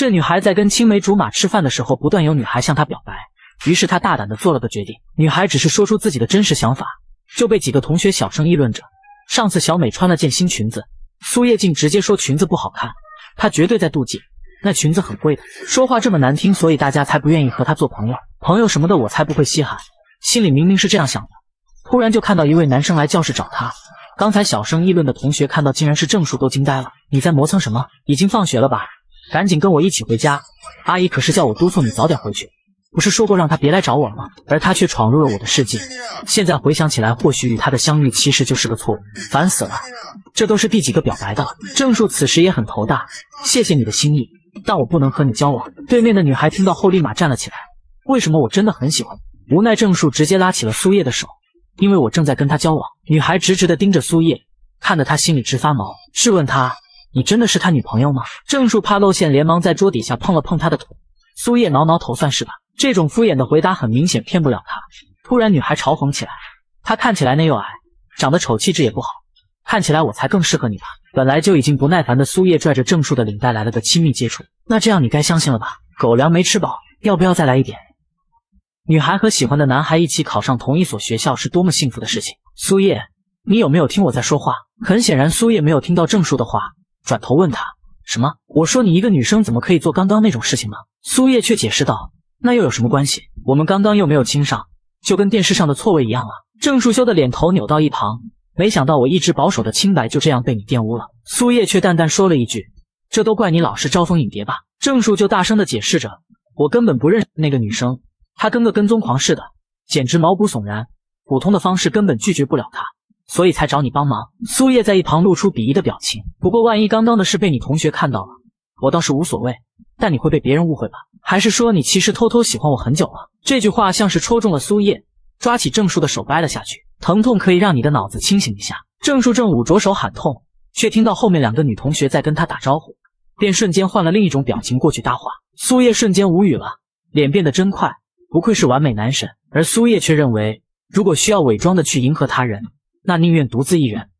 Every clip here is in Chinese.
这女孩在跟青梅竹马吃饭的时候，不断有女孩向她表白，于是她大胆的做了个决定。女孩只是说出自己的真实想法，就被几个同学小声议论着。上次小美穿了件新裙子，苏叶静直接说裙子不好看，她绝对在妒忌。那裙子很贵的，说话这么难听，所以大家才不愿意和她做朋友。朋友什么的我才不会稀罕。心里明明是这样想的，突然就看到一位男生来教室找她。刚才小声议论的同学看到竟然是郑树，都惊呆了。你在磨蹭什么？已经放学了吧？赶紧跟我一起回家。阿姨可是叫我督促你早点回去，不是说过让他别来找我了吗？而他却闯入了我的世界。现在回想起来，或许与他的相遇其实就是个错误。烦死了，这都是第几个表白的了？郑树此时也很头大。谢谢你的心意，但我不能和你交往。对面的女孩听到后立马站了起来。为什么我真的很喜欢？无奈郑树直接拉起了苏叶的手。因为我正在跟他交往，女孩直直的盯着苏叶，看得他心里直发毛。质问他：“你真的是他女朋友吗？”郑树怕露馅，连忙在桌底下碰了碰他的腿。苏叶挠挠头：“算是吧。”这种敷衍的回答很明显骗不了他。突然，女孩嘲讽起来：“他看起来那又矮，长得丑，气质也不好，看起来我才更适合你吧？”本来就已经不耐烦的苏叶拽着郑树的领带来了个亲密接触。那这样你该相信了吧？狗粮没吃饱，要不要再来一点？女孩和喜欢的男孩一起考上同一所学校是多么幸福的事情。苏叶，你有没有听我在说话？很显然，苏叶没有听到郑树的话，转头问他什么？我说你一个女生怎么可以做刚刚那种事情呢？苏叶却解释道：“那又有什么关系？我们刚刚又没有亲上，就跟电视上的错位一样了。”郑树修的脸头扭到一旁，没想到我一直保守的清白就这样被你玷污了。苏叶却淡淡说了一句：“这都怪你老是招蜂引蝶吧？”郑树就大声的解释着：“我根本不认识那个女生。”她跟个跟踪狂似的，简直毛骨悚然。普通的方式根本拒绝不了她，所以才找你帮忙。苏叶在一旁露出鄙夷的表情。不过万一刚刚的事被你同学看到了，我倒是无所谓。但你会被别人误会吧？还是说你其实偷偷喜欢我很久了？这句话像是戳中了苏叶，抓起郑树的手掰了下去。疼痛可以让你的脑子清醒一下。郑树正捂着手喊痛，却听到后面两个女同学在跟他打招呼，便瞬间换了另一种表情过去搭话。苏叶瞬间无语了，脸变得真快。不愧是完美男神，而苏叶却认为，如果需要伪装的去迎合他人，那宁愿独自一人，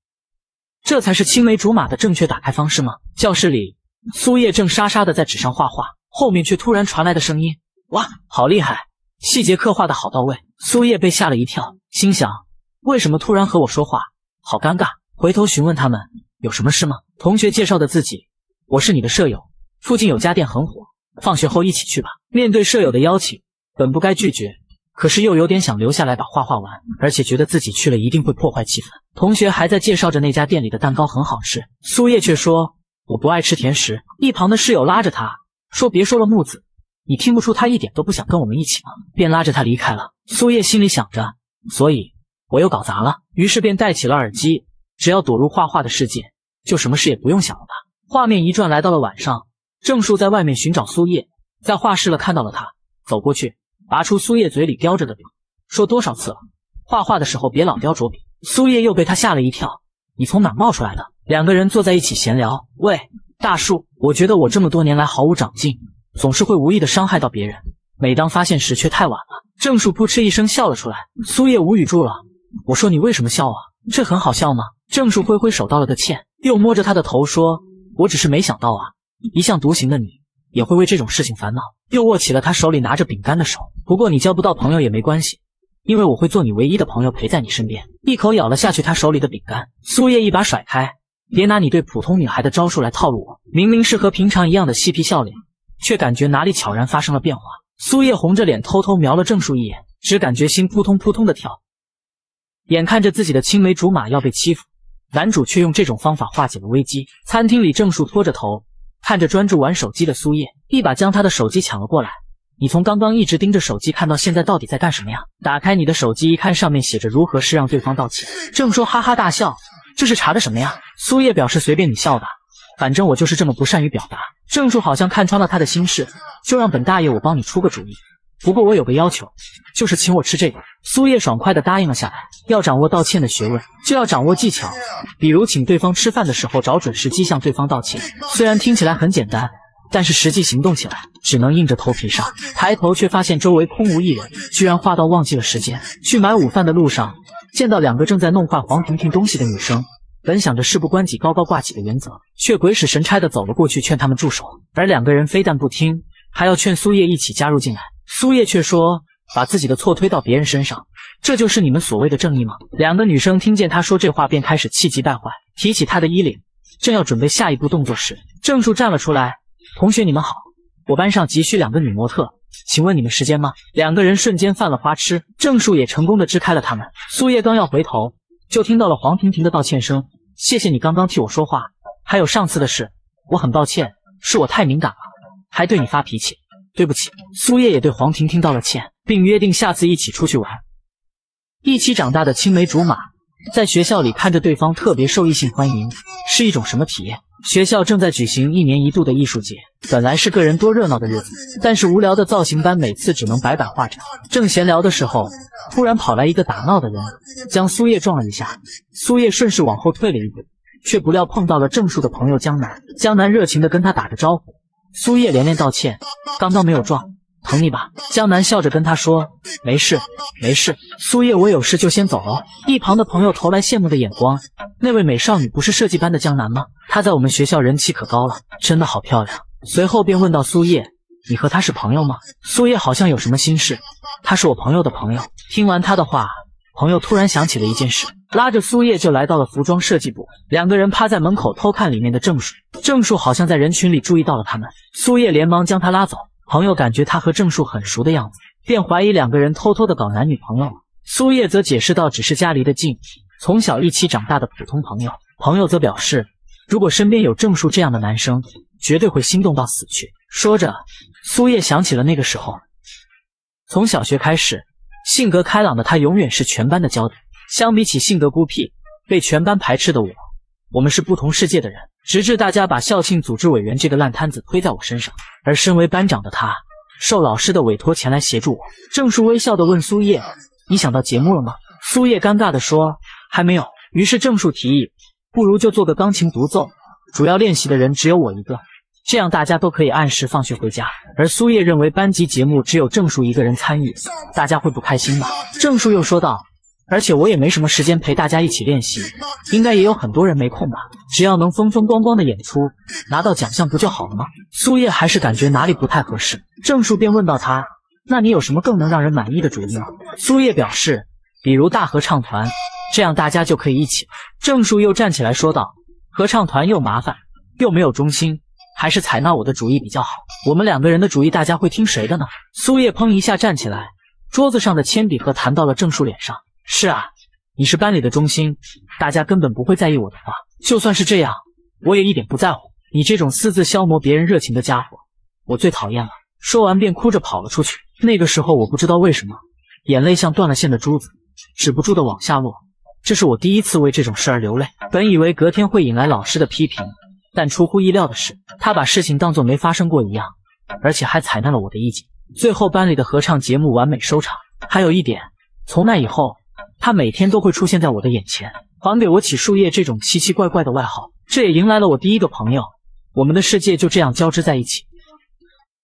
这才是青梅竹马的正确打开方式吗？教室里，苏叶正沙沙的在纸上画画，后面却突然传来的声音：“哇，好厉害，细节刻画的好到位。”苏叶被吓了一跳，心想：为什么突然和我说话？好尴尬。回头询问他们有什么事吗？同学介绍的自己：“我是你的舍友，附近有家店很火，放学后一起去吧。”面对舍友的邀请。本不该拒绝，可是又有点想留下来把画画完，而且觉得自己去了一定会破坏气氛。同学还在介绍着那家店里的蛋糕很好吃，苏叶却说我不爱吃甜食。一旁的室友拉着他说：“别说了，木子，你听不出他一点都不想跟我们一起吗？”便拉着他离开了。苏叶心里想着，所以我又搞砸了，于是便戴起了耳机。只要躲入画画的世界，就什么事也不用想了吧。画面一转，来到了晚上，郑树在外面寻找苏叶，在画室了看到了他，走过去。拔出苏叶嘴里叼着的笔，说多少次了，画画的时候别老叼着笔。苏叶又被他吓了一跳，你从哪冒出来的？两个人坐在一起闲聊。喂，大树，我觉得我这么多年来毫无长进，总是会无意的伤害到别人，每当发现时却太晚了。郑树扑哧一声笑了出来，苏叶无语住了。我说你为什么笑啊？这很好笑吗？郑树挥挥手道了个歉，又摸着他的头说，我只是没想到啊，一向独行的你。也会为这种事情烦恼，又握起了他手里拿着饼干的手。不过你交不到朋友也没关系，因为我会做你唯一的朋友，陪在你身边。一口咬了下去他手里的饼干，苏叶一把甩开，别拿你对普通女孩的招数来套路我。明明是和平常一样的嬉皮笑脸，却感觉哪里悄然发生了变化。苏叶红着脸偷偷瞄了郑树一眼，只感觉心扑通扑通的跳。眼看着自己的青梅竹马要被欺负，男主却用这种方法化解了危机。餐厅里，郑树拖着头。看着专注玩手机的苏叶，一把将他的手机抢了过来。你从刚刚一直盯着手机，看到现在到底在干什么呀？打开你的手机一看，上面写着如何是让对方道歉。郑说哈哈大笑，这是查的什么呀？苏叶表示随便你笑吧，反正我就是这么不善于表达。郑树好像看穿了他的心事，就让本大爷我帮你出个主意。不过我有个要求，就是请我吃这个。苏叶爽快地答应了下来。要掌握道歉的学问，就要掌握技巧，比如请对方吃饭的时候找准时机向对方道歉。虽然听起来很简单，但是实际行动起来只能硬着头皮上。抬头却发现周围空无一人，居然画到忘记了时间。去买午饭的路上，见到两个正在弄坏黄婷婷东西的女生，本想着事不关己高高挂起的原则，却鬼使神差的走了过去劝他们住手。而两个人非但不听，还要劝苏叶一起加入进来。苏叶却说：“把自己的错推到别人身上，这就是你们所谓的正义吗？”两个女生听见他说这话，便开始气急败坏，提起他的衣领，正要准备下一步动作时，郑树站了出来：“同学，你们好，我班上急需两个女模特。”请问你们时间吗？两个人瞬间犯了花痴，郑树也成功的支开了他们。苏叶刚要回头，就听到了黄婷婷的道歉声：“谢谢你刚刚替我说话，还有上次的事，我很抱歉，是我太敏感了，还对你发脾气，对不起。”苏叶也对黄婷婷道了歉，并约定下次一起出去玩。一起长大的青梅竹马，在学校里看着对方特别受异性欢迎，是一种什么体验？学校正在举行一年一度的艺术节，本来是个人多热闹的日子，但是无聊的造型班每次只能摆摆画展。正闲聊的时候，突然跑来一个打闹的人，将苏叶撞了一下。苏叶顺势往后退了一步，却不料碰到了郑树的朋友江南。江南热情的跟他打着招呼，苏叶连连道歉，刚刚没有撞。疼你吧，江南笑着跟他说：“没事，没事。”苏叶，我有事就先走了。一旁的朋友投来羡慕的眼光。那位美少女不是设计班的江南吗？她在我们学校人气可高了，真的好漂亮。随后便问到苏叶：“你和她是朋友吗？”苏叶好像有什么心事：“她是我朋友的朋友。”听完他的话，朋友突然想起了一件事，拉着苏叶就来到了服装设计部。两个人趴在门口偷看里面的郑树。郑树好像在人群里注意到了他们，苏叶连忙将他拉走。朋友感觉他和郑树很熟的样子，便怀疑两个人偷偷的搞男女朋友了。苏叶则解释道：“只是家离得近，从小一起长大的普通朋友。”朋友则表示：“如果身边有郑树这样的男生，绝对会心动到死去。”说着，苏叶想起了那个时候，从小学开始，性格开朗的他永远是全班的焦点。相比起性格孤僻、被全班排斥的我，我们是不同世界的人。直至大家把校庆组织委员这个烂摊子推在我身上，而身为班长的他受老师的委托前来协助我。郑树微笑的问苏叶：“你想到节目了吗？”苏叶尴尬的说：“还没有。”于是郑树提议：“不如就做个钢琴独奏，主要练习的人只有我一个，这样大家都可以按时放学回家。”而苏叶认为班级节目只有郑树一个人参与，大家会不开心吧？郑树又说道。而且我也没什么时间陪大家一起练习，应该也有很多人没空吧？只要能风风光光的演出，拿到奖项不就好了吗？苏叶还是感觉哪里不太合适，郑树便问到他：“那你有什么更能让人满意的主意吗？”苏叶表示：“比如大合唱团，这样大家就可以一起。”郑树又站起来说道：“合唱团又麻烦又没有中心，还是采纳我的主意比较好。我们两个人的主意，大家会听谁的呢？”苏叶砰一下站起来，桌子上的铅笔盒弹到了郑树脸上。是啊，你是班里的中心，大家根本不会在意我的话。就算是这样，我也一点不在乎。你这种私自消磨别人热情的家伙，我最讨厌了。说完便哭着跑了出去。那个时候，我不知道为什么，眼泪像断了线的珠子，止不住的往下落。这是我第一次为这种事而流泪。本以为隔天会引来老师的批评，但出乎意料的是，他把事情当做没发生过一样，而且还采纳了我的意见。最后，班里的合唱节目完美收场。还有一点，从那以后。他每天都会出现在我的眼前，还给我起树叶这种奇奇怪怪的外号，这也迎来了我第一个朋友。我们的世界就这样交织在一起。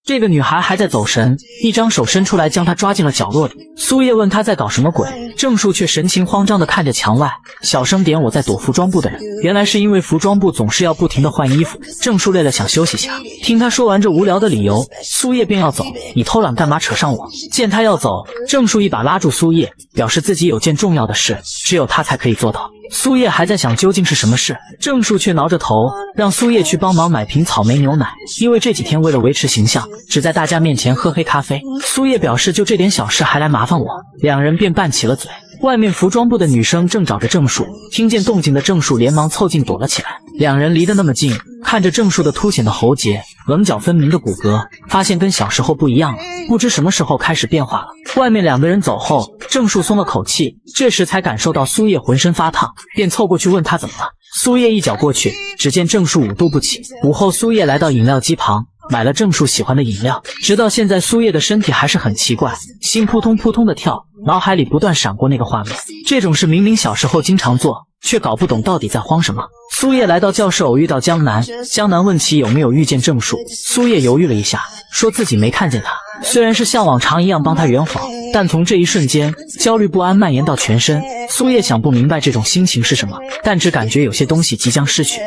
这个女孩还在走神，一张手伸出来将她抓进了角落里。苏叶问她在搞什么鬼，郑树却神情慌张地看着墙外，小声点：“我在躲服装部的人。”原来是因为服装部总是要不停地换衣服，郑树累了想休息下。听他说完这无聊的理由，苏叶便要走。你偷懒干嘛扯上我？见他要走，郑树一把拉住苏叶，表示自己有件重要的事，只有他才可以做到。苏叶还在想究竟是什么事，郑树却挠着头，让苏叶去帮忙买瓶草莓牛奶，因为这几天为了维持形象，只在大家面前喝黑咖啡。苏叶表示就这点小事还来麻烦我，两人便拌起了嘴。外面服装部的女生正找着郑树，听见动静的郑树连忙凑近躲了起来。两人离得那么近，看着郑树的凸显的喉结、棱角分明的骨骼，发现跟小时候不一样了，不知什么时候开始变化了。外面两个人走后，郑树松了口气，这时才感受到苏叶浑身发烫，便凑过去问他怎么了。苏叶一脚过去，只见郑树五度不起。午后，苏叶来到饮料机旁。买了郑树喜欢的饮料，直到现在，苏叶的身体还是很奇怪，心扑通扑通的跳，脑海里不断闪过那个画面。这种事明明小时候经常做，却搞不懂到底在慌什么。苏叶来到教室，偶遇到江南，江南问起有没有遇见郑树，苏叶犹豫了一下，说自己没看见他。虽然是像往常一样帮他圆谎，但从这一瞬间，焦虑不安蔓延到全身。苏叶想不明白这种心情是什么，但只感觉有些东西即将失去。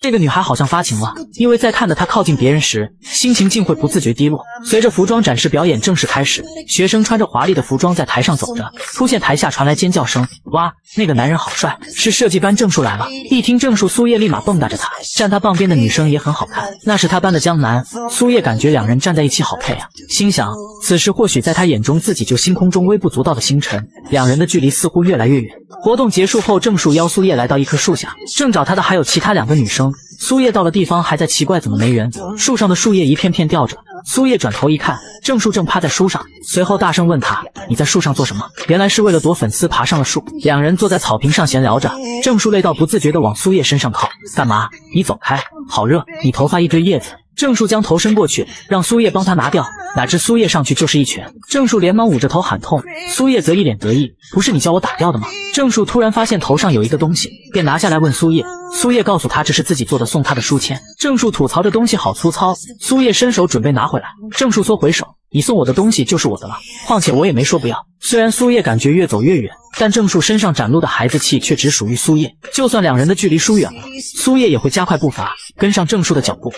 这个女孩好像发情了，因为在看着她靠近别人时，心情竟会不自觉低落。随着服装展示表演正式开始，学生穿着华丽的服装在台上走着，出现台下传来尖叫声：“哇，那个男人好帅，是设计班郑树来了！”一听郑树，苏叶立马蹦跶着他，站他傍边的女生也很好看，那是他班的江南。苏叶感觉两人站在一起好配啊，心想此时或许在他眼中自己就星空中微不足道的星辰，两人的距离似乎越来越远。活动结束后，郑树邀苏叶来到一棵树下，正找他的还有其他两个女生。苏叶到了地方，还在奇怪怎么没人。树上的树叶一片片掉着。苏叶转头一看，郑树正趴在树上，随后大声问他：“你在树上做什么？”原来是为了躲粉丝爬上了树。两人坐在草坪上闲聊着，郑树累到不自觉地往苏叶身上靠。干嘛？你走开，好热，你头发一堆叶子。郑树将头伸过去，让苏叶帮他拿掉。哪知苏叶上去就是一拳，郑树连忙捂着头喊痛，苏叶则一脸得意：“不是你叫我打掉的吗？”郑树突然发现头上有一个东西，便拿下来问苏叶。苏叶告诉他这是自己做的送他的书签。郑树吐槽这东西好粗糙，苏叶伸手准备拿回来，郑树缩回手：“你送我的东西就是我的了，况且我也没说不要。”虽然苏叶感觉越走越远，但郑树身上展露的孩子气却只属于苏叶。就算两人的距离疏远了，苏叶也会加快步伐跟上郑树的脚步。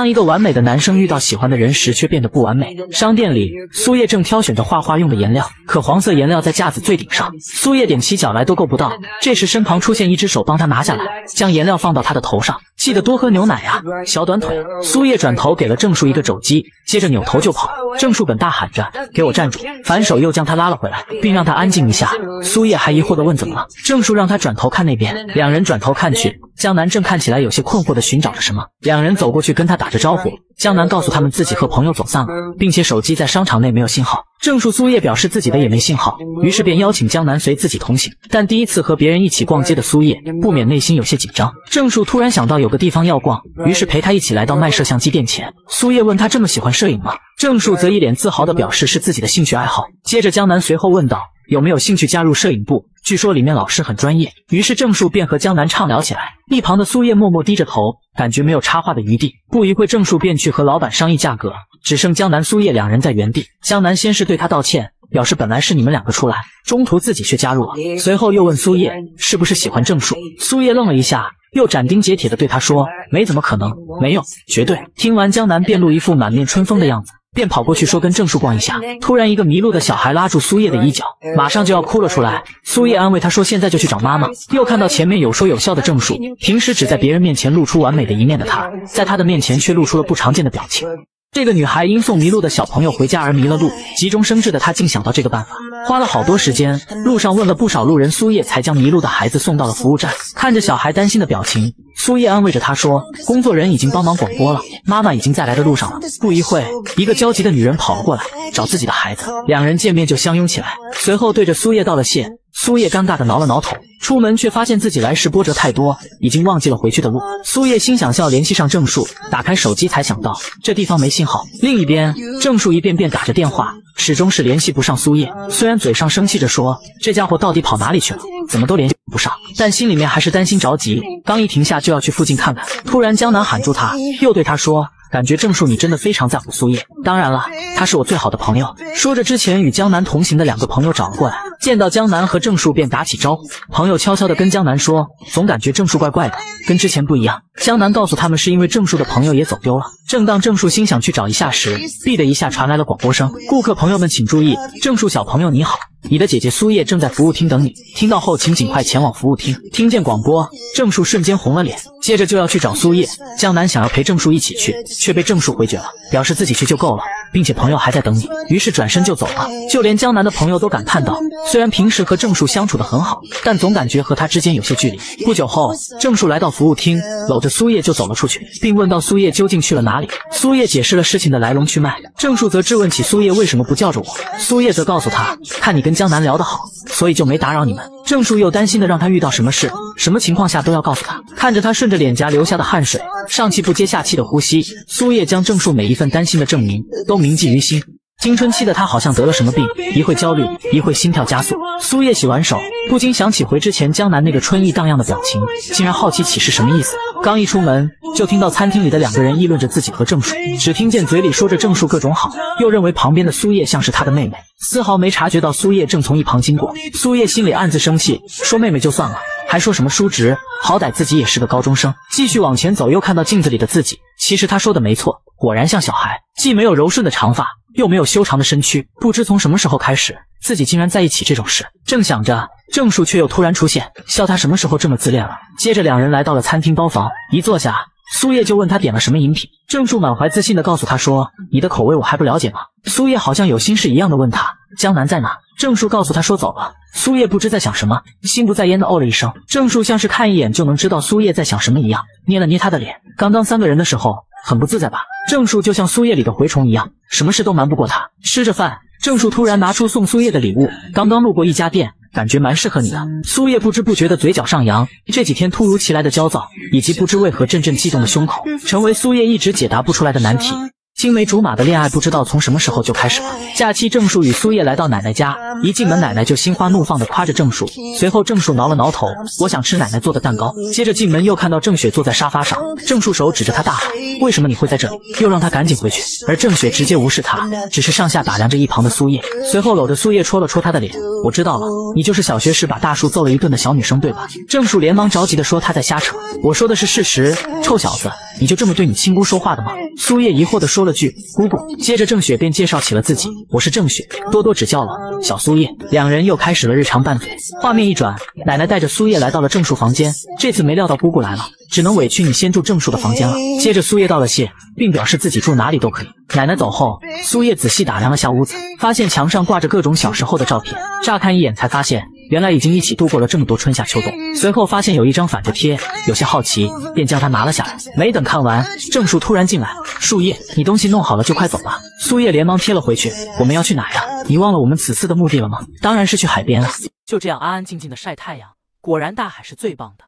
当一个完美的男生遇到喜欢的人时，却变得不完美。商店里，苏叶正挑选着画画用的颜料，可黄色颜料在架子最顶上，苏叶踮起脚来都够不到。这时，身旁出现一只手，帮他拿下来，将颜料放到他的头上。记得多喝牛奶呀，小短腿。苏叶转头给了郑树一个肘击，接着扭头就跑。郑树本大喊着：“给我站住！”反手又将他拉了回来，并让他安静一下。苏叶还疑惑地问：“怎么了？”郑树让他转头看那边。两人转头看去，江南正看起来有些困惑地寻找着什么。两人走过去跟他打着招呼。江南告诉他们自己和朋友走散了，并且手机在商场内没有信号。郑树、苏叶表示自己的也没信号，于是便邀请江南随自己同行。但第一次和别人一起逛街的苏叶不免内心有些紧张。郑树突然想到有个地方要逛，于是陪他一起来到卖摄像机店前。苏叶问他这么喜欢摄影吗？郑树则一脸自豪地表示是自己的兴趣爱好。接着江南随后问道有没有兴趣加入摄影部？据说里面老师很专业。于是郑树便和江南畅聊起来。一旁的苏叶默默低着头，感觉没有插话的余地。不一会，郑树便去和老板商议价格。只剩江南、苏叶两人在原地。江南先是对他道歉，表示本来是你们两个出来，中途自己却加入了。随后又问苏叶是不是喜欢郑树。苏叶愣了一下，又斩钉截铁地对他说：“没怎么可能，没有，绝对。”听完，江南便露一副满面春风的样子，便跑过去说跟郑树逛一下。突然，一个迷路的小孩拉住苏叶的衣角，马上就要哭了出来。苏叶安慰他说：“现在就去找妈妈。”又看到前面有说有笑的郑树，平时只在别人面前露出完美的一面的他，在他的面前却露出了不常见的表情。这个女孩因送迷路的小朋友回家而迷了路，急中生智的她竟想到这个办法，花了好多时间，路上问了不少路人，苏叶才将迷路的孩子送到了服务站。看着小孩担心的表情，苏叶安慰着他说：“工作人已经帮忙广播了，妈妈已经在来的路上了。”不一会，一个焦急的女人跑了过来，找自己的孩子。两人见面就相拥起来，随后对着苏叶道了谢。苏叶尴尬的挠了挠头，出门却发现自己来时波折太多，已经忘记了回去的路。苏叶心想，要联系上郑树，打开手机才想到这地方没信号。另一边，郑树一遍遍打着电话，始终是联系不上苏叶。虽然嘴上生气着说这家伙到底跑哪里去了，怎么都联系不上，但心里面还是担心着急。刚一停下就要去附近看看，突然江南喊住他，又对他说。感觉郑树，你真的非常在乎苏叶。当然了，他是我最好的朋友。说着，之前与江南同行的两个朋友找了过来，见到江南和郑树便打起招呼。朋友悄悄地跟江南说，总感觉郑树怪怪的，跟之前不一样。江南告诉他们，是因为郑树的朋友也走丢了。正当郑树心想去找一下时，哔的一下传来了广播声：“顾客朋友们请注意，郑树小朋友你好。”你的姐姐苏叶正在服务厅等你，听到后请尽快前往服务厅。听见广播，郑树瞬间红了脸，接着就要去找苏叶。江南想要陪郑树一起去，却被郑树回绝了，表示自己去就够了，并且朋友还在等你，于是转身就走了。就连江南的朋友都感叹道：虽然平时和郑树相处的很好，但总感觉和他之间有些距离。不久后，郑树来到服务厅，搂着苏叶就走了出去，并问到苏叶究竟去了哪里。苏叶解释了事情的来龙去脉，郑树则质问起苏叶为什么不叫着我，苏叶则告诉他，看你跟。跟江南聊得好，所以就没打扰你们。郑树又担心的让他遇到什么事，什么情况下都要告诉他。看着他顺着脸颊流下的汗水，上气不接下气的呼吸，苏叶将郑树每一份担心的证明都铭记于心。青春期的他好像得了什么病，一会焦虑，一会心跳加速。苏叶洗完手，不禁想起回之前江南那个春意荡漾的表情，竟然好奇起是什么意思。刚一出门，就听到餐厅里的两个人议论着自己和郑树，只听见嘴里说着郑树各种好，又认为旁边的苏叶像是他的妹妹，丝毫没察觉到苏叶正从一旁经过。苏叶心里暗自生气，说妹妹就算了。还说什么叔侄，好歹自己也是个高中生。继续往前走，又看到镜子里的自己。其实他说的没错，果然像小孩，既没有柔顺的长发，又没有修长的身躯。不知从什么时候开始，自己竟然在一起这种事。正想着，郑树却又突然出现，笑他什么时候这么自恋了。接着两人来到了餐厅包房，一坐下，苏叶就问他点了什么饮品。郑树满怀自信的告诉他说：“你的口味我还不了解吗？”苏叶好像有心事一样的问他：“江南在哪？”郑树告诉他说走了。苏叶不知在想什么，心不在焉的哦了一声。郑树像是看一眼就能知道苏叶在想什么一样，捏了捏他的脸。刚刚三个人的时候很不自在吧？郑树就像苏叶里的蛔虫一样，什么事都瞒不过他。吃着饭，郑树突然拿出送苏叶的礼物。刚刚路过一家店，感觉蛮适合你的。苏叶不知不觉的嘴角上扬。这几天突如其来的焦躁，以及不知为何阵阵悸动的胸口，成为苏叶一直解答不出来的难题。青梅竹马的恋爱不知道从什么时候就开始了。假期，郑树与苏叶来到奶奶家，一进门，奶奶就心花怒放地夸着郑树。随后，郑树挠了挠头，我想吃奶奶做的蛋糕。接着进门，又看到郑雪坐在沙发上，郑树手指着她大喊：“为什么你会在这里？”又让她赶紧回去。而郑雪直接无视他，只是上下打量着一旁的苏叶，随后搂着苏叶戳了戳她的脸：“我知道了，你就是小学时把大树揍了一顿的小女生，对吧？”郑树连忙着急地说：“他在瞎扯，我说的是事实。臭小子，你就这么对你亲姑说话的吗？”苏叶疑惑地说了。句姑姑，接着郑雪便介绍起了自己，我是郑雪，多多指教了。小苏叶，两人又开始了日常拌嘴。画面一转，奶奶带着苏叶来到了郑树房间，这次没料到姑姑来了，只能委屈你先住郑树的房间了。接着苏叶道了谢，并表示自己住哪里都可以。奶奶走后，苏叶仔细打量了下屋子，发现墙上挂着各种小时候的照片，乍看一眼才发现。原来已经一起度过了这么多春夏秋冬。随后发现有一张反着贴，有些好奇，便将它拿了下来。没等看完，郑树突然进来：“树叶，你东西弄好了就快走吧。”苏叶连忙贴了回去：“我们要去哪呀？你忘了我们此次的目的了吗？当然是去海边啊！”就这样安安静静的晒太阳，果然大海是最棒的。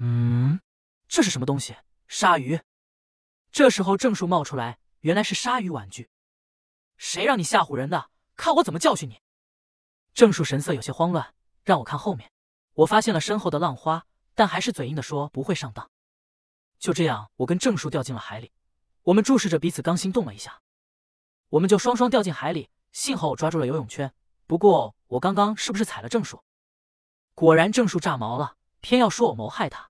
嗯，这是什么东西？鲨鱼？这时候郑树冒出来，原来是鲨鱼玩具。谁让你吓唬人的？看我怎么教训你！郑树神色有些慌乱，让我看后面。我发现了身后的浪花，但还是嘴硬的说不会上当。就这样，我跟郑树掉进了海里。我们注视着彼此，刚心动了一下，我们就双双掉进海里。幸好我抓住了游泳圈，不过我刚刚是不是踩了郑树？果然郑树炸毛了，偏要说我谋害他。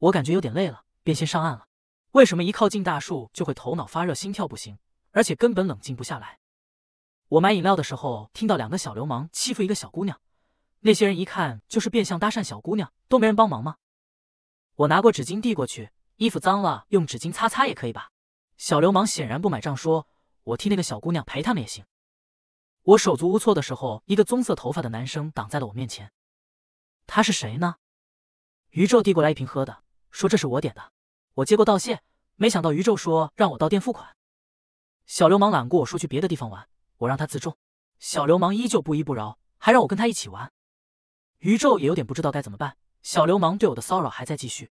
我感觉有点累了，便先上岸了。为什么一靠近大树就会头脑发热、心跳不行，而且根本冷静不下来？我买饮料的时候，听到两个小流氓欺负一个小姑娘，那些人一看就是变相搭讪小姑娘，都没人帮忙吗？我拿过纸巾递过去，衣服脏了用纸巾擦擦也可以吧？小流氓显然不买账，说我替那个小姑娘陪他们也行。我手足无措的时候，一个棕色头发的男生挡在了我面前，他是谁呢？宇宙递过来一瓶喝的，说这是我点的，我接过道谢，没想到宇宙说让我到店付款。小流氓揽过我说去别的地方玩。我让他自重，小流氓依旧不依不饶，还让我跟他一起玩。宇宙也有点不知道该怎么办，小流氓对我的骚扰还在继续，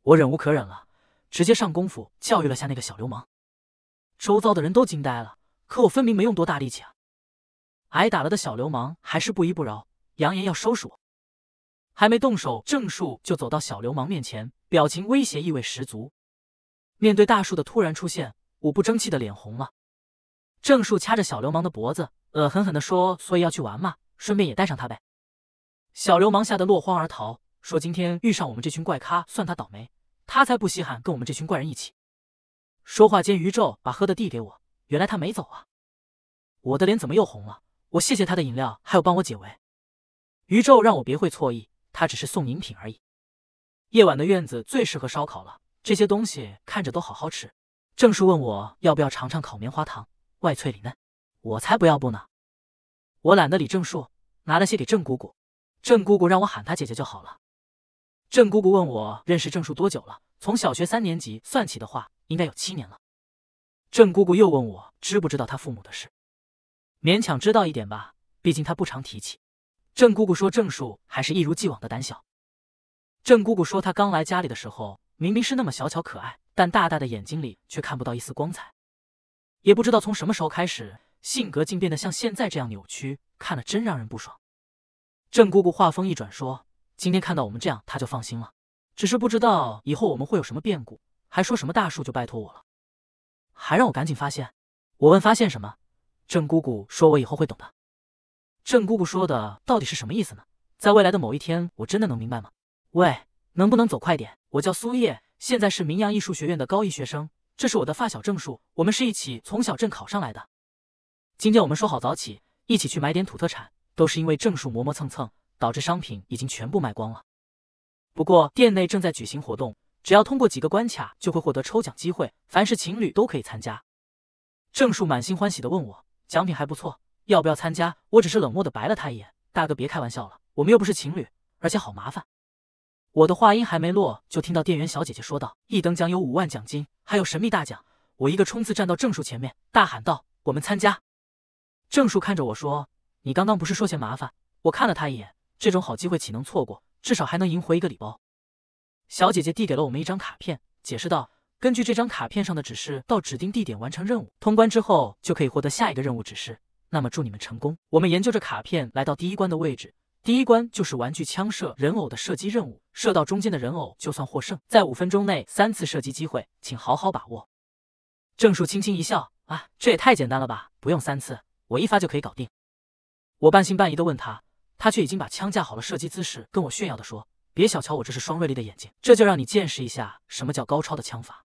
我忍无可忍了，直接上功夫教育了下那个小流氓。周遭的人都惊呆了，可我分明没用多大力气啊！挨打了的小流氓还是不依不饶，扬言要收拾我。还没动手，郑树就走到小流氓面前，表情威胁意味十足。面对大树的突然出现，我不争气的脸红了。郑树掐着小流氓的脖子，恶狠狠地说：“所以要去玩嘛，顺便也带上他呗。”小流氓吓得落荒而逃，说：“今天遇上我们这群怪咖，算他倒霉，他才不稀罕跟我们这群怪人一起。”说话间，余昼把喝的递给我，原来他没走啊！我的脸怎么又红了？我谢谢他的饮料，还有帮我解围。余昼让我别会错意，他只是送饮品而已。夜晚的院子最适合烧烤了，这些东西看着都好好吃。郑树问我要不要尝尝烤棉花糖。外脆里嫩，我才不要不呢！我懒得理郑树，拿了些给郑姑姑。郑姑姑让我喊她姐姐就好了。郑姑姑问我认识郑树多久了，从小学三年级算起的话，应该有七年了。郑姑姑又问我知不知道他父母的事，勉强知道一点吧，毕竟他不常提起。郑姑姑说郑树还是一如既往的胆小。郑姑姑说他刚来家里的时候，明明是那么小巧可爱，但大大的眼睛里却看不到一丝光彩。也不知道从什么时候开始，性格竟变得像现在这样扭曲，看了真让人不爽。郑姑姑话锋一转说：“今天看到我们这样，她就放心了。只是不知道以后我们会有什么变故，还说什么大树就拜托我了，还让我赶紧发现。我问发现什么，郑姑姑说我以后会懂的。郑姑姑说的到底是什么意思呢？在未来的某一天，我真的能明白吗？喂，能不能走快点？我叫苏叶，现在是明阳艺术学院的高一学生。”这是我的发小郑树，我们是一起从小镇考上来的。今天我们说好早起，一起去买点土特产，都是因为郑树磨磨蹭蹭，导致商品已经全部卖光了。不过店内正在举行活动，只要通过几个关卡，就会获得抽奖机会，凡是情侣都可以参加。郑树满心欢喜的问我，奖品还不错，要不要参加？我只是冷漠的白了他一眼，大哥别开玩笑了，我们又不是情侣，而且好麻烦。我的话音还没落，就听到店员小姐姐说道：“一等奖有五万奖金，还有神秘大奖。”我一个冲刺站到郑树前面，大喊道：“我们参加！”郑树看着我说：“你刚刚不是说嫌麻烦？”我看了他一眼，这种好机会岂能错过？至少还能赢回一个礼包。小姐姐递给了我们一张卡片，解释道：“根据这张卡片上的指示，到指定地点完成任务，通关之后就可以获得下一个任务指示。那么祝你们成功！”我们研究着卡片，来到第一关的位置。第一关就是玩具枪射人偶的射击任务，射到中间的人偶就算获胜。在五分钟内三次射击机会，请好好把握。郑树轻轻一笑：“啊，这也太简单了吧，不用三次，我一发就可以搞定。”我半信半疑的问他，他却已经把枪架好了，射击姿势跟我炫耀的说：“别小瞧我这是双锐利的眼睛，这就让你见识一下什么叫高超的枪法。”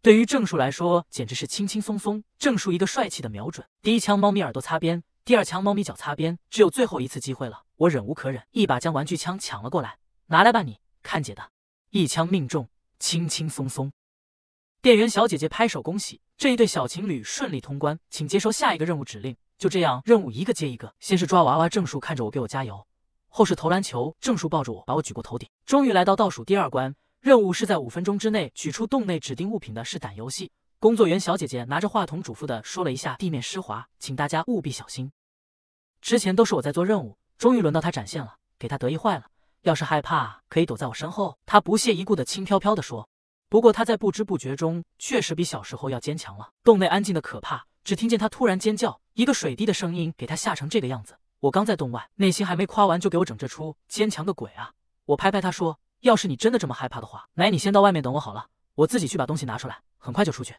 对于郑树来说，简直是轻轻松松。郑树一个帅气的瞄准，第一枪猫咪耳朵擦边。第二枪，猫咪脚擦边，只有最后一次机会了。我忍无可忍，一把将玩具枪抢了过来，拿来吧，你看姐的，一枪命中，轻轻松松。店员小姐姐拍手恭喜，这一对小情侣顺利通关，请接收下一个任务指令。就这样，任务一个接一个。先是抓娃娃，郑树看着我给我加油；后是投篮球，郑树抱着我把我举过头顶。终于来到倒数第二关，任务是在五分钟之内取出洞内指定物品的是胆游戏。工作员小姐姐拿着话筒嘱咐的说了一下：“地面湿滑，请大家务必小心。”之前都是我在做任务，终于轮到她展现了，给她得意坏了。要是害怕，可以躲在我身后。她不屑一顾的轻飘飘的说。不过她在不知不觉中确实比小时候要坚强了。洞内安静的可怕，只听见她突然尖叫，一个水滴的声音给她吓成这个样子。我刚在洞外，内心还没夸完，就给我整这出坚强个鬼啊！我拍拍她说：“要是你真的这么害怕的话，奶，你先到外面等我好了，我自己去把东西拿出来，很快就出去。”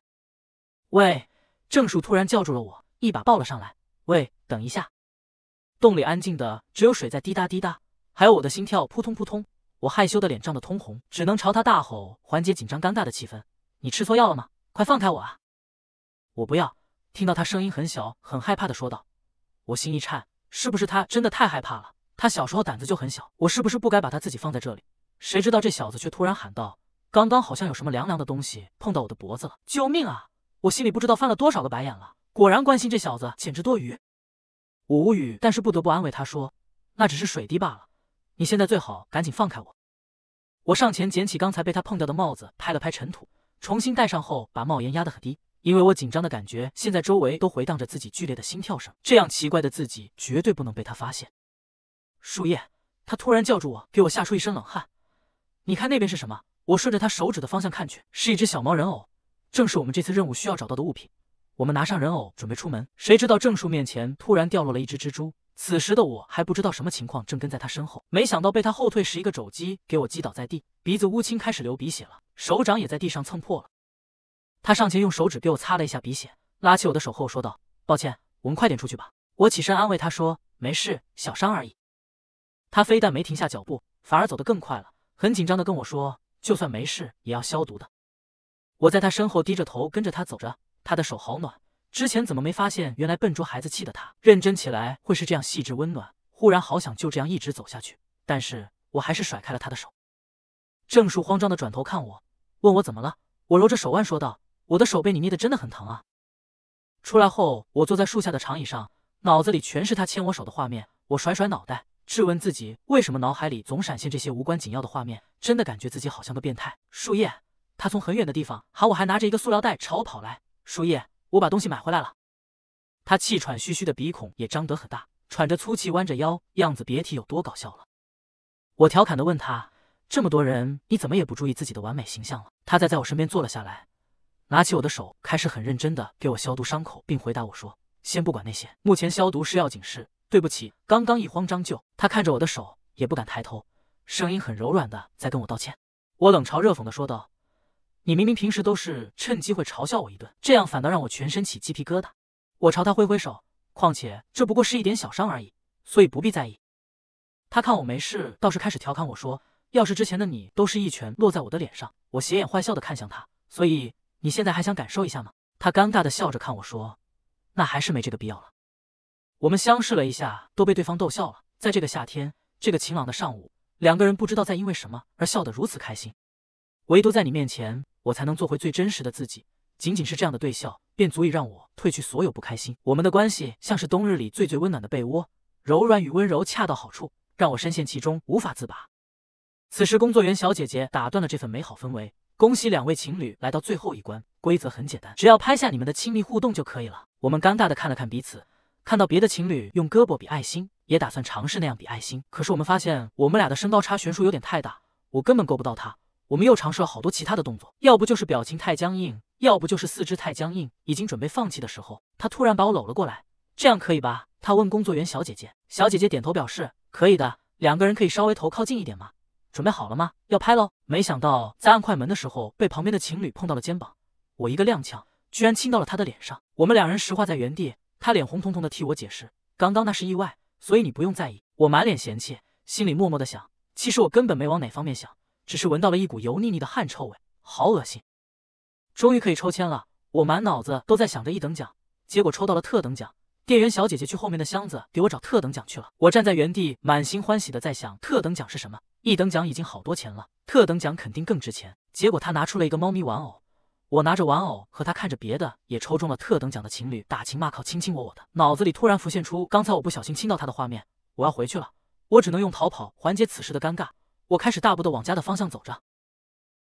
喂，郑树突然叫住了我，一把抱了上来。喂，等一下。洞里安静的，只有水在滴答滴答，还有我的心跳扑通扑通。我害羞的脸涨得通红，只能朝他大吼，缓解紧张尴尬的气氛。你吃错药了吗？快放开我啊！我不要。听到他声音很小，很害怕的说道。我心一颤，是不是他真的太害怕了？他小时候胆子就很小，我是不是不该把他自己放在这里？谁知道这小子却突然喊道：“刚刚好像有什么凉凉的东西碰到我的脖子了，救命啊！”我心里不知道翻了多少个白眼了，果然关心这小子简直多余。我无语，但是不得不安慰他说：“那只是水滴罢了，你现在最好赶紧放开我。”我上前捡起刚才被他碰掉的帽子，拍了拍尘土，重新戴上后，把帽檐压得很低，因为我紧张的感觉现在周围都回荡着自己剧烈的心跳声，这样奇怪的自己绝对不能被他发现。树叶，他突然叫住我，给我吓出一身冷汗。你看那边是什么？我顺着他手指的方向看去，是一只小猫人偶。正是我们这次任务需要找到的物品。我们拿上人偶，准备出门。谁知道郑树面前突然掉落了一只蜘蛛。此时的我还不知道什么情况，正跟在他身后。没想到被他后退时一个肘击给我击倒在地，鼻子乌青，开始流鼻血了，手掌也在地上蹭破了。他上前用手指给我擦了一下鼻血，拉起我的手后说道：“抱歉，我们快点出去吧。”我起身安慰他说：“没事，小伤而已。”他非但没停下脚步，反而走得更快了，很紧张的跟我说：“就算没事，也要消毒的。”我在他身后低着头跟着他走着，他的手好暖。之前怎么没发现？原来笨拙孩子气的他，认真起来会是这样细致温暖。忽然好想就这样一直走下去，但是我还是甩开了他的手。郑树慌张的转头看我，问我怎么了。我揉着手腕说道：“我的手被你捏的真的很疼啊。”出来后，我坐在树下的长椅上，脑子里全是他牵我手的画面。我甩甩脑袋，质问自己：为什么脑海里总闪现这些无关紧要的画面？真的感觉自己好像个变态。树叶。他从很远的地方喊我，还拿着一个塑料袋朝我跑来。树叶，我把东西买回来了。他气喘吁吁的鼻孔也张得很大，喘着粗气，弯着腰，样子别提有多搞笑了。我调侃的问他：“这么多人，你怎么也不注意自己的完美形象了？”他再在我身边坐了下来，拿起我的手，开始很认真的给我消毒伤口，并回答我说：“先不管那些，目前消毒是要紧事。对不起，刚刚一慌张就……”他看着我的手，也不敢抬头，声音很柔软的在跟我道歉。我冷嘲热讽的说道：“你明明平时都是趁机会嘲笑我一顿，这样反倒让我全身起鸡皮疙瘩。”我朝他挥挥手，况且这不过是一点小伤而已，所以不必在意。他看我没事，倒是开始调侃我说：“要是之前的你都是一拳落在我的脸上。”我斜眼坏笑的看向他，所以你现在还想感受一下吗？他尴尬的笑着看我说：“那还是没这个必要了。”我们相视了一下，都被对方逗笑了。在这个夏天，这个晴朗的上午，两个人不知道在因为什么而笑得如此开心。唯独在你面前，我才能做回最真实的自己。仅仅是这样的对笑，便足以让我褪去所有不开心。我们的关系像是冬日里最最温暖的被窝，柔软与温柔恰到好处，让我深陷其中无法自拔。此时，工作员小姐姐打断了这份美好氛围。恭喜两位情侣来到最后一关，规则很简单，只要拍下你们的亲密互动就可以了。我们尴尬的看了看彼此，看到别的情侣用胳膊比爱心，也打算尝试那样比爱心。可是我们发现我们俩的身高差悬殊有点太大，我根本够不到他。我们又尝试了好多其他的动作，要不就是表情太僵硬，要不就是四肢太僵硬。已经准备放弃的时候，他突然把我搂了过来。这样可以吧？他问工作人员小姐姐。小姐姐点头表示可以的。两个人可以稍微头靠近一点吗？准备好了吗？要拍喽！没想到在按快门的时候，被旁边的情侣碰到了肩膀，我一个踉跄，居然亲到了他的脸上。我们两人石化在原地，他脸红彤彤的替我解释，刚刚那是意外，所以你不用在意。我满脸嫌弃，心里默默的想，其实我根本没往哪方面想，只是闻到了一股油腻腻的汗臭味，好恶心。终于可以抽签了，我满脑子都在想着一等奖，结果抽到了特等奖。店员小姐姐去后面的箱子给我找特等奖去了。我站在原地，满心欢喜的在想特等奖是什么。一等奖已经好多钱了，特等奖肯定更值钱。结果他拿出了一个猫咪玩偶，我拿着玩偶和他看着别的也抽中了特等奖的情侣打情骂俏、卿卿我我的，脑子里突然浮现出刚才我不小心亲到他的画面。我要回去了，我只能用逃跑缓解此时的尴尬。我开始大步的往家的方向走着。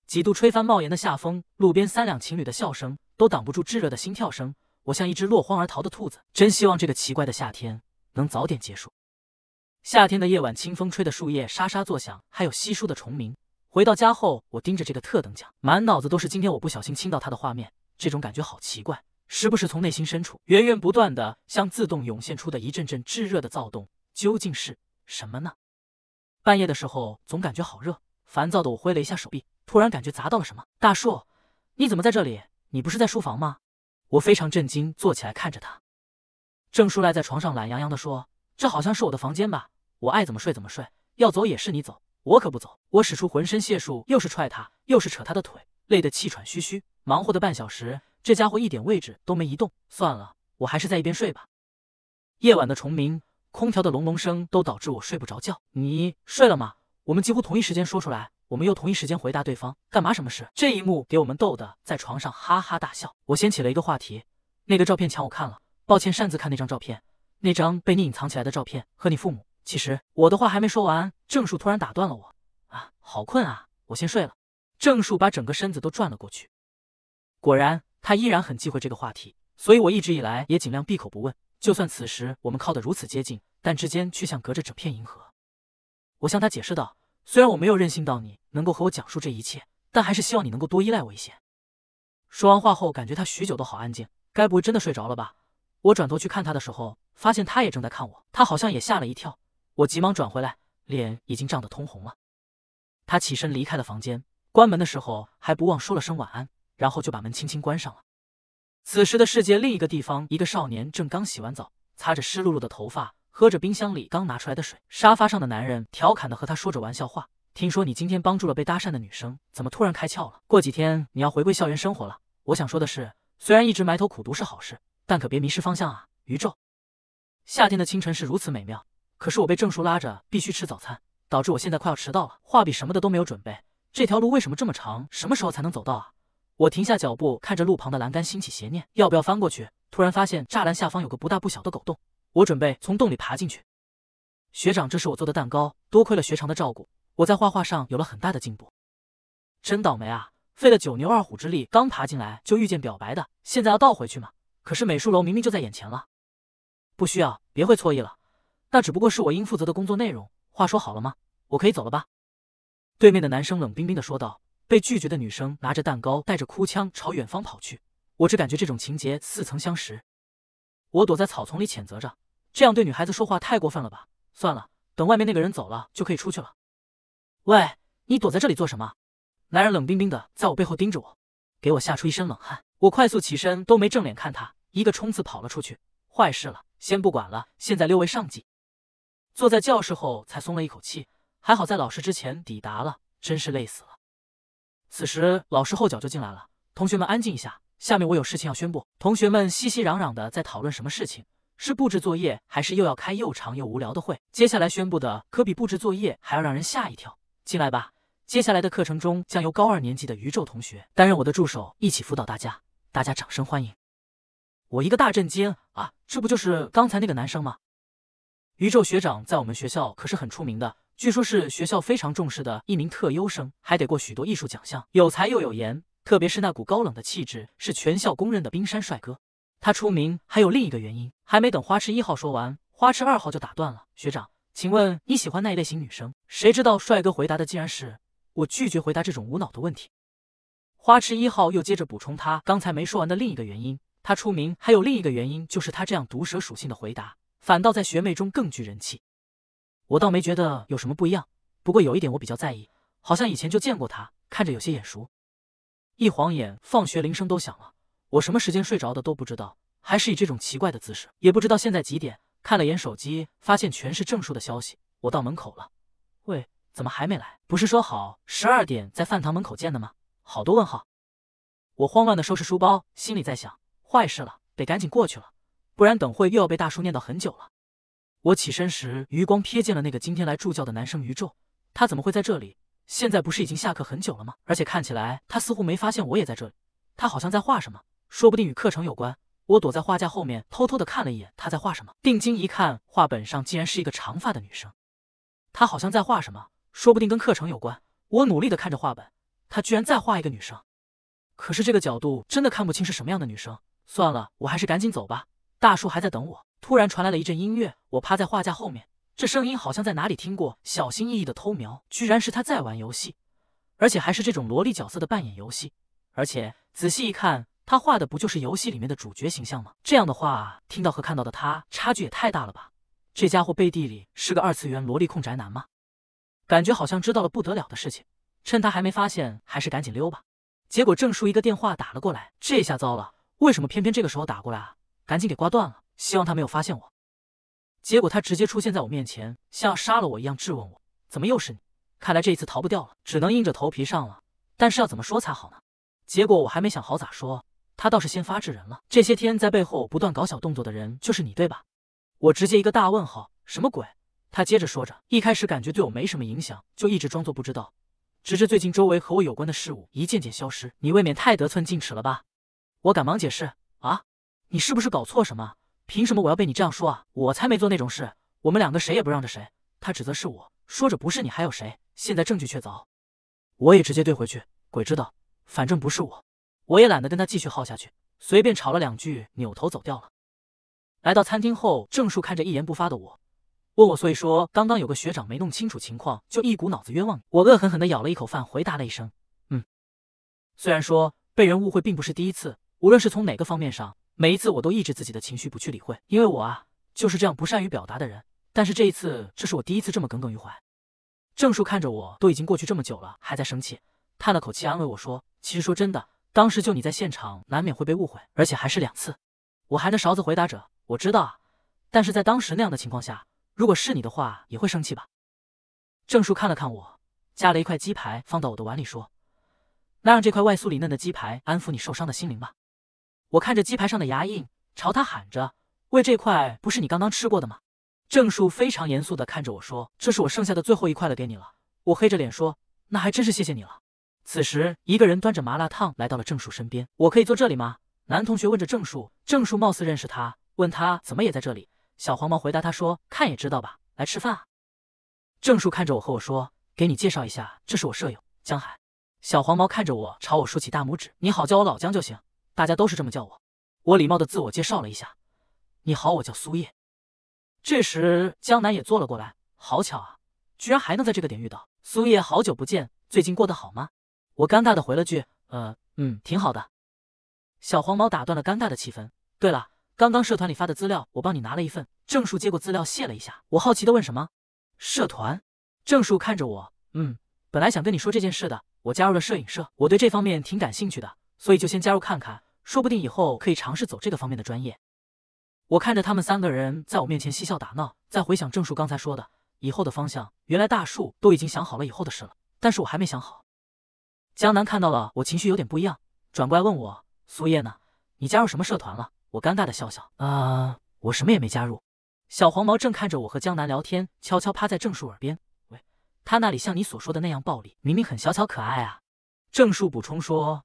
几度吹翻帽檐的夏风，路边三两情侣的笑声都挡不住炙热的心跳声。我像一只落荒而逃的兔子，真希望这个奇怪的夏天能早点结束。夏天的夜晚，清风吹的树叶沙沙作响，还有稀疏的虫鸣。回到家后，我盯着这个特等奖，满脑子都是今天我不小心亲到他的画面，这种感觉好奇怪，时不时从内心深处源源不断的像自动涌现出的一阵阵炙热的躁动，究竟是什么呢？半夜的时候总感觉好热，烦躁的我挥了一下手臂，突然感觉砸到了什么。大树，你怎么在这里？你不是在书房吗？我非常震惊，坐起来看着他。郑叔赖在床上懒洋洋地说：“这好像是我的房间吧？我爱怎么睡怎么睡，要走也是你走，我可不走。”我使出浑身解数，又是踹他，又是扯他的腿，累得气喘吁吁。忙活的半小时，这家伙一点位置都没移动。算了，我还是在一边睡吧。夜晚的虫鸣，空调的隆隆声都导致我睡不着觉。你睡了吗？我们几乎同一时间说出来。我们又同一时间回答对方干嘛？什么事？这一幕给我们逗得在床上哈哈大笑。我掀起了一个话题，那个照片抢我看了，抱歉，擅自看那张照片，那张被你隐藏起来的照片和你父母。其实我的话还没说完，郑树突然打断了我。啊，好困啊，我先睡了。郑树把整个身子都转了过去。果然，他依然很忌讳这个话题，所以我一直以来也尽量闭口不问。就算此时我们靠得如此接近，但之间却像隔着整片银河。我向他解释道。虽然我没有任性到你能够和我讲述这一切，但还是希望你能够多依赖我一些。说完话后，感觉他许久都好安静，该不会真的睡着了吧？我转头去看他的时候，发现他也正在看我，他好像也吓了一跳。我急忙转回来，脸已经涨得通红了。他起身离开了房间，关门的时候还不忘说了声晚安，然后就把门轻轻关上了。此时的世界另一个地方，一个少年正刚洗完澡，擦着湿漉漉的头发。喝着冰箱里刚拿出来的水，沙发上的男人调侃的和他说着玩笑话。听说你今天帮助了被搭讪的女生，怎么突然开窍了？过几天你要回归校园生活了。我想说的是，虽然一直埋头苦读是好事，但可别迷失方向啊！宇宙，夏天的清晨是如此美妙，可是我被郑叔拉着必须吃早餐，导致我现在快要迟到了。画笔什么的都没有准备，这条路为什么这么长？什么时候才能走到啊？我停下脚步，看着路旁的栏杆，兴起邪念，要不要翻过去？突然发现栅栏下方有个不大不小的狗洞。我准备从洞里爬进去。学长，这是我做的蛋糕，多亏了学长的照顾，我在画画上有了很大的进步。真倒霉啊，费了九牛二虎之力，刚爬进来就遇见表白的，现在要倒回去吗？可是美术楼明明就在眼前了。不需要，别会错意了，那只不过是我应负责的工作内容。话说好了吗？我可以走了吧？对面的男生冷冰冰的说道。被拒绝的女生拿着蛋糕，带着哭腔朝远方跑去。我只感觉这种情节似曾相识。我躲在草丛里谴责着，这样对女孩子说话太过分了吧？算了，等外面那个人走了就可以出去了。喂，你躲在这里做什么？男人冷冰冰的在我背后盯着我，给我吓出一身冷汗。我快速起身，都没正脸看他，一个冲刺跑了出去。坏事了，先不管了，现在六位上级。坐在教室后才松了一口气，还好在老师之前抵达了，真是累死了。此时老师后脚就进来了，同学们安静一下，下面我有事情要宣布。同学们熙熙攘攘的在讨论什么事情，是布置作业，还是又要开又长又无聊的会？接下来宣布的可比布置作业还要让人吓一跳。进来吧。接下来的课程中将由高二年级的宇宙同学担任我的助手，一起辅导大家。大家掌声欢迎！我一个大震惊啊，这不就是刚才那个男生吗？宇宙学长在我们学校可是很出名的，据说是学校非常重视的一名特优生，还得过许多艺术奖项，有才又有颜，特别是那股高冷的气质，是全校公认的冰山帅哥。他出名还有另一个原因，还没等花痴一号说完，花痴二号就打断了。学长，请问你喜欢那一类型女生？谁知道帅哥回答的竟然是。我拒绝回答这种无脑的问题。花痴一号又接着补充他刚才没说完的另一个原因：他出名还有另一个原因，就是他这样毒舌属性的回答，反倒在学妹中更具人气。我倒没觉得有什么不一样，不过有一点我比较在意，好像以前就见过他，看着有些眼熟。一晃眼，放学铃声都响了，我什么时间睡着的都不知道，还是以这种奇怪的姿势，也不知道现在几点。看了眼手机，发现全是郑树的消息。我到门口了，喂。怎么还没来？不是说好十二点在饭堂门口见的吗？好多问号。我慌乱的收拾书包，心里在想：坏事了，得赶紧过去了，不然等会又要被大叔念叨很久了。我起身时，余光瞥见了那个今天来助教的男生余昼，他怎么会在这里？现在不是已经下课很久了吗？而且看起来他似乎没发现我也在这里。他好像在画什么，说不定与课程有关。我躲在画架后面，偷偷的看了一眼他在画什么，定睛一看，画本上竟然是一个长发的女生。他好像在画什么？说不定跟课程有关。我努力的看着画本，他居然在画一个女生，可是这个角度真的看不清是什么样的女生。算了，我还是赶紧走吧。大树还在等我。突然传来了一阵音乐，我趴在画架后面，这声音好像在哪里听过。小心翼翼的偷瞄，居然是他在玩游戏，而且还是这种萝莉角色的扮演游戏。而且仔细一看，他画的不就是游戏里面的主角形象吗？这样的话，听到和看到的他差距也太大了吧？这家伙背地里是个二次元萝莉控宅男吗？感觉好像知道了不得了的事情，趁他还没发现，还是赶紧溜吧。结果郑叔一个电话打了过来，这下糟了，为什么偏偏这个时候打过来啊？赶紧给挂断了，希望他没有发现我。结果他直接出现在我面前，像要杀了我一样质问我：“怎么又是你？”看来这一次逃不掉了，只能硬着头皮上了。但是要怎么说才好呢？结果我还没想好咋说，他倒是先发制人了。这些天在背后不断搞小动作的人就是你对吧？我直接一个大问号，什么鬼？他接着说着，一开始感觉对我没什么影响，就一直装作不知道，直至最近周围和我有关的事物一件件消失。你未免太得寸进尺了吧？我赶忙解释啊，你是不是搞错什么？凭什么我要被你这样说啊？我才没做那种事，我们两个谁也不让着谁。他指责是我，说着不是你还有谁？现在证据确凿，我也直接怼回去，鬼知道，反正不是我。我也懒得跟他继续耗下去，随便吵了两句，扭头走掉了。来到餐厅后，郑树看着一言不发的我。问我，所以说刚刚有个学长没弄清楚情况，就一股脑子冤枉你。我恶狠狠地咬了一口饭，回答了一声：“嗯。”虽然说被人误会并不是第一次，无论是从哪个方面上，每一次我都抑制自己的情绪不去理会，因为我啊就是这样不善于表达的人。但是这一次，这是我第一次这么耿耿于怀。郑树看着我，都已经过去这么久了，还在生气，叹了口气安慰我说：“其实说真的，当时就你在现场，难免会被误会，而且还是两次。”我含着勺子回答着：“我知道啊，但是在当时那样的情况下。”如果是你的话，也会生气吧？郑叔看了看我，夹了一块鸡排放到我的碗里，说：“那让这块外酥里嫩的鸡排安抚你受伤的心灵吧。”我看着鸡排上的牙印，朝他喊着：“喂，这块不是你刚刚吃过的吗？”郑树非常严肃的看着我说：“这是我剩下的最后一块了，给你了。”我黑着脸说：“那还真是谢谢你了。”此时，一个人端着麻辣烫来到了郑树身边：“我可以坐这里吗？”男同学问着郑树，郑树貌似认识他，问他怎么也在这里。小黄毛回答他说：“看也知道吧，来吃饭啊。”郑树看着我和我说：“给你介绍一下，这是我舍友江海。”小黄毛看着我，朝我竖起大拇指：“你好，叫我老江就行，大家都是这么叫我。”我礼貌的自我介绍了一下：“你好，我叫苏叶。”这时江南也坐了过来，好巧啊，居然还能在这个点遇到。苏叶，好久不见，最近过得好吗？我尴尬的回了句：“呃，嗯，挺好的。”小黄毛打断了尴尬的气氛。对了，刚刚社团里发的资料，我帮你拿了一份。郑树接过资料，谢了一下。我好奇的问：“什么？社团？”郑树看着我，嗯，本来想跟你说这件事的。我加入了摄影社，我对这方面挺感兴趣的，所以就先加入看看，说不定以后可以尝试走这个方面的专业。我看着他们三个人在我面前嬉笑打闹，再回想郑树刚才说的以后的方向，原来大树都已经想好了以后的事了，但是我还没想好。江南看到了我情绪有点不一样，转过来问我：“苏叶呢？你加入什么社团了？”我尴尬的笑笑：“啊，我什么也没加入。”小黄毛正看着我和江南聊天，悄悄趴在郑树耳边：“喂，他那里像你所说的那样暴力，明明很小巧可爱啊。”郑树补充说：“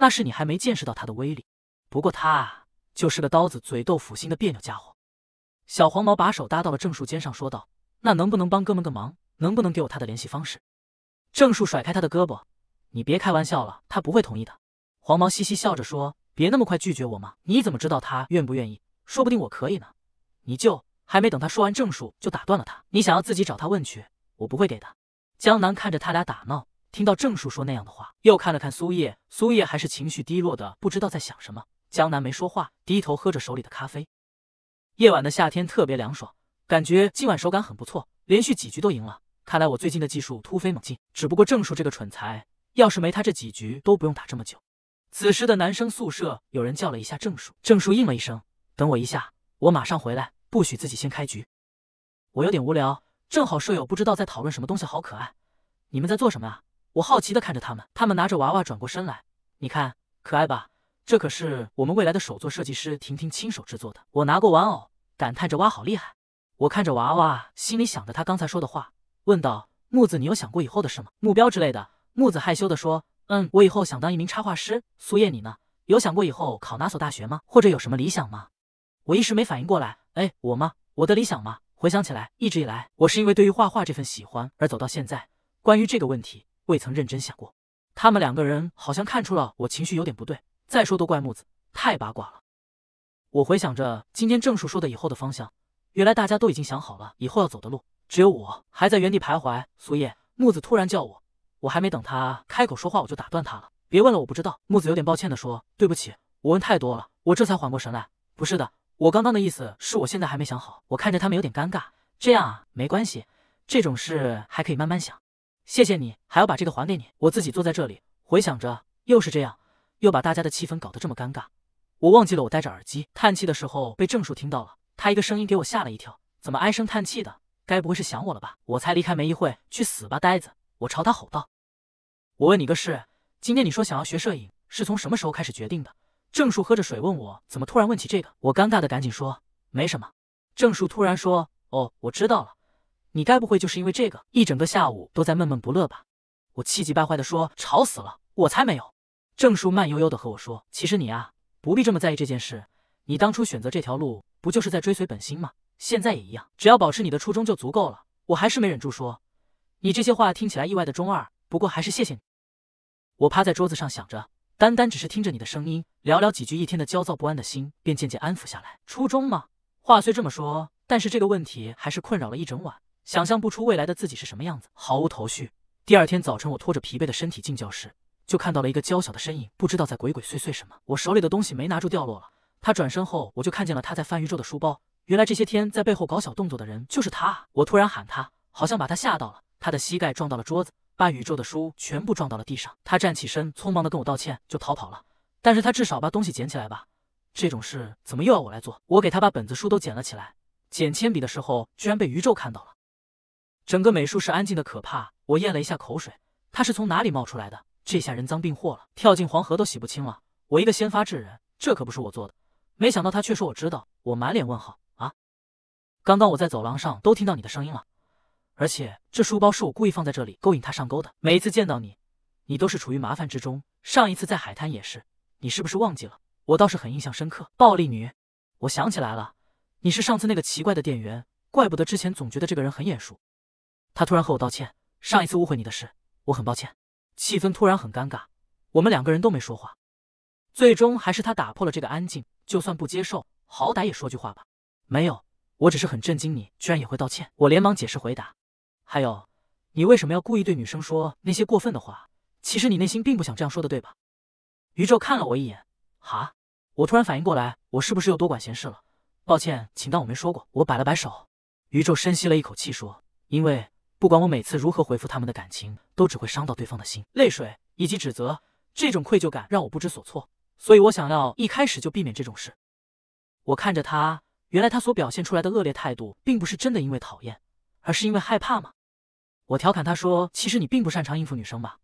那是你还没见识到他的威力，不过他啊，就是个刀子嘴豆腐心的别扭家伙。”小黄毛把手搭到了郑树肩上，说道：“那能不能帮哥们个忙？能不能给我他的联系方式？”郑树甩开他的胳膊。你别开玩笑了，他不会同意的。黄毛嘻嘻笑着说：“别那么快拒绝我嘛，你怎么知道他愿不愿意？说不定我可以呢。”你就还没等他说完郑树，就打断了他。你想要自己找他问去，我不会给的。江南看着他俩打闹，听到郑树说那样的话，又看了看苏叶，苏叶还是情绪低落的，不知道在想什么。江南没说话，低头喝着手里的咖啡。夜晚的夏天特别凉爽，感觉今晚手感很不错，连续几局都赢了。看来我最近的技术突飞猛进。只不过郑树这个蠢材。要是没他这几局都不用打这么久。此时的男生宿舍有人叫了一下郑树，郑树应了一声：“等我一下，我马上回来，不许自己先开局。”我有点无聊，正好舍友不知道在讨论什么东西，好可爱。你们在做什么啊？我好奇的看着他们，他们拿着娃娃转过身来，你看可爱吧？这可是我们未来的首作设计师婷婷亲手制作的。我拿过玩偶，感叹着哇好厉害。我看着娃娃，心里想着他刚才说的话，问道：“木子，你有想过以后的事吗？目标之类的？”木子害羞地说：“嗯，我以后想当一名插画师。苏叶，你呢？有想过以后考哪所大学吗？或者有什么理想吗？”我一时没反应过来。哎，我吗？我的理想吗？回想起来，一直以来，我是因为对于画画这份喜欢而走到现在。关于这个问题，未曾认真想过。他们两个人好像看出了我情绪有点不对。再说都怪木子，太八卦了。我回想着今天郑树说的以后的方向，原来大家都已经想好了以后要走的路，只有我还在原地徘徊。苏叶，木子突然叫我。我还没等他开口说话，我就打断他了。别问了，我不知道。木子有点抱歉的说：“对不起，我问太多了。”我这才缓过神来。不是的，我刚刚的意思是我现在还没想好。我看着他们有点尴尬。这样啊，没关系，这种事还可以慢慢想。谢谢你，还要把这个还给你。我自己坐在这里回想着，又是这样，又把大家的气氛搞得这么尴尬。我忘记了我戴着耳机叹气的时候被郑树听到了，他一个声音给我吓了一跳。怎么唉声叹气的？该不会是想我了吧？我才离开没一会，去死吧，呆子！我朝他吼道：“我问你个事，今天你说想要学摄影，是从什么时候开始决定的？”郑树喝着水问我：“怎么突然问起这个？”我尴尬的赶紧说：“没什么。”郑树突然说：“哦，我知道了，你该不会就是因为这个一整个下午都在闷闷不乐吧？”我气急败坏的说：“吵死了，我才没有。”郑叔慢悠悠的和我说：“其实你啊，不必这么在意这件事。你当初选择这条路，不就是在追随本心吗？现在也一样，只要保持你的初衷就足够了。”我还是没忍住说。你这些话听起来意外的中二，不过还是谢谢你。我趴在桌子上想着，单单只是听着你的声音，聊聊几句，一天的焦躁不安的心便渐渐安抚下来。初衷吗？话虽这么说，但是这个问题还是困扰了一整晚，想象不出未来的自己是什么样子，毫无头绪。第二天早晨，我拖着疲惫的身体进教室，就看到了一个娇小的身影，不知道在鬼鬼祟祟什么。我手里的东西没拿住，掉落了。他转身后，我就看见了他在翻宇宙的书包。原来这些天在背后搞小动作的人就是他。我突然喊他，好像把他吓到了。他的膝盖撞到了桌子，把宇宙的书全部撞到了地上。他站起身，匆忙的跟我道歉，就逃跑了。但是他至少把东西捡起来吧？这种事怎么又要我来做？我给他把本子书都捡了起来，捡铅笔的时候居然被宇宙看到了。整个美术室安静的可怕。我咽了一下口水，他是从哪里冒出来的？这下人赃并获了，跳进黄河都洗不清了。我一个先发制人，这可不是我做的。没想到他却说我知道。我满脸问号啊！刚刚我在走廊上都听到你的声音了。而且这书包是我故意放在这里勾引他上钩的。每一次见到你，你都是处于麻烦之中。上一次在海滩也是，你是不是忘记了？我倒是很印象深刻。暴力女，我想起来了，你是上次那个奇怪的店员，怪不得之前总觉得这个人很眼熟。他突然和我道歉，上一次误会你的事，我很抱歉。气氛突然很尴尬，我们两个人都没说话。最终还是他打破了这个安静，就算不接受，好歹也说句话吧。没有，我只是很震惊，你居然也会道歉。我连忙解释回答。还有，你为什么要故意对女生说那些过分的话？其实你内心并不想这样说的，对吧？宇宙看了我一眼，哈，我突然反应过来，我是不是又多管闲事了？抱歉，请当我没说过。我摆了摆手。宇宙深吸了一口气说：“因为不管我每次如何回复他们的感情，都只会伤到对方的心。泪水以及指责，这种愧疚感让我不知所措。所以我想要一开始就避免这种事。”我看着他，原来他所表现出来的恶劣态度，并不是真的因为讨厌，而是因为害怕吗？我调侃他说：“其实你并不擅长应付女生吧？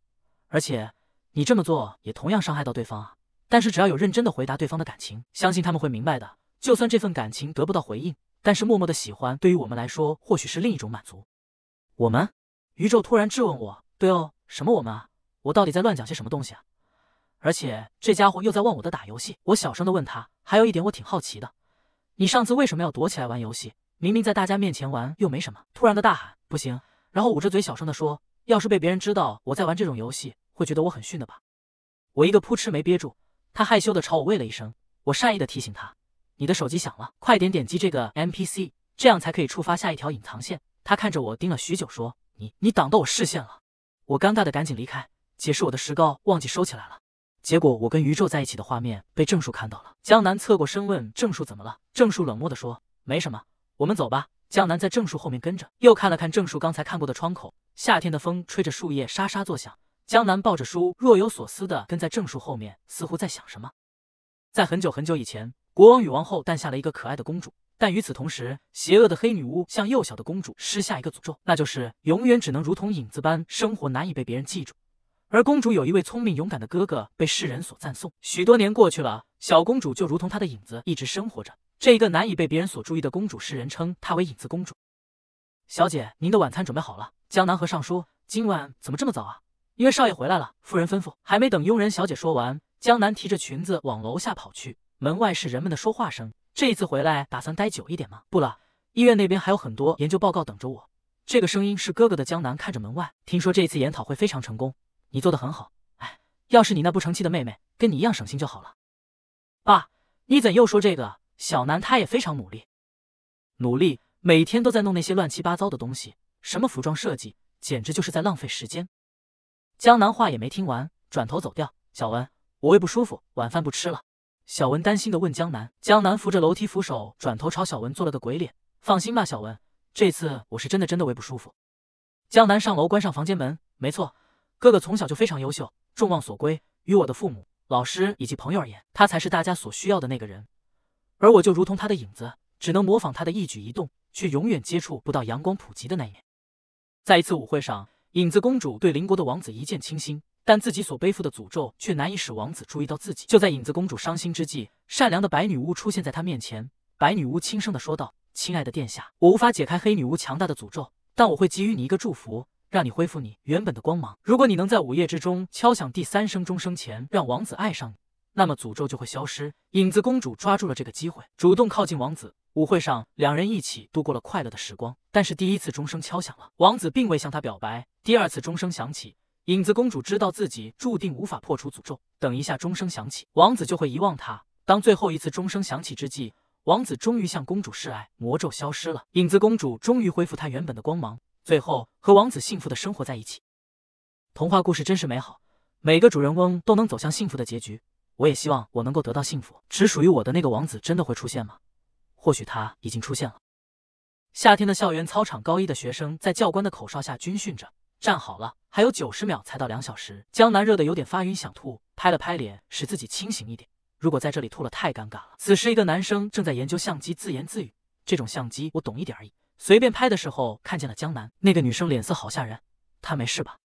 而且你这么做也同样伤害到对方啊。但是只要有认真的回答对方的感情，相信他们会明白的。就算这份感情得不到回应。”但是默默的喜欢对于我们来说，或许是另一种满足。我们，宇宙突然质问我：“对哦，什么我们啊？我到底在乱讲些什么东西啊？”而且这家伙又在忘我的打游戏。我小声的问他：“还有一点我挺好奇的，你上次为什么要躲起来玩游戏？明明在大家面前玩又没什么。”突然的大喊：“不行！”然后捂着嘴小声的说：“要是被别人知道我在玩这种游戏，会觉得我很逊的吧？”我一个扑哧没憋住，他害羞的朝我喂了一声。我善意的提醒他。你的手机响了，快点点击这个 NPC，这样才可以触发下一条隐藏线。他看着我盯了许久，说：“你你挡到我视线了。”我尴尬的赶紧离开，解释我的石膏忘记收起来了。结果我跟宇宙在一起的画面被郑树看到了。江南侧过身问郑树怎么了，郑树冷漠的说：“没什么，我们走吧。”江南在郑树后面跟着，又看了看郑树刚才看过的窗口，夏天的风吹着树叶沙沙作响。江南抱着书若有所思的跟在郑树后面，似乎在想什么。在很久很久以前。国王与王后诞下了一个可爱的公主，但与此同时，邪恶的黑女巫向幼小的公主施下一个诅咒，那就是永远只能如同影子般生活，难以被别人记住。而公主有一位聪明勇敢的哥哥，被世人所赞颂。许多年过去了，小公主就如同她的影子，一直生活着。这一个难以被别人所注意的公主，世人称她为影子公主。小姐，您的晚餐准备好了。江南和尚说：“今晚怎么这么早啊？”因为少爷回来了。夫人吩咐。还没等佣人小姐说完，江南提着裙子往楼下跑去。门外是人们的说话声。这一次回来打算待久一点吗？不了，医院那边还有很多研究报告等着我。这个声音是哥哥的。江南看着门外，听说这次研讨会非常成功，你做的很好。哎，要是你那不成器的妹妹跟你一样省心就好了。爸，你怎又说这个？小南他也非常努力，努力，每天都在弄那些乱七八糟的东西，什么服装设计，简直就是在浪费时间。江南话也没听完，转头走掉。小文，我胃不舒服，晚饭不吃了。小文担心的问江南，江南扶着楼梯扶手，转头朝小文做了个鬼脸。放心吧，小文，这次我是真的真的胃不舒服。江南上楼关上房间门。没错，哥哥从小就非常优秀，众望所归。于我的父母、老师以及朋友而言，他才是大家所需要的那个人。而我就如同他的影子，只能模仿他的一举一动，却永远接触不到阳光普及的那一面。在一次舞会上，影子公主对邻国的王子一见倾心。但自己所背负的诅咒却难以使王子注意到自己。就在影子公主伤心之际，善良的白女巫出现在她面前。白女巫轻声的说道：“亲爱的殿下，我无法解开黑女巫强大的诅咒，但我会给予你一个祝福，让你恢复你原本的光芒。如果你能在午夜之中敲响第三声钟声前让王子爱上你，那么诅咒就会消失。”影子公主抓住了这个机会，主动靠近王子。舞会上，两人一起度过了快乐的时光。但是第一次钟声敲响了，王子并未向她表白。第二次钟声响起。影子公主知道自己注定无法破除诅咒，等一下钟声响起，王子就会遗忘她。当最后一次钟声响起之际，王子终于向公主示爱，魔咒消失了，影子公主终于恢复她原本的光芒，最后和王子幸福的生活在一起。童话故事真是美好，每个主人翁都能走向幸福的结局。我也希望我能够得到幸福。只属于我的那个王子真的会出现吗？或许他已经出现了。夏天的校园操场，高一的学生在教官的口哨下军训着。站好了，还有九十秒才到两小时。江南热得有点发晕，想吐，拍了拍脸，使自己清醒一点。如果在这里吐了，太尴尬了。此时，一个男生正在研究相机，自言自语：“这种相机我懂一点而已。”随便拍的时候，看见了江南。那个女生脸色好吓人，她没事吧？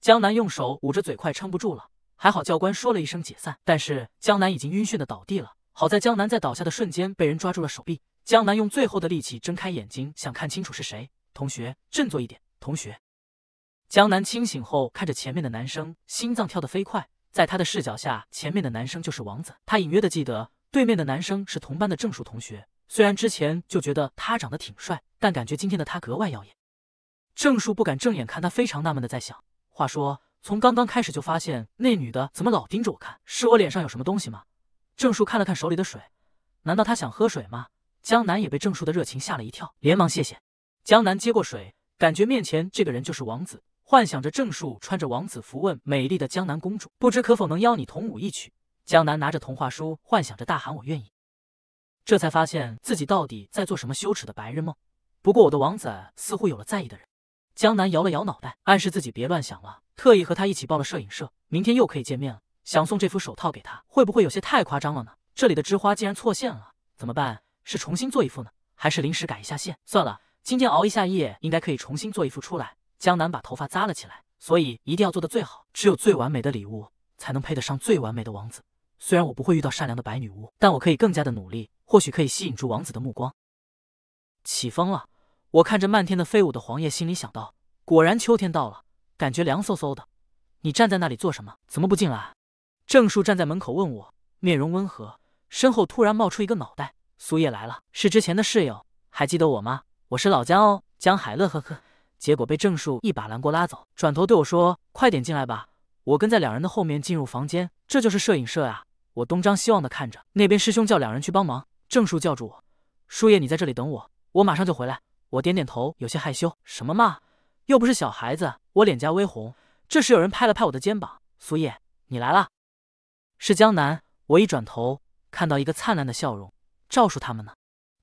江南用手捂着嘴，快撑不住了。还好教官说了一声解散，但是江南已经晕眩的倒地了。好在江南在倒下的瞬间被人抓住了手臂。江南用最后的力气睁开眼睛，想看清楚是谁。同学，振作一点，同学。江南清醒后，看着前面的男生，心脏跳得飞快。在他的视角下，前面的男生就是王子。他隐约的记得，对面的男生是同班的郑树同学。虽然之前就觉得他长得挺帅，但感觉今天的他格外耀眼。郑树不敢正眼看他，非常纳闷的在想：话说，从刚刚开始就发现那女的怎么老盯着我看？是我脸上有什么东西吗？郑树看了看手里的水，难道他想喝水吗？江南也被郑树的热情吓了一跳，连忙谢谢。江南接过水，感觉面前这个人就是王子。幻想着郑树穿着王子服问美丽的江南公主，不知可否能邀你同舞一曲。江南拿着童话书，幻想着大喊我愿意。这才发现自己到底在做什么羞耻的白日梦。不过我的王子似乎有了在意的人。江南摇了摇脑袋，暗示自己别乱想了，特意和他一起报了摄影社，明天又可以见面了。想送这副手套给他，会不会有些太夸张了呢？这里的枝花竟然错线了，怎么办？是重新做一副呢，还是临时改一下线？算了，今天熬一下夜，应该可以重新做一副出来。江南把头发扎了起来，所以一定要做的最好，只有最完美的礼物才能配得上最完美的王子。虽然我不会遇到善良的白女巫，但我可以更加的努力，或许可以吸引住王子的目光。起风了，我看着漫天的飞舞的黄叶，心里想到：果然秋天到了，感觉凉飕飕的。你站在那里做什么？怎么不进来？郑树站在门口问我，面容温和，身后突然冒出一个脑袋。苏叶来了，是之前的室友，还记得我吗？我是老江哦，江海乐，呵呵。结果被郑树一把拦过拉走，转头对我说：“快点进来吧。”我跟在两人的后面进入房间，这就是摄影社啊！我东张西望的看着，那边师兄叫两人去帮忙，郑树叫住我：“树叶，你在这里等我，我马上就回来。”我点点头，有些害羞：“什么嘛，又不是小孩子。”我脸颊微红，这时有人拍了拍我的肩膀：“苏叶，你来了。”是江南。我一转头，看到一个灿烂的笑容。赵叔他们呢？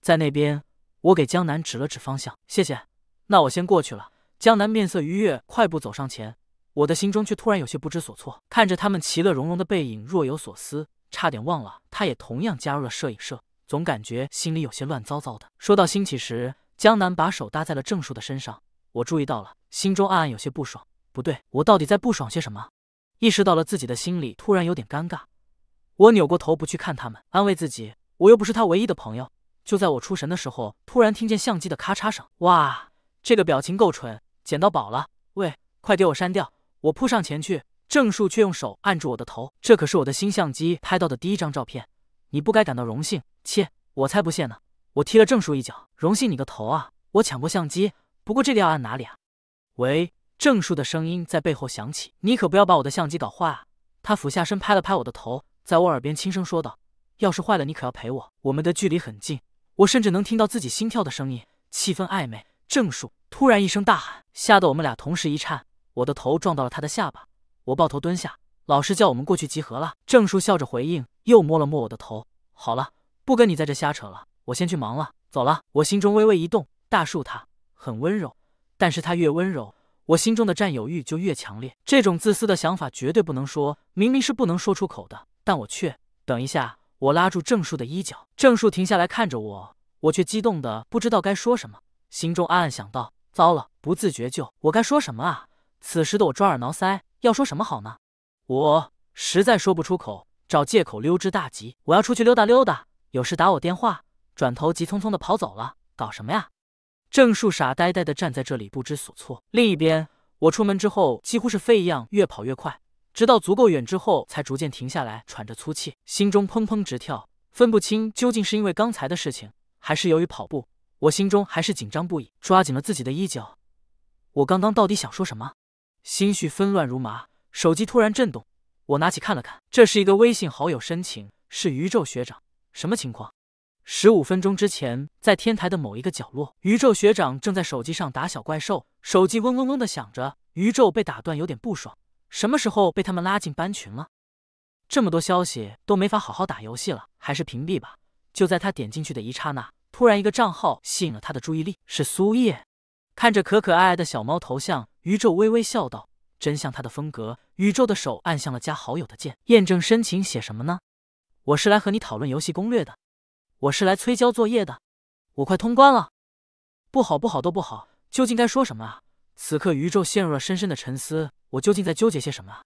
在那边。我给江南指了指方向：“谢谢。”那我先过去了。江南面色愉悦，快步走上前，我的心中却突然有些不知所措，看着他们其乐融融的背影，若有所思，差点忘了他也同样加入了摄影社，总感觉心里有些乱糟糟的。说到兴起时，江南把手搭在了郑树的身上，我注意到了，心中暗暗有些不爽。不对，我到底在不爽些什么？意识到了自己的心里突然有点尴尬，我扭过头不去看他们，安慰自己，我又不是他唯一的朋友。就在我出神的时候，突然听见相机的咔嚓声，哇！这个表情够蠢，捡到宝了！喂，快给我删掉！我扑上前去，郑树却用手按住我的头。这可是我的新相机拍到的第一张照片，你不该感到荣幸。切，我才不屑呢！我踢了郑树一脚，荣幸你个头啊！我抢过相机，不过这个要按哪里啊？喂，郑树的声音在背后响起，你可不要把我的相机搞坏啊！他俯下身拍了拍我的头，在我耳边轻声说道：“要是坏了，你可要赔我。”我们的距离很近，我甚至能听到自己心跳的声音，气氛暧昧。郑树。突然一声大喊，吓得我们俩同时一颤，我的头撞到了他的下巴，我抱头蹲下。老师叫我们过去集合了。郑树笑着回应，又摸了摸我的头。好了，不跟你在这瞎扯了，我先去忙了，走了。我心中微微一动，大树他很温柔，但是他越温柔，我心中的占有欲就越强烈。这种自私的想法绝对不能说，明明是不能说出口的，但我却……等一下，我拉住郑树的衣角，郑树停下来看着我，我却激动的不知道该说什么，心中暗暗想到。糟了，不自觉就我该说什么啊？此时的我抓耳挠腮，要说什么好呢？我实在说不出口，找借口溜之大吉。我要出去溜达溜达，有事打我电话。转头急匆匆的跑走了。搞什么呀？郑树傻呆呆的站在这里，不知所措。另一边，我出门之后几乎是飞一样，越跑越快，直到足够远之后，才逐渐停下来，喘着粗气，心中砰砰直跳，分不清究竟是因为刚才的事情，还是由于跑步。我心中还是紧张不已，抓紧了自己的衣角。我刚刚到底想说什么？心绪纷乱如麻，手机突然震动，我拿起看了看，这是一个微信好友申请，是宇宙学长。什么情况？十五分钟之前，在天台的某一个角落，宇宙学长正在手机上打小怪兽，手机嗡嗡嗡的响着。宇宙被打断，有点不爽。什么时候被他们拉进班群了？这么多消息都没法好好打游戏了，还是屏蔽吧。就在他点进去的一刹那。突然，一个账号吸引了他的注意力，是苏叶。看着可可爱爱的小猫头像，宇宙微微笑道：“真像他的风格。”宇宙的手按向了加好友的键，验证申请写什么呢？我是来和你讨论游戏攻略的，我是来催交作业的，我快通关了。不好，不好，都不好，究竟该说什么啊？此刻，宇宙陷入了深深的沉思。我究竟在纠结些什么啊？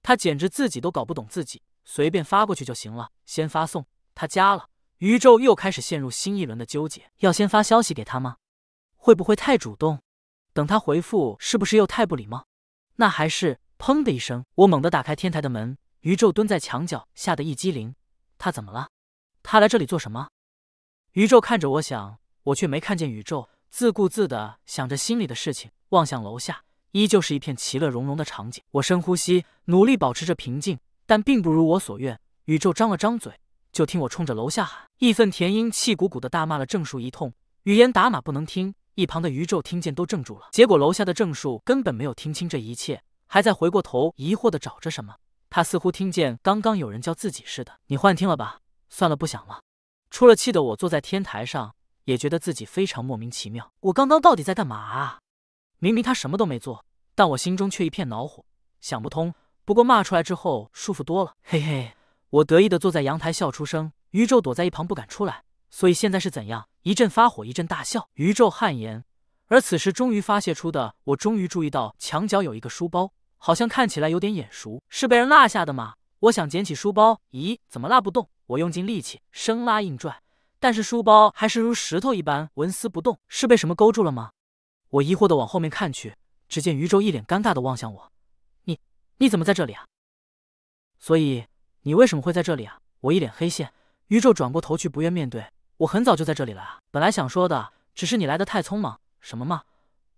他简直自己都搞不懂自己，随便发过去就行了。先发送，他加了。宇宙又开始陷入新一轮的纠结，要先发消息给他吗？会不会太主动？等他回复是不是又太不礼貌？那还是砰的一声，我猛地打开天台的门，宇宙蹲在墙角，吓得一激灵。他怎么了？他来这里做什么？宇宙看着我想，我却没看见宇宙，自顾自的想着心里的事情，望向楼下，依旧是一片其乐融融的场景。我深呼吸，努力保持着平静，但并不如我所愿。宇宙张了张嘴。就听我冲着楼下喊，义愤填膺、气鼓鼓的大骂了郑树一通，语言打码不能听，一旁的于宙听见都怔住了。结果楼下的郑树根本没有听清这一切，还在回过头疑惑的找着什么。他似乎听见刚刚有人叫自己似的。你幻听了吧？算了，不想了。出了气的我坐在天台上，也觉得自己非常莫名其妙。我刚刚到底在干嘛啊？明明他什么都没做，但我心中却一片恼火，想不通。不过骂出来之后舒服多了，嘿嘿。我得意的坐在阳台笑出声，宇宙躲在一旁不敢出来。所以现在是怎样？一阵发火，一阵大笑。宇宙汗颜。而此时终于发泄出的，我终于注意到墙角有一个书包，好像看起来有点眼熟，是被人落下的吗？我想捡起书包，咦，怎么拉不动？我用尽力气，生拉硬拽，但是书包还是如石头一般纹丝不动，是被什么勾住了吗？我疑惑的往后面看去，只见宇宙一脸尴尬的望向我：“你，你怎么在这里啊？所以。”你为什么会在这里啊？我一脸黑线。宇宙转过头去，不愿面对。我很早就在这里了啊！本来想说的，只是你来的太匆忙。什么嘛？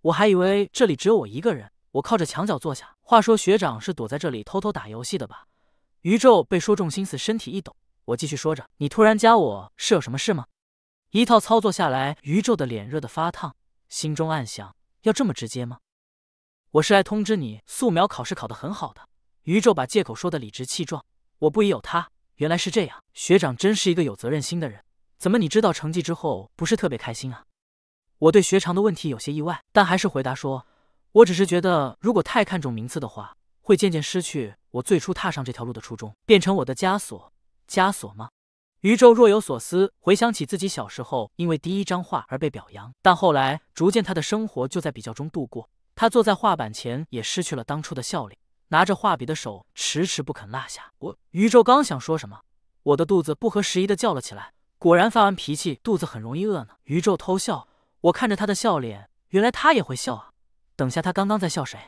我还以为这里只有我一个人。我靠着墙角坐下。话说学长是躲在这里偷偷打游戏的吧？宇宙被说中心思，身体一抖。我继续说着，你突然加我是有什么事吗？一套操作下来，宇宙的脸热得发烫，心中暗想：要这么直接吗？我是来通知你，素描考试考得很好的。宇宙把借口说得理直气壮。我不疑有他，原来是这样。学长真是一个有责任心的人。怎么你知道成绩之后不是特别开心啊？我对学长的问题有些意外，但还是回答说：“我只是觉得，如果太看重名次的话，会渐渐失去我最初踏上这条路的初衷，变成我的枷锁。枷锁吗？”宇宙若有所思，回想起自己小时候因为第一张画而被表扬，但后来逐渐他的生活就在比较中度过。他坐在画板前，也失去了当初的笑脸。拿着画笔的手迟迟不肯落下。我宇宙刚想说什么，我的肚子不合时宜的叫了起来。果然发完脾气，肚子很容易饿呢。宇宙偷笑，我看着他的笑脸，原来他也会笑啊。等下他刚刚在笑谁？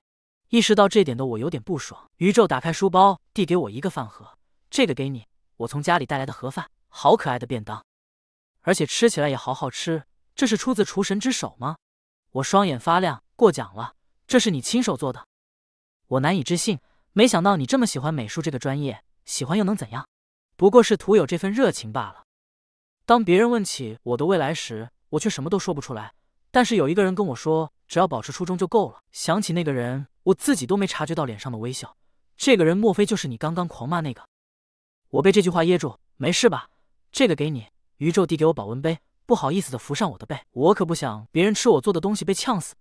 意识到这点的我有点不爽。宇宙打开书包，递给我一个饭盒，这个给你，我从家里带来的盒饭，好可爱的便当，而且吃起来也好好吃。这是出自厨神之手吗？我双眼发亮，过奖了，这是你亲手做的。我难以置信，没想到你这么喜欢美术这个专业，喜欢又能怎样？不过是徒有这份热情罢了。当别人问起我的未来时，我却什么都说不出来。但是有一个人跟我说，只要保持初衷就够了。想起那个人，我自己都没察觉到脸上的微笑。这个人莫非就是你刚刚狂骂那个？我被这句话噎住。没事吧？这个给你。宇宙递给我保温杯，不好意思的扶上我的背。我可不想别人吃我做的东西被呛死。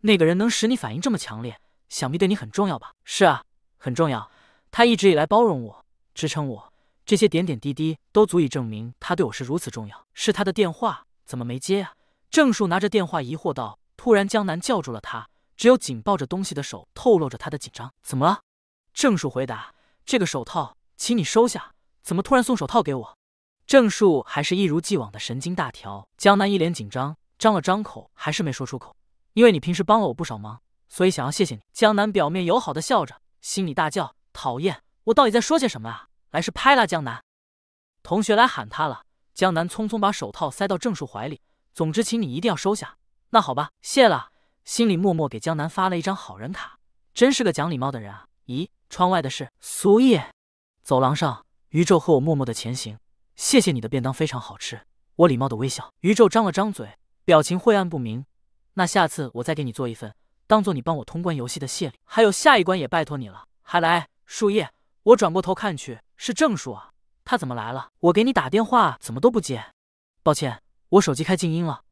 那个人能使你反应这么强烈？想必对你很重要吧？是啊，很重要。他一直以来包容我，支撑我，这些点点滴滴都足以证明他对我是如此重要。是他的电话，怎么没接啊？郑树拿着电话疑惑道。突然，江南叫住了他，只有紧抱着东西的手透露着他的紧张。怎么了？郑树回答：“这个手套，请你收下。怎么突然送手套给我？”郑树还是一如既往的神经大条。江南一脸紧张，张了张口，还是没说出口。因为你平时帮了我不少忙。所以想要谢谢你，江南表面友好的笑着，心里大叫：讨厌！我到底在说些什么啊？来是拍了江南，同学来喊他了。江南匆匆把手套塞到郑树怀里。总之，请你一定要收下。那好吧，谢了。心里默默给江南发了一张好人卡，真是个讲礼貌的人啊。咦，窗外的是苏叶。走廊上，宇宙和我默默的前行。谢谢你的便当非常好吃。我礼貌的微笑。宇宙张了张嘴，表情晦暗不明。那下次我再给你做一份。当做你帮我通关游戏的谢礼，还有下一关也拜托你了。还来树叶？我转过头看去，是郑树啊，他怎么来了？我给你打电话怎么都不接？抱歉，我手机开静音了。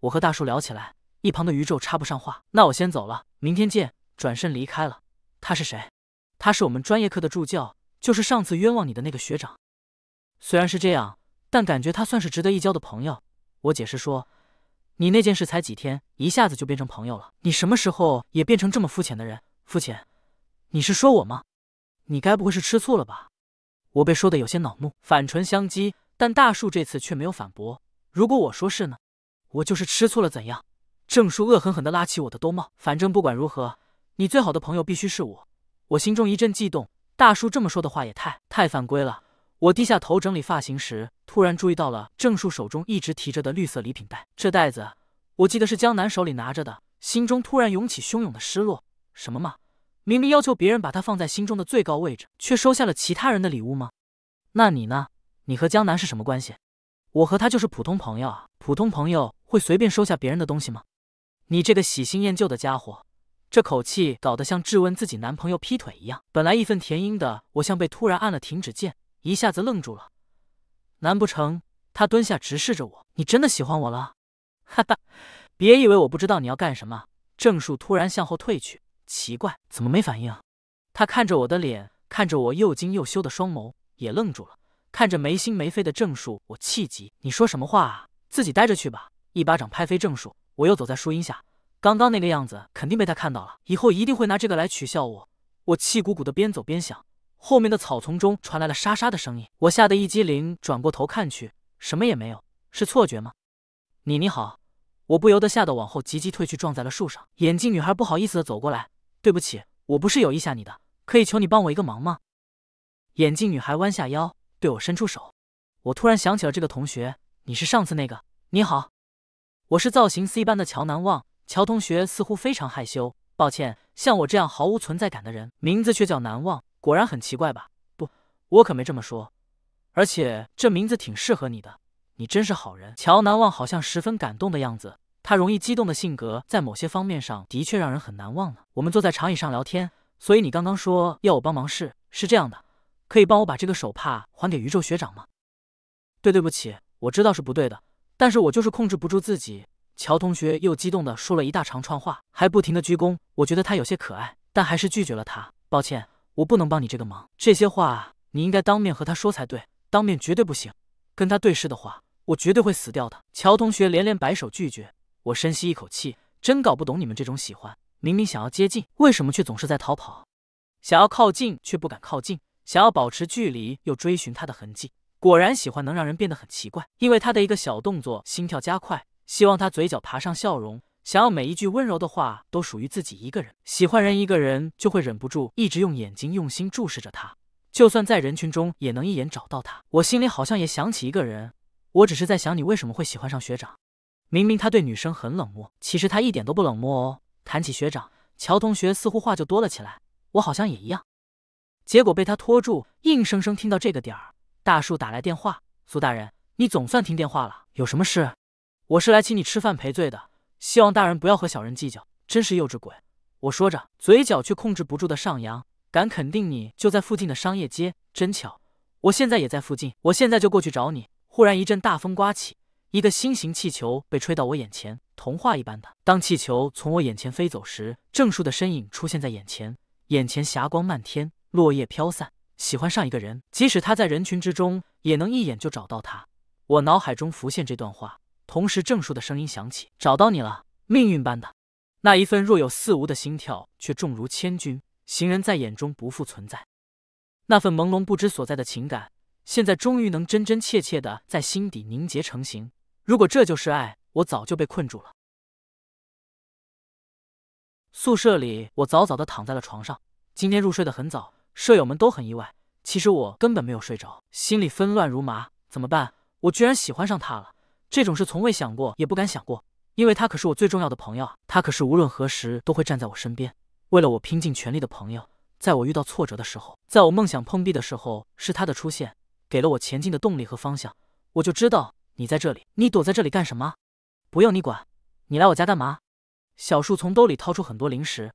我和大树聊起来，一旁的宇宙插不上话。那我先走了，明天见。转身离开了。他是谁？他是我们专业课的助教，就是上次冤枉你的那个学长。虽然是这样，但感觉他算是值得一交的朋友。我解释说。你那件事才几天，一下子就变成朋友了。你什么时候也变成这么肤浅的人？肤浅？你是说我吗？你该不会是吃醋了吧？我被说的有些恼怒，反唇相讥，但大树这次却没有反驳。如果我说是呢？我就是吃醋了，怎样？郑树恶狠狠地拉起我的兜帽。反正不管如何，你最好的朋友必须是我。我心中一阵悸动，大树这么说的话也太太犯规了。我低下头整理发型时，突然注意到了郑树手中一直提着的绿色礼品袋。这袋子，我记得是江南手里拿着的，心中突然涌起汹涌的失落。什么嘛？明明要求别人把它放在心中的最高位置，却收下了其他人的礼物吗？那你呢？你和江南是什么关系？我和他就是普通朋友啊。普通朋友会随便收下别人的东西吗？你这个喜新厌旧的家伙，这口气搞得像质问自己男朋友劈腿一样。本来义愤填膺的我，像被突然按了停止键，一下子愣住了。难不成他蹲下直视着我？你真的喜欢我了？哈哈，别以为我不知道你要干什么。郑树突然向后退去，奇怪，怎么没反应？他看着我的脸，看着我又惊又羞的双眸，也愣住了。看着没心没肺的郑树，我气急：“你说什么话啊？自己待着去吧！”一巴掌拍飞郑树，我又走在树荫下，刚刚那个样子肯定被他看到了，以后一定会拿这个来取笑我。我气鼓鼓的边走边想，后面的草丛中传来了沙沙的声音，我吓得一激灵，转过头看去，什么也没有，是错觉吗？你你好，我不由得吓得往后急急退去，撞在了树上。眼镜女孩不好意思的走过来，对不起，我不是有意吓你的，可以求你帮我一个忙吗？眼镜女孩弯下腰。对我伸出手，我突然想起了这个同学，你是上次那个？你好，我是造型 C 班的乔难忘。乔同学似乎非常害羞，抱歉，像我这样毫无存在感的人，名字却叫难忘，果然很奇怪吧？不，我可没这么说，而且这名字挺适合你的，你真是好人。乔难忘好像十分感动的样子，他容易激动的性格在某些方面上的确让人很难忘呢。我们坐在长椅上聊天，所以你刚刚说要我帮忙是是这样的。可以帮我把这个手帕还给宇宙学长吗？对，对不起，我知道是不对的，但是我就是控制不住自己。乔同学又激动的说了一大长串话，还不停的鞠躬。我觉得他有些可爱，但还是拒绝了他。抱歉，我不能帮你这个忙。这些话你应该当面和他说才对，当面绝对不行。跟他对视的话，我绝对会死掉的。乔同学连连摆手拒绝。我深吸一口气，真搞不懂你们这种喜欢，明明想要接近，为什么却总是在逃跑？想要靠近却不敢靠近。想要保持距离，又追寻他的痕迹，果然喜欢能让人变得很奇怪。因为他的一个小动作，心跳加快，希望他嘴角爬上笑容，想要每一句温柔的话都属于自己一个人。喜欢人一个人，就会忍不住一直用眼睛用心注视着他，就算在人群中，也能一眼找到他。我心里好像也想起一个人，我只是在想，你为什么会喜欢上学长？明明他对女生很冷漠，其实他一点都不冷漠哦。谈起学长，乔同学似乎话就多了起来，我好像也一样。结果被他拖住，硬生生听到这个点儿。大树打来电话，苏大人，你总算听电话了，有什么事？我是来请你吃饭赔罪的，希望大人不要和小人计较。真是幼稚鬼！我说着，嘴角却控制不住的上扬。敢肯定你就在附近的商业街，真巧，我现在也在附近，我现在就过去找你。忽然一阵大风刮起，一个心形气球被吹到我眼前，童话一般的。当气球从我眼前飞走时，郑树的身影出现在眼前，眼前霞光漫天。落叶飘散，喜欢上一个人，即使他在人群之中，也能一眼就找到他。我脑海中浮现这段话，同时郑树的声音响起：“找到你了，命运般的。”那一份若有似无的心跳，却重如千钧，行人在眼中不复存在。那份朦胧不知所在的情感，现在终于能真真切切的在心底凝结成型。如果这就是爱，我早就被困住了。宿舍里，我早早的躺在了床上，今天入睡的很早。舍友们都很意外，其实我根本没有睡着，心里纷乱如麻。怎么办？我居然喜欢上他了！这种事从未想过，也不敢想过，因为他可是我最重要的朋友，他可是无论何时都会站在我身边，为了我拼尽全力的朋友。在我遇到挫折的时候，在我梦想碰壁的时候，是他的出现，给了我前进的动力和方向。我就知道你在这里，你躲在这里干什么？不用你管，你来我家干嘛？小树从兜里掏出很多零食。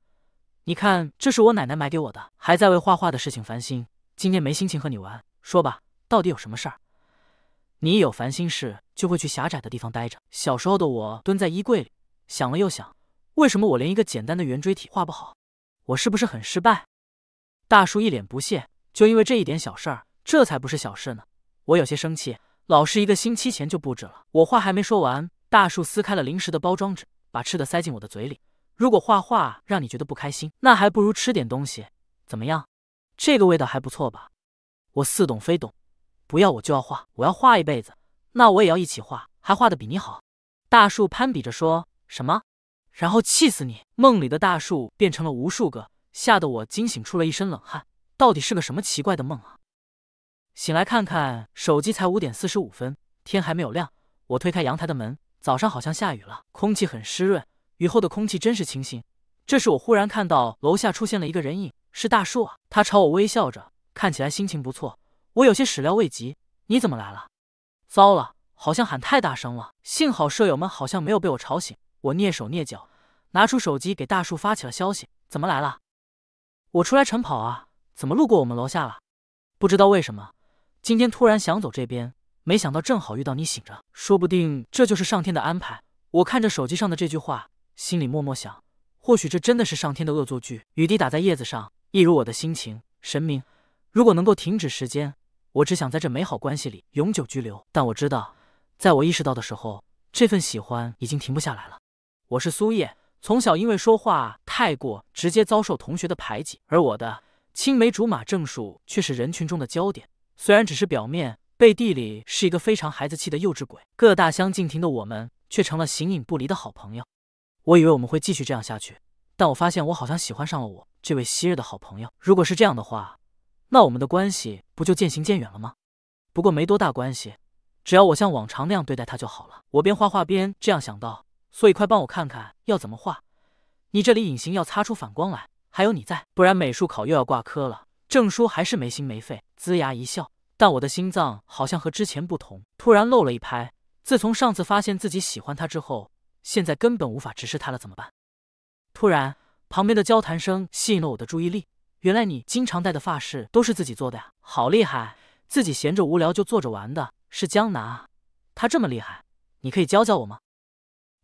你看，这是我奶奶买给我的，还在为画画的事情烦心。今天没心情和你玩，说吧，到底有什么事儿？你一有烦心事，就会去狭窄的地方待着。小时候的我蹲在衣柜里，想了又想，为什么我连一个简单的圆锥体画不好？我是不是很失败？大叔一脸不屑，就因为这一点小事儿，这才不是小事呢。我有些生气，老师一个星期前就布置了。我话还没说完，大树撕开了零食的包装纸，把吃的塞进我的嘴里。如果画画让你觉得不开心，那还不如吃点东西，怎么样？这个味道还不错吧？我似懂非懂，不要我就要画，我要画一辈子，那我也要一起画，还画的比你好。大树攀比着说什么，然后气死你！梦里的大树变成了无数个，吓得我惊醒出了一身冷汗。到底是个什么奇怪的梦啊？醒来看看手机，才五点四十五分，天还没有亮。我推开阳台的门，早上好像下雨了，空气很湿润。雨后的空气真是清新。这时我忽然看到楼下出现了一个人影，是大树啊！他朝我微笑着，看起来心情不错。我有些始料未及，你怎么来了？糟了，好像喊太大声了。幸好舍友们好像没有被我吵醒。我蹑手蹑脚，拿出手机给大树发起了消息：“怎么来了？我出来晨跑啊，怎么路过我们楼下了？不知道为什么，今天突然想走这边，没想到正好遇到你醒着，说不定这就是上天的安排。”我看着手机上的这句话，心里默默想：或许这真的是上天的恶作剧。雨滴打在叶子上，一如我的心情。神明，如果能够停止时间，我只想在这美好关系里永久居留。但我知道，在我意识到的时候，这份喜欢已经停不下来了。我是苏叶，从小因为说话太过直接，遭受同学的排挤，而我的青梅竹马郑树却是人群中的焦点。虽然只是表面，背地里是一个非常孩子气的幼稚鬼。各大相径庭的我们。却成了形影不离的好朋友。我以为我们会继续这样下去，但我发现我好像喜欢上了我这位昔日的好朋友。如果是这样的话，那我们的关系不就渐行渐远了吗？不过没多大关系，只要我像往常那样对待他就好了。我边画画边这样想到，所以快帮我看看要怎么画。你这里隐形要擦出反光来，还有你在，不然美术考又要挂科了。郑叔还是没心没肺，龇牙一笑。但我的心脏好像和之前不同，突然漏了一拍。自从上次发现自己喜欢他之后，现在根本无法直视他了，怎么办？突然，旁边的交谈声吸引了我的注意力。原来你经常戴的发饰都是自己做的呀，好厉害！自己闲着无聊就坐着玩的，是江南啊？他这么厉害，你可以教教我吗？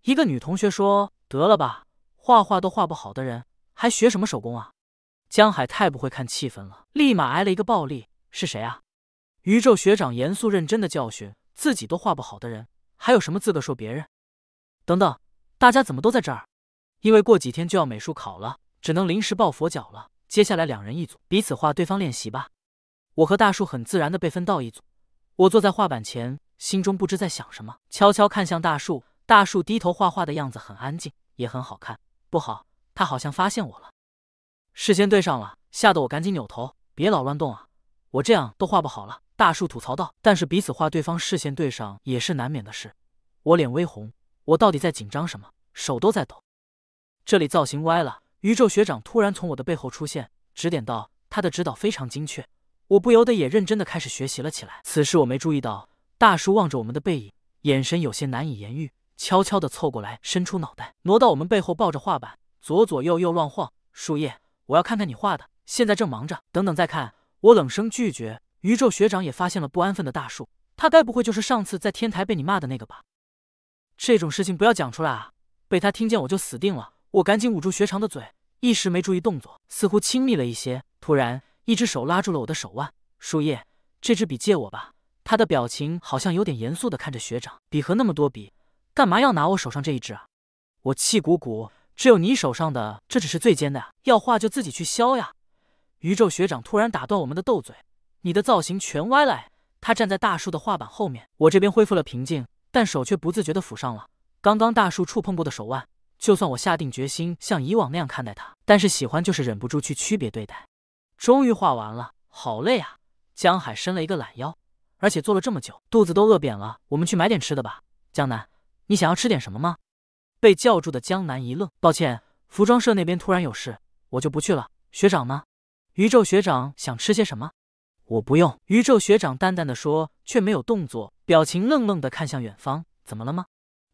一个女同学说：“得了吧，画画都画不好的人，还学什么手工啊？”江海太不会看气氛了，立马挨了一个暴力。是谁啊？宇宙学长严肃认真的教训。自己都画不好的人，还有什么资格说别人？等等，大家怎么都在这儿？因为过几天就要美术考了，只能临时抱佛脚了。接下来两人一组，彼此画对方练习吧。我和大树很自然的被分到一组。我坐在画板前，心中不知在想什么，悄悄看向大树。大树低头画画的样子很安静，也很好看。不好，他好像发现我了。视线对上了，吓得我赶紧扭头，别老乱动啊！我这样都画不好了。大树吐槽道：“但是彼此画对方视线对上也是难免的事。”我脸微红，我到底在紧张什么？手都在抖。这里造型歪了。宇宙学长突然从我的背后出现，指点道：“他的指导非常精确。”我不由得也认真的开始学习了起来。此时我没注意到，大叔望着我们的背影，眼神有些难以言喻，悄悄的凑过来，伸出脑袋，挪到我们背后，抱着画板，左左右右乱晃。树叶，我要看看你画的，现在正忙着，等等再看。我冷声拒绝。宇宙学长也发现了不安分的大树，他该不会就是上次在天台被你骂的那个吧？这种事情不要讲出来啊！被他听见我就死定了。我赶紧捂住学长的嘴，一时没注意动作，似乎亲密了一些。突然，一只手拉住了我的手腕。树叶，这支笔借我吧。他的表情好像有点严肃的看着学长，笔盒那么多笔，干嘛要拿我手上这一支啊？我气鼓鼓，只有你手上的这只是最尖的呀，要画就自己去削呀！宇宙学长突然打断我们的斗嘴。你的造型全歪了！他站在大树的画板后面，我这边恢复了平静，但手却不自觉地抚上了刚刚大树触碰过的手腕。就算我下定决心像以往那样看待他，但是喜欢就是忍不住去区别对待。终于画完了，好累啊！江海伸了一个懒腰，而且坐了这么久，肚子都饿扁了。我们去买点吃的吧。江南，你想要吃点什么吗？被叫住的江南一愣，抱歉，服装社那边突然有事，我就不去了。学长呢？宇宙学长想吃些什么？我不用。宇宙学长淡淡的说，却没有动作，表情愣愣的看向远方。怎么了吗？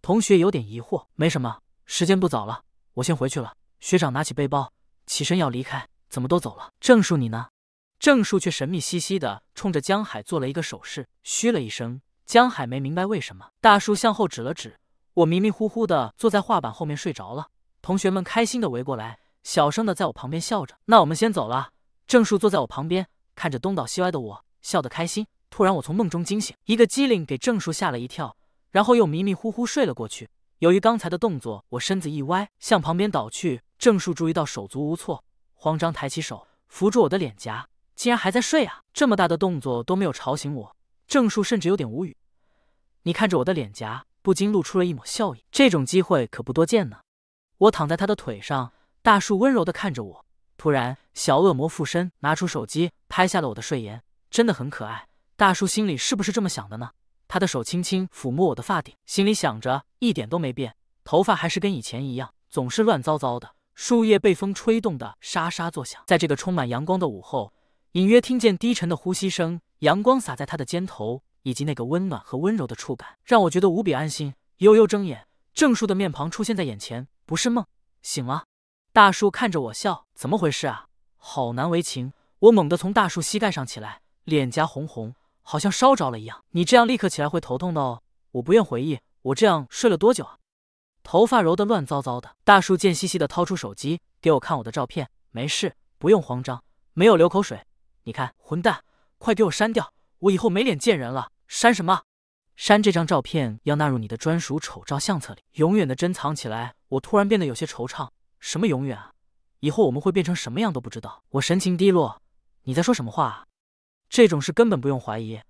同学有点疑惑。没什么，时间不早了，我先回去了。学长拿起背包，起身要离开。怎么都走了？郑树你呢？郑树却神秘兮兮的冲着江海做了一个手势，嘘了一声。江海没明白为什么。大叔向后指了指，我迷迷糊糊的坐在画板后面睡着了。同学们开心的围过来，小声的在我旁边笑着。那我们先走了。郑树坐在我旁边。看着东倒西歪的我，笑得开心。突然，我从梦中惊醒，一个机灵给郑树吓了一跳，然后又迷迷糊糊睡了过去。由于刚才的动作，我身子一歪，向旁边倒去。郑树注意到手足无措，慌张抬起手扶住我的脸颊，竟然还在睡啊！这么大的动作都没有吵醒我，郑树甚至有点无语。你看着我的脸颊，不禁露出了一抹笑意。这种机会可不多见呢。我躺在他的腿上，大树温柔地看着我。突然，小恶魔附身，拿出手机拍下了我的睡颜，真的很可爱。大叔心里是不是这么想的呢？他的手轻轻抚摸我的发顶，心里想着一点都没变，头发还是跟以前一样，总是乱糟糟的。树叶被风吹动的沙沙作响，在这个充满阳光的午后，隐约听见低沉的呼吸声，阳光洒在他的肩头，以及那个温暖和温柔的触感，让我觉得无比安心。悠悠睁眼，郑树的面庞出现在眼前，不是梦，醒了。大树看着我笑，怎么回事啊？好难为情。我猛地从大树膝盖上起来，脸颊红红，好像烧着了一样。你这样立刻起来会头痛的哦。我不愿回忆，我这样睡了多久啊？头发揉得乱糟糟的。大树贱兮兮的掏出手机给我看我的照片。没事，不用慌张，没有流口水。你看，混蛋，快给我删掉，我以后没脸见人了。删什么？删这张照片，要纳入你的专属丑照相册里，永远的珍藏起来。我突然变得有些惆怅。什么永远啊？以后我们会变成什么样都不知道。我神情低落。你在说什么话啊？这种事根本不用怀疑。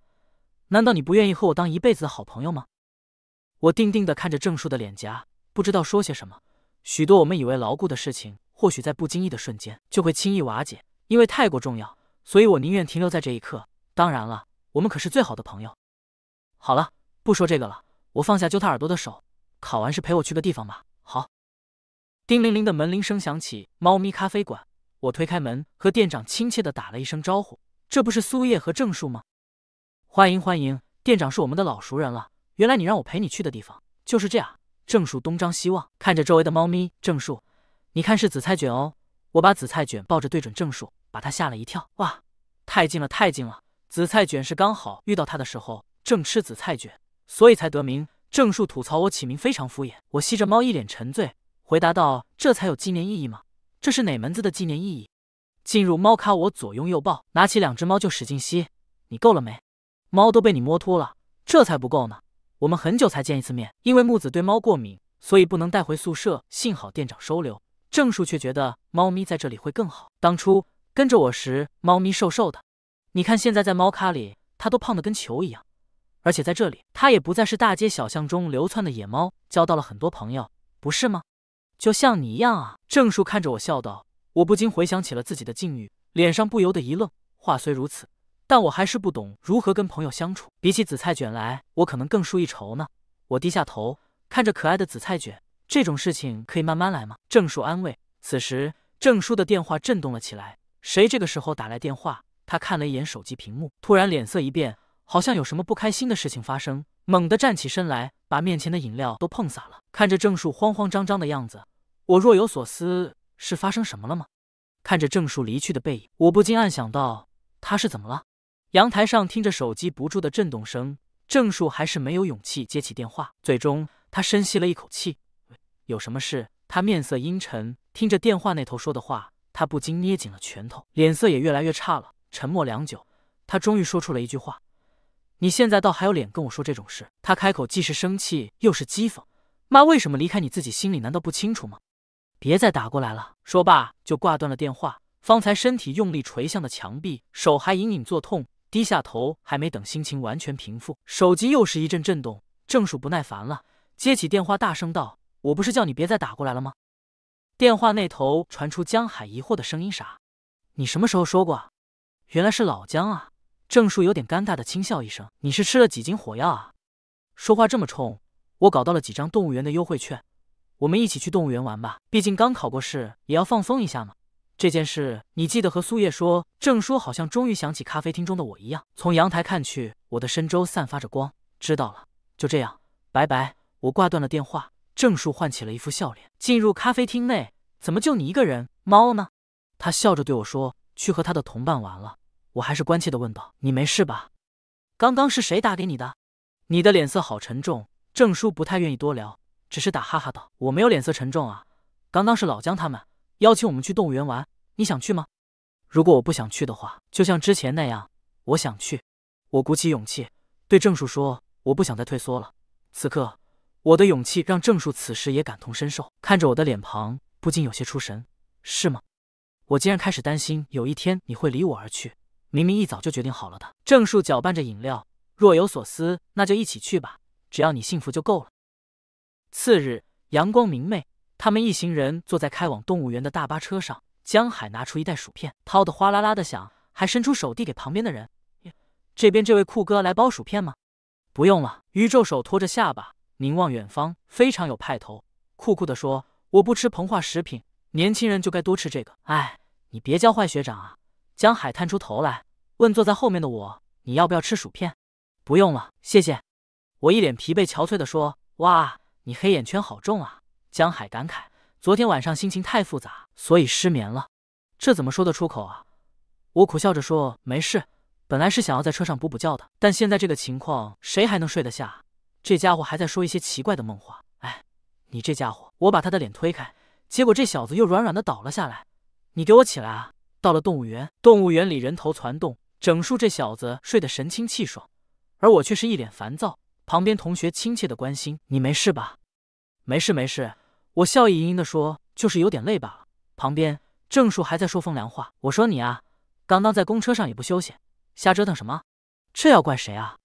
难道你不愿意和我当一辈子的好朋友吗？我定定的看着郑树的脸颊，不知道说些什么。许多我们以为牢固的事情，或许在不经意的瞬间就会轻易瓦解，因为太过重要，所以我宁愿停留在这一刻。当然了，我们可是最好的朋友。好了，不说这个了。我放下揪他耳朵的手。考完试陪我去个地方吧。好。叮铃铃的门铃声响起，猫咪咖啡馆。我推开门，和店长亲切的打了一声招呼。这不是苏叶和郑树吗？欢迎欢迎，店长是我们的老熟人了。原来你让我陪你去的地方就是这样。郑树东张西望，看着周围的猫咪。郑树，你看是紫菜卷哦。我把紫菜卷抱着对准郑树，把他吓了一跳。哇，太近了，太近了！紫菜卷是刚好遇到他的时候，正吃紫菜卷，所以才得名。郑树吐槽我起名非常敷衍。我吸着猫，一脸沉醉。回答道：“这才有纪念意义吗？这是哪门子的纪念意义？”进入猫咖，我左拥右抱，拿起两只猫就使劲吸。你够了没？猫都被你摸秃了，这才不够呢。我们很久才见一次面，因为木子对猫过敏，所以不能带回宿舍。幸好店长收留。郑树却觉得猫咪在这里会更好。当初跟着我时，猫咪瘦瘦的，你看现在在猫咖里，它都胖得跟球一样。而且在这里，它也不再是大街小巷中流窜的野猫，交到了很多朋友，不是吗？就像你一样啊！郑树看着我笑道。我不禁回想起了自己的境遇，脸上不由得一愣。话虽如此，但我还是不懂如何跟朋友相处。比起紫菜卷来，我可能更输一筹呢。我低下头，看着可爱的紫菜卷。这种事情可以慢慢来吗？郑树安慰。此时，郑叔的电话震动了起来。谁这个时候打来电话？他看了一眼手机屏幕，突然脸色一变，好像有什么不开心的事情发生，猛地站起身来，把面前的饮料都碰洒了。看着郑树慌慌张张的样子。我若有所思，是发生什么了吗？看着郑树离去的背影，我不禁暗想到，他是怎么了？阳台上听着手机不住的震动声，郑树还是没有勇气接起电话。最终，他深吸了一口气，有什么事？他面色阴沉，听着电话那头说的话，他不禁捏紧了拳头，脸色也越来越差了。沉默良久，他终于说出了一句话：“你现在倒还有脸跟我说这种事？”他开口既是生气又是讥讽：“妈为什么离开你自己心里难道不清楚吗？”别再打过来了。说罢就挂断了电话。方才身体用力捶向的墙壁，手还隐隐作痛。低下头，还没等心情完全平复，手机又是一阵震动。郑树不耐烦了，接起电话，大声道：“我不是叫你别再打过来了吗？”电话那头传出江海疑惑的声音：“啥？你什么时候说过？”原来是老江啊！郑树有点尴尬的轻笑一声：“你是吃了几斤火药啊？说话这么冲！我搞到了几张动物园的优惠券。”我们一起去动物园玩吧，毕竟刚考过试，也要放松一下嘛。这件事你记得和苏叶说。郑叔好像终于想起咖啡厅中的我一样。从阳台看去，我的身周散发着光。知道了，就这样，拜拜。我挂断了电话。郑叔唤起了一副笑脸，进入咖啡厅内。怎么就你一个人？猫呢？他笑着对我说：“去和他的同伴玩了。”我还是关切的问道：“你没事吧？刚刚是谁打给你的？”你的脸色好沉重。郑叔不太愿意多聊。只是打哈哈道：“我没有脸色沉重啊，刚刚是老姜他们邀请我们去动物园玩，你想去吗？如果我不想去的话，就像之前那样，我想去。”我鼓起勇气对郑树说：“我不想再退缩了。”此刻，我的勇气让郑树此时也感同身受，看着我的脸庞，不禁有些出神。是吗？我竟然开始担心有一天你会离我而去，明明一早就决定好了的。郑树搅拌着饮料，若有所思，那就一起去吧，只要你幸福就够了。次日，阳光明媚，他们一行人坐在开往动物园的大巴车上。江海拿出一袋薯片，掏得哗啦啦的响，还伸出手递给旁边的人：“这边这位酷哥来包薯片吗？”“不用了。”宇宙手托着下巴，凝望远方，非常有派头，酷酷的说：“我不吃膨化食品，年轻人就该多吃这个。”“哎，你别教坏学长啊！”江海探出头来问坐在后面的我：“你要不要吃薯片？”“不用了，谢谢。”我一脸疲惫憔悴的说：“哇。”你黑眼圈好重啊！江海感慨，昨天晚上心情太复杂，所以失眠了。这怎么说得出口啊？我苦笑着说：“没事，本来是想要在车上补补觉的，但现在这个情况，谁还能睡得下？这家伙还在说一些奇怪的梦话。哎，你这家伙！”我把他的脸推开，结果这小子又软软的倒了下来。你给我起来啊！到了动物园，动物园里人头攒动，整数这小子睡得神清气爽，而我却是一脸烦躁。旁边同学亲切的关心：“你没事吧？”“没事，没事。”我笑意盈盈的说：“就是有点累罢了。”旁边郑树还在说风凉话。我说：“你啊，刚刚在公车上也不休息，瞎折腾什么？这要怪谁啊？”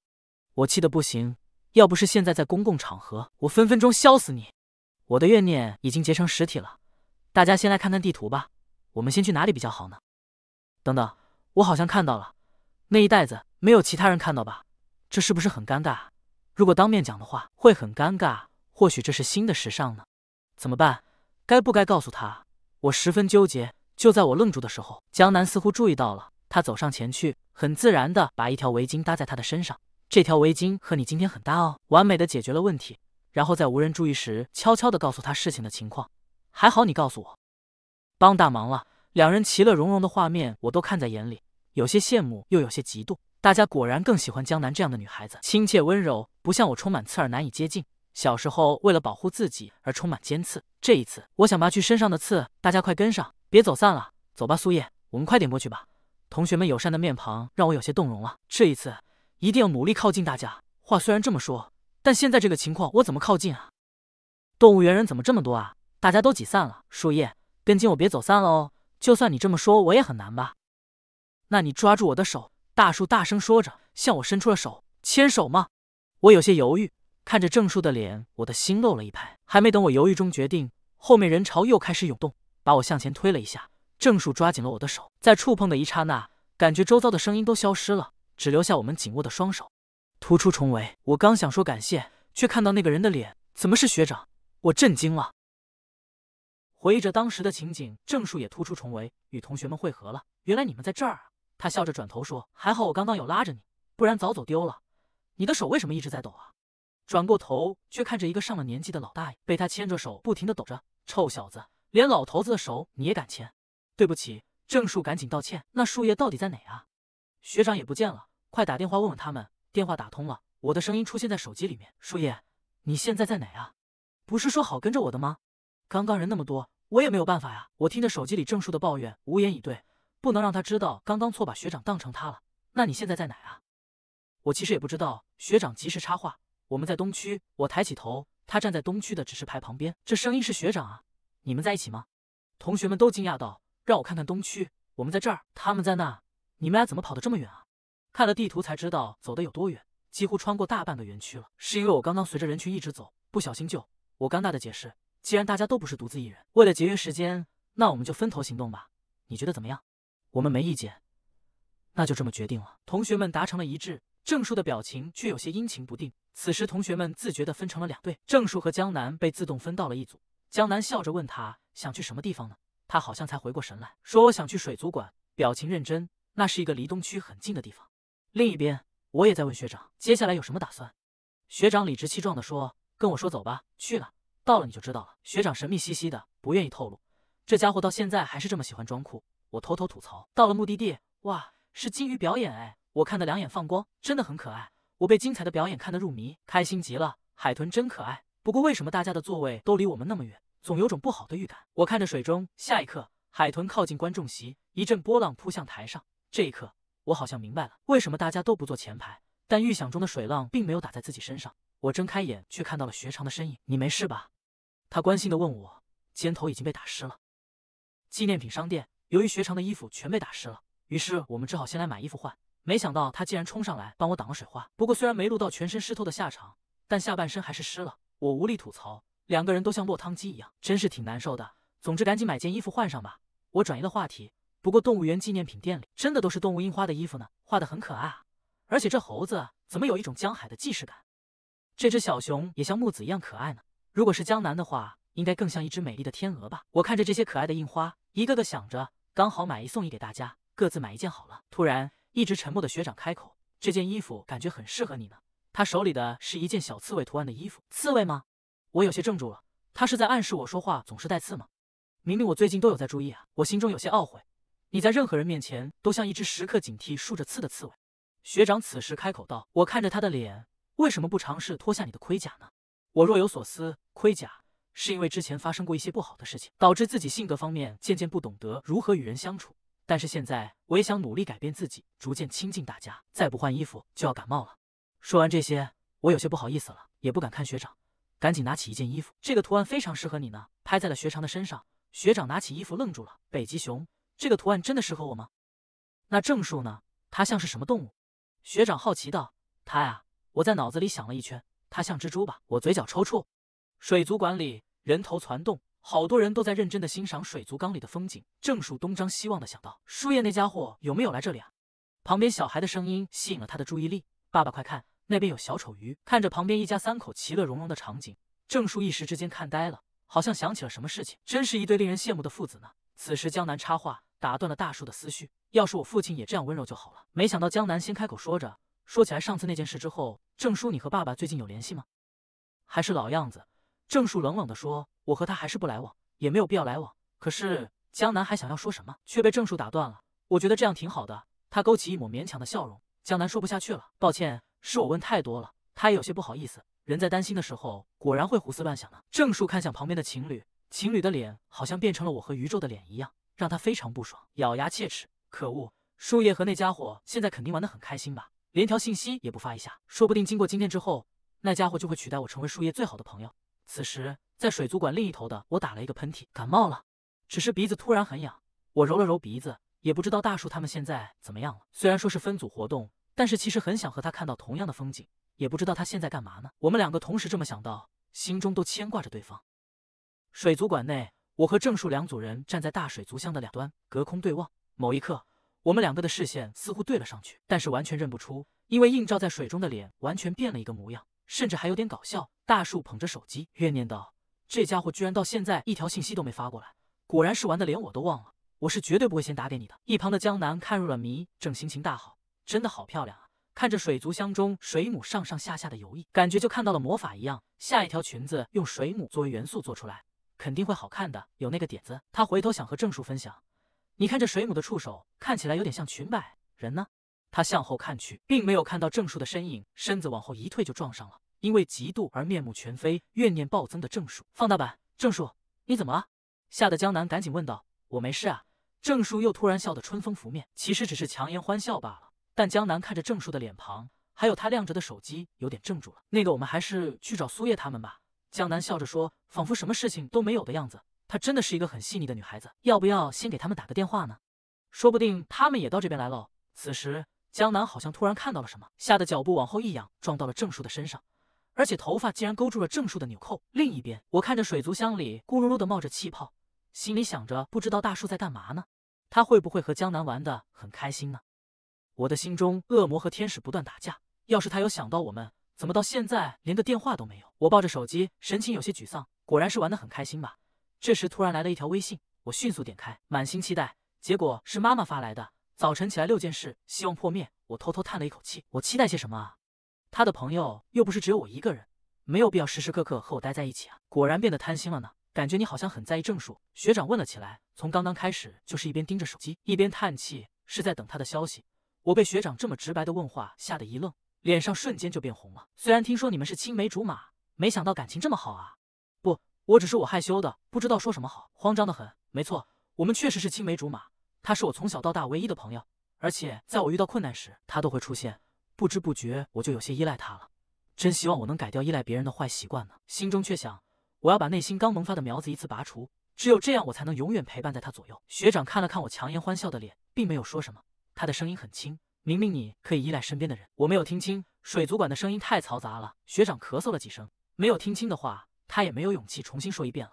我气得不行。要不是现在在公共场合，我分分钟削死你。我的怨念已经结成实体了。大家先来看看地图吧。我们先去哪里比较好呢？等等，我好像看到了那一袋子，没有其他人看到吧？这是不是很尴尬？如果当面讲的话，会很尴尬。或许这是新的时尚呢？怎么办？该不该告诉他？我十分纠结。就在我愣住的时候，江南似乎注意到了，他走上前去，很自然的把一条围巾搭在他的身上。这条围巾和你今天很搭哦，完美的解决了问题。然后在无人注意时，悄悄的告诉他事情的情况。还好你告诉我，帮大忙了。两人其乐融融的画面，我都看在眼里，有些羡慕，又有些嫉妒。大家果然更喜欢江南这样的女孩子，亲切温柔，不像我充满刺而难以接近。小时候为了保护自己而充满尖刺，这一次我想拔去身上的刺。大家快跟上，别走散了。走吧，苏叶，我们快点过去吧。同学们友善的面庞让我有些动容了。这一次一定要努力靠近大家。话虽然这么说，但现在这个情况，我怎么靠近啊？动物园人怎么这么多啊？大家都挤散了。树叶，跟紧我，别走散了哦。就算你这么说，我也很难吧？那你抓住我的手。大树大声说着，向我伸出了手，牵手吗？我有些犹豫。看着郑树的脸，我的心漏了一拍。还没等我犹豫中决定，后面人潮又开始涌动，把我向前推了一下。郑树抓紧了我的手，在触碰的一刹那，感觉周遭的声音都消失了，只留下我们紧握的双手。突出重围，我刚想说感谢，却看到那个人的脸，怎么是学长？我震惊了。回忆着当时的情景，郑树也突出重围，与同学们汇合了。原来你们在这儿啊！他笑着转头说：“还好我刚刚有拉着你，不然早走丢了。你的手为什么一直在抖啊？”转过头，却看着一个上了年纪的老大爷，被他牵着手，不停的抖着。臭小子，连老头子的手你也敢牵？对不起，郑树赶紧道歉。那树叶到底在哪啊？学长也不见了，快打电话问问他们。电话打通了，我的声音出现在手机里面。树叶，你现在在哪啊？不是说好跟着我的吗？刚刚人那么多，我也没有办法呀。我听着手机里郑树的抱怨，无言以对。不能让他知道刚刚错把学长当成他了。那你现在在哪啊？我其实也不知道。学长及时插话。我们在东区，我抬起头，他站在东区的指示牌旁边。这声音是学长啊，你们在一起吗？同学们都惊讶道：“让我看看东区，我们在这儿，他们在那，你们俩怎么跑得这么远啊？”看了地图才知道走的有多远，几乎穿过大半个园区了。是因为我刚刚随着人群一直走，不小心就……我尴尬的解释：“既然大家都不是独自一人，为了节约时间，那我们就分头行动吧。你觉得怎么样？”我们没意见，那就这么决定了。同学们达成了一致。郑树的表情却有些阴晴不定。此时，同学们自觉地分成了两队，郑树和江南被自动分到了一组。江南笑着问他想去什么地方呢？他好像才回过神来，说我想去水族馆，表情认真。那是一个离东区很近的地方。另一边，我也在问学长接下来有什么打算。学长理直气壮地说：“跟我说走吧，去了，到了你就知道了。”学长神秘兮兮的，不愿意透露。这家伙到现在还是这么喜欢装酷。我偷偷吐槽。到了目的地，哇，是金鱼表演哎。我看的两眼放光，真的很可爱。我被精彩的表演看得入迷，开心极了。海豚真可爱，不过为什么大家的座位都离我们那么远？总有种不好的预感。我看着水中，下一刻，海豚靠近观众席，一阵波浪扑向台上。这一刻，我好像明白了为什么大家都不坐前排。但预想中的水浪并没有打在自己身上。我睁开眼，却看到了学长的身影。你没事吧？他关心地问我，肩头已经被打湿了。纪念品商店，由于学长的衣服全被打湿了，于是我们只好先来买衣服换。没想到他竟然冲上来帮我挡了水花，不过虽然没录到全身湿透的下场，但下半身还是湿了。我无力吐槽，两个人都像落汤鸡一样，真是挺难受的。总之赶紧买件衣服换上吧。我转移了话题，不过动物园纪念品店里真的都是动物印花的衣服呢，画的很可爱啊。而且这猴子怎么有一种江海的既视感？这只小熊也像木子一样可爱呢。如果是江南的话，应该更像一只美丽的天鹅吧。我看着这些可爱的印花，一个个想着，刚好买一送一给大家，各自买一件好了。突然。一直沉默的学长开口：“这件衣服感觉很适合你呢。”他手里的是一件小刺猬图案的衣服。刺猬吗？我有些怔住了。他是在暗示我说话总是带刺吗？明明我最近都有在注意啊！我心中有些懊悔。你在任何人面前都像一只时刻警惕竖着刺的刺猬。学长此时开口道：“我看着他的脸，为什么不尝试脱下你的盔甲呢？”我若有所思，盔甲是因为之前发生过一些不好的事情，导致自己性格方面渐渐不懂得如何与人相处。但是现在我也想努力改变自己，逐渐亲近大家。再不换衣服就要感冒了。说完这些，我有些不好意思了，也不敢看学长，赶紧拿起一件衣服。这个图案非常适合你呢，拍在了学长的身上。学长拿起衣服愣住了。北极熊这个图案真的适合我吗？那正树呢？它像是什么动物？学长好奇道。它呀，我在脑子里想了一圈，它像蜘蛛吧？我嘴角抽搐。水族馆里人头攒动。好多人都在认真的欣赏水族缸里的风景。郑树东张西望的想到：树叶那家伙有没有来这里啊？旁边小孩的声音吸引了他的注意力。爸爸快看，那边有小丑鱼！看着旁边一家三口其乐融融的场景，郑树一时之间看呆了，好像想起了什么事情。真是一对令人羡慕的父子呢。此时江南插话，打断了大树的思绪：要是我父亲也这样温柔就好了。没想到江南先开口说着，说起来上次那件事之后，郑叔你和爸爸最近有联系吗？还是老样子。郑树冷冷地说：“我和他还是不来往，也没有必要来往。”可是江南还想要说什么，却被郑树打断了。我觉得这样挺好的。他勾起一抹勉强的笑容。江南说不下去了：“抱歉，是我问太多了。”他也有些不好意思。人在担心的时候，果然会胡思乱想呢。郑树看向旁边的情侣，情侣的脸好像变成了我和宇宙的脸一样，让他非常不爽，咬牙切齿：“可恶！树叶和那家伙现在肯定玩得很开心吧？连条信息也不发一下，说不定经过今天之后，那家伙就会取代我成为树叶最好的朋友。”此时，在水族馆另一头的我打了一个喷嚏，感冒了，只是鼻子突然很痒。我揉了揉鼻子，也不知道大树他们现在怎么样了。虽然说是分组活动，但是其实很想和他看到同样的风景，也不知道他现在干嘛呢。我们两个同时这么想到，心中都牵挂着对方。水族馆内，我和郑树两组人站在大水族箱的两端，隔空对望。某一刻，我们两个的视线似乎对了上去，但是完全认不出，因为映照在水中的脸完全变了一个模样。甚至还有点搞笑。大树捧着手机，怨念道：“这家伙居然到现在一条信息都没发过来，果然是玩的连我都忘了。我是绝对不会先打给你的。”一旁的江南看入了迷，正心情大好，真的好漂亮啊！看着水族箱中水母上上下下的游弋，感觉就看到了魔法一样。下一条裙子用水母作为元素做出来，肯定会好看的。有那个点子，他回头想和郑树分享。你看这水母的触手，看起来有点像裙摆。人呢？他向后看去，并没有看到郑树的身影，身子往后一退就撞上了。因为嫉妒而面目全非、怨念暴增的郑树，放大版，郑树，你怎么了？吓得江南赶紧问道：“我没事啊。”郑树又突然笑得春风拂面，其实只是强颜欢笑罢了。但江南看着郑树的脸庞，还有他亮着的手机，有点怔住了。那个，我们还是去找苏叶他们吧。江南笑着说，仿佛什么事情都没有的样子。她真的是一个很细腻的女孩子。要不要先给他们打个电话呢？说不定他们也到这边来了。此时，江南好像突然看到了什么，吓得脚步往后一仰，撞到了郑树的身上。而且头发竟然勾住了郑树的纽扣。另一边，我看着水族箱里咕噜噜的冒着气泡，心里想着，不知道大树在干嘛呢？他会不会和江南玩的很开心呢？我的心中，恶魔和天使不断打架。要是他有想到我们，怎么到现在连个电话都没有？我抱着手机，神情有些沮丧。果然是玩的很开心吧？这时突然来了一条微信，我迅速点开，满心期待。结果是妈妈发来的：早晨起来六件事，希望破灭。我偷偷叹了一口气，我期待些什么啊？他的朋友又不是只有我一个人，没有必要时时刻刻和我待在一起啊！果然变得贪心了呢。感觉你好像很在意正数。学长问了起来，从刚刚开始就是一边盯着手机，一边叹气，是在等他的消息。我被学长这么直白的问话吓得一愣，脸上瞬间就变红了。虽然听说你们是青梅竹马，没想到感情这么好啊！不，我只是我害羞的，不知道说什么好，慌张的很。没错，我们确实是青梅竹马。他是我从小到大唯一的朋友，而且在我遇到困难时，他都会出现。不知不觉我就有些依赖他了，真希望我能改掉依赖别人的坏习惯呢。心中却想，我要把内心刚萌发的苗子一次拔除，只有这样，我才能永远陪伴在他左右。学长看了看我强颜欢笑的脸，并没有说什么。他的声音很轻，明明你可以依赖身边的人。我没有听清，水族馆的声音太嘈杂了。学长咳嗽了几声，没有听清的话，他也没有勇气重新说一遍了。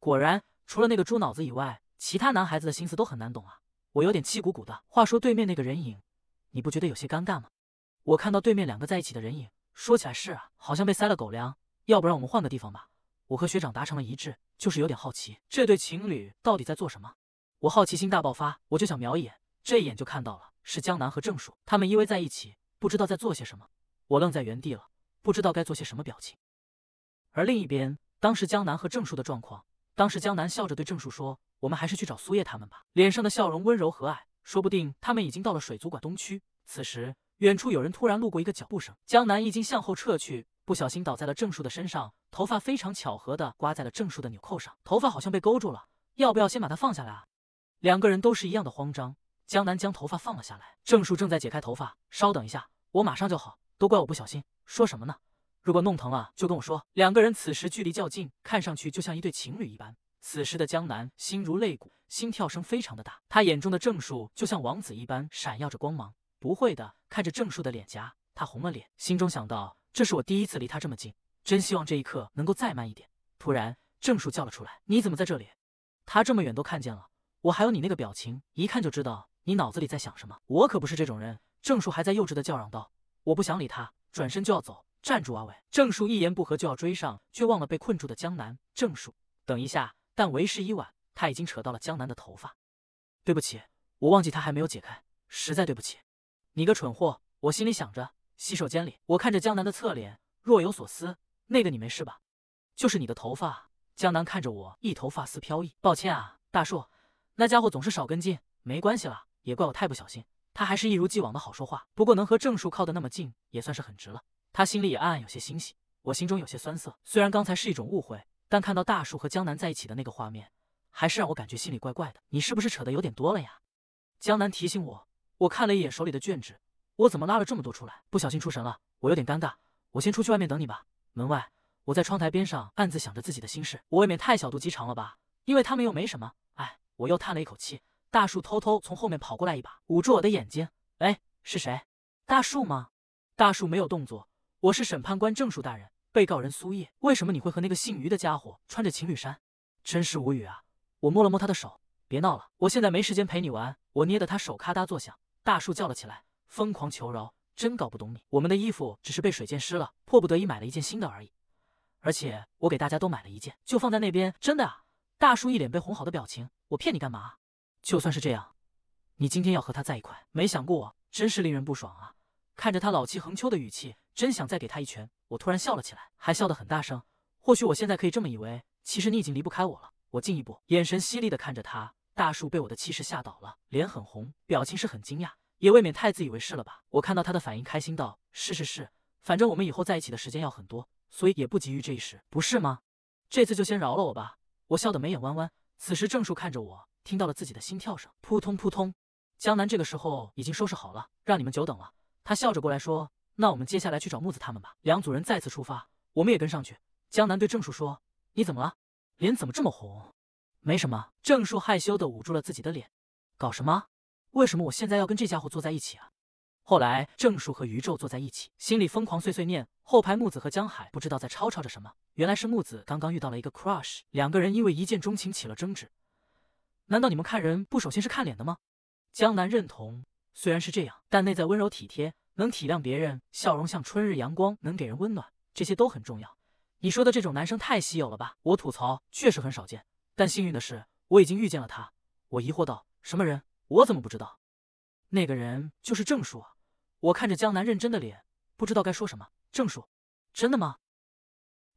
果然，除了那个猪脑子以外，其他男孩子的心思都很难懂啊。我有点气鼓鼓的。话说对面那个人影，你不觉得有些尴尬吗？我看到对面两个在一起的人影，说起来是啊，好像被塞了狗粮。要不然我们换个地方吧。我和学长达成了一致，就是有点好奇，这对情侣到底在做什么。我好奇心大爆发，我就想瞄一眼，这一眼就看到了，是江南和郑树，他们依偎在一起，不知道在做些什么。我愣在原地了，不知道该做些什么表情。而另一边。当时江南和郑树的状况。当时江南笑着对郑树说：“我们还是去找苏叶他们吧。”脸上的笑容温柔和蔼，说不定他们已经到了水族馆东区。此时，远处有人突然路过，一个脚步声，江南一惊向后撤去，不小心倒在了郑树的身上，头发非常巧合的刮在了郑树的纽扣上，头发好像被勾住了，要不要先把它放下来啊？两个人都是一样的慌张。江南将头发放了下来，郑树正在解开头发，稍等一下，我马上就好。都怪我不小心，说什么呢？如果弄疼了，就跟我说。两个人此时距离较近，看上去就像一对情侣一般。此时的江南心如肋骨，心跳声非常的大。他眼中的郑树就像王子一般，闪耀着光芒。不会的，看着郑树的脸颊，他红了脸，心中想到：这是我第一次离他这么近，真希望这一刻能够再慢一点。突然，郑树叫了出来：“你怎么在这里？”他这么远都看见了，我还有你那个表情，一看就知道。你脑子里在想什么？我可不是这种人。郑树还在幼稚的叫嚷道：“我不想理他，转身就要走。”站住，阿伟！郑树一言不合就要追上，却忘了被困住的江南。郑树，等一下！但为时已晚，他已经扯到了江南的头发。对不起，我忘记他还没有解开，实在对不起。你个蠢货！我心里想着。洗手间里，我看着江南的侧脸，若有所思。那个你没事吧？就是你的头发。江南看着我，一头发丝飘逸。抱歉啊，大树，那家伙总是少跟进。没关系了。也怪我太不小心，他还是一如既往的好说话。不过能和郑树靠得那么近，也算是很值了。他心里也暗暗有些欣喜，我心中有些酸涩。虽然刚才是一种误会，但看到大树和江南在一起的那个画面，还是让我感觉心里怪怪的。你是不是扯得有点多了呀？江南提醒我。我看了一眼手里的卷纸，我怎么拉了这么多出来？不小心出神了，我有点尴尬。我先出去外面等你吧。门外，我在窗台边上暗自想着自己的心事。我未免太小肚鸡肠了吧？因为他们又没什么。哎，我又叹了一口气。大树偷偷从后面跑过来，一把捂住我的眼睛。哎，是谁？大树吗？大树没有动作。我是审判官郑树大人，被告人苏叶。为什么你会和那个姓于的家伙穿着情侣衫？真是无语啊！我摸了摸他的手，别闹了，我现在没时间陪你玩。我捏得他手咔嗒作响。大树叫了起来，疯狂求饶。真搞不懂你。我们的衣服只是被水溅湿了，迫不得已买了一件新的而已。而且我给大家都买了一件，就放在那边。真的啊！大树一脸被哄好的表情。我骗你干嘛？就算是这样，你今天要和他在一块，没想过我，真是令人不爽啊！看着他老气横秋的语气，真想再给他一拳。我突然笑了起来，还笑得很大声。或许我现在可以这么以为，其实你已经离不开我了。我进一步，眼神犀利的看着他。大树被我的气势吓倒了，脸很红，表情是很惊讶，也未免太自以为是了吧？我看到他的反应，开心道：“是是是，反正我们以后在一起的时间要很多，所以也不急于这一时，不是吗？这次就先饶了我吧。”我笑得眉眼弯弯。此时郑树看着我。听到了自己的心跳声，扑通扑通。江南这个时候已经收拾好了，让你们久等了。他笑着过来说：“那我们接下来去找木子他们吧。”两组人再次出发，我们也跟上去。江南对郑树说：“你怎么了？脸怎么这么红？”“没什么。”郑树害羞的捂住了自己的脸。“搞什么？为什么我现在要跟这家伙坐在一起啊？”后来郑树和宇宙坐在一起，心里疯狂碎碎念。后排木子和江海不知道在吵吵着什么，原来是木子刚刚遇到了一个 crush，两个人因为一见钟情起了争执。难道你们看人不首先是看脸的吗？江南认同，虽然是这样，但内在温柔体贴，能体谅别人，笑容像春日阳光，能给人温暖，这些都很重要。你说的这种男生太稀有了吧？我吐槽，确实很少见。但幸运的是，我已经遇见了他。我疑惑道：“什么人？我怎么不知道？”那个人就是郑树啊！我看着江南认真的脸，不知道该说什么。郑树，真的吗？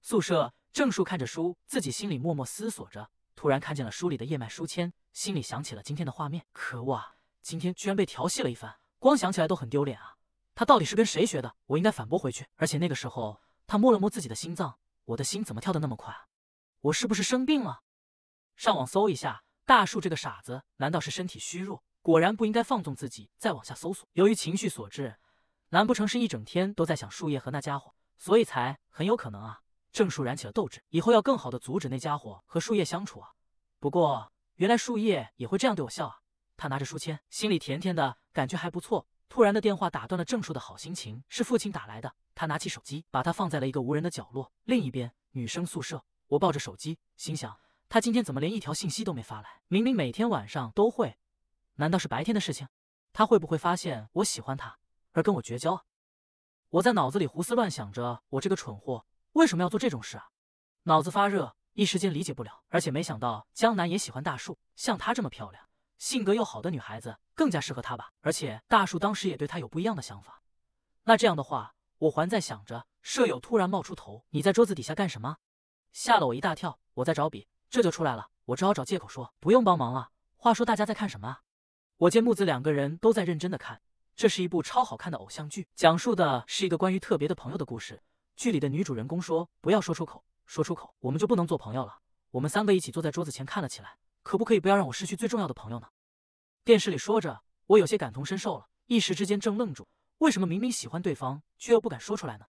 宿舍，郑树看着书，自己心里默默思索着。突然看见了书里的叶脉书签，心里想起了今天的画面。可恶啊！今天居然被调戏了一番，光想起来都很丢脸啊！他到底是跟谁学的？我应该反驳回去。而且那个时候，他摸了摸自己的心脏，我的心怎么跳得那么快啊？我是不是生病了？上网搜一下，大树这个傻子，难道是身体虚弱？果然不应该放纵自己。再往下搜索，由于情绪所致，难不成是一整天都在想树叶和那家伙，所以才很有可能啊。郑树燃起了斗志，以后要更好的阻止那家伙和树叶相处啊！不过原来树叶也会这样对我笑啊！他拿着书签，心里甜甜的，感觉还不错。突然的电话打断了郑树的好心情，是父亲打来的。他拿起手机，把它放在了一个无人的角落。另一边，女生宿舍，我抱着手机，心想他今天怎么连一条信息都没发来？明明每天晚上都会，难道是白天的事情？他会不会发现我喜欢他而跟我绝交？我在脑子里胡思乱想着，我这个蠢货。为什么要做这种事啊？脑子发热，一时间理解不了。而且没想到江南也喜欢大树，像她这么漂亮、性格又好的女孩子，更加适合他吧。而且大树当时也对他有不一样的想法。那这样的话，我还在想着，舍友突然冒出头：“你在桌子底下干什么？”吓了我一大跳。我在找笔，这就出来了。我只好找借口说不用帮忙了。话说大家在看什么啊？我见木子两个人都在认真的看。这是一部超好看的偶像剧，讲述的是一个关于特别的朋友的故事。剧里的女主人公说：“不要说出口，说出口我们就不能做朋友了。”我们三个一起坐在桌子前看了起来。可不可以不要让我失去最重要的朋友呢？电视里说着，我有些感同身受了，一时之间正愣住。为什么明明喜欢对方，却又不敢说出来呢？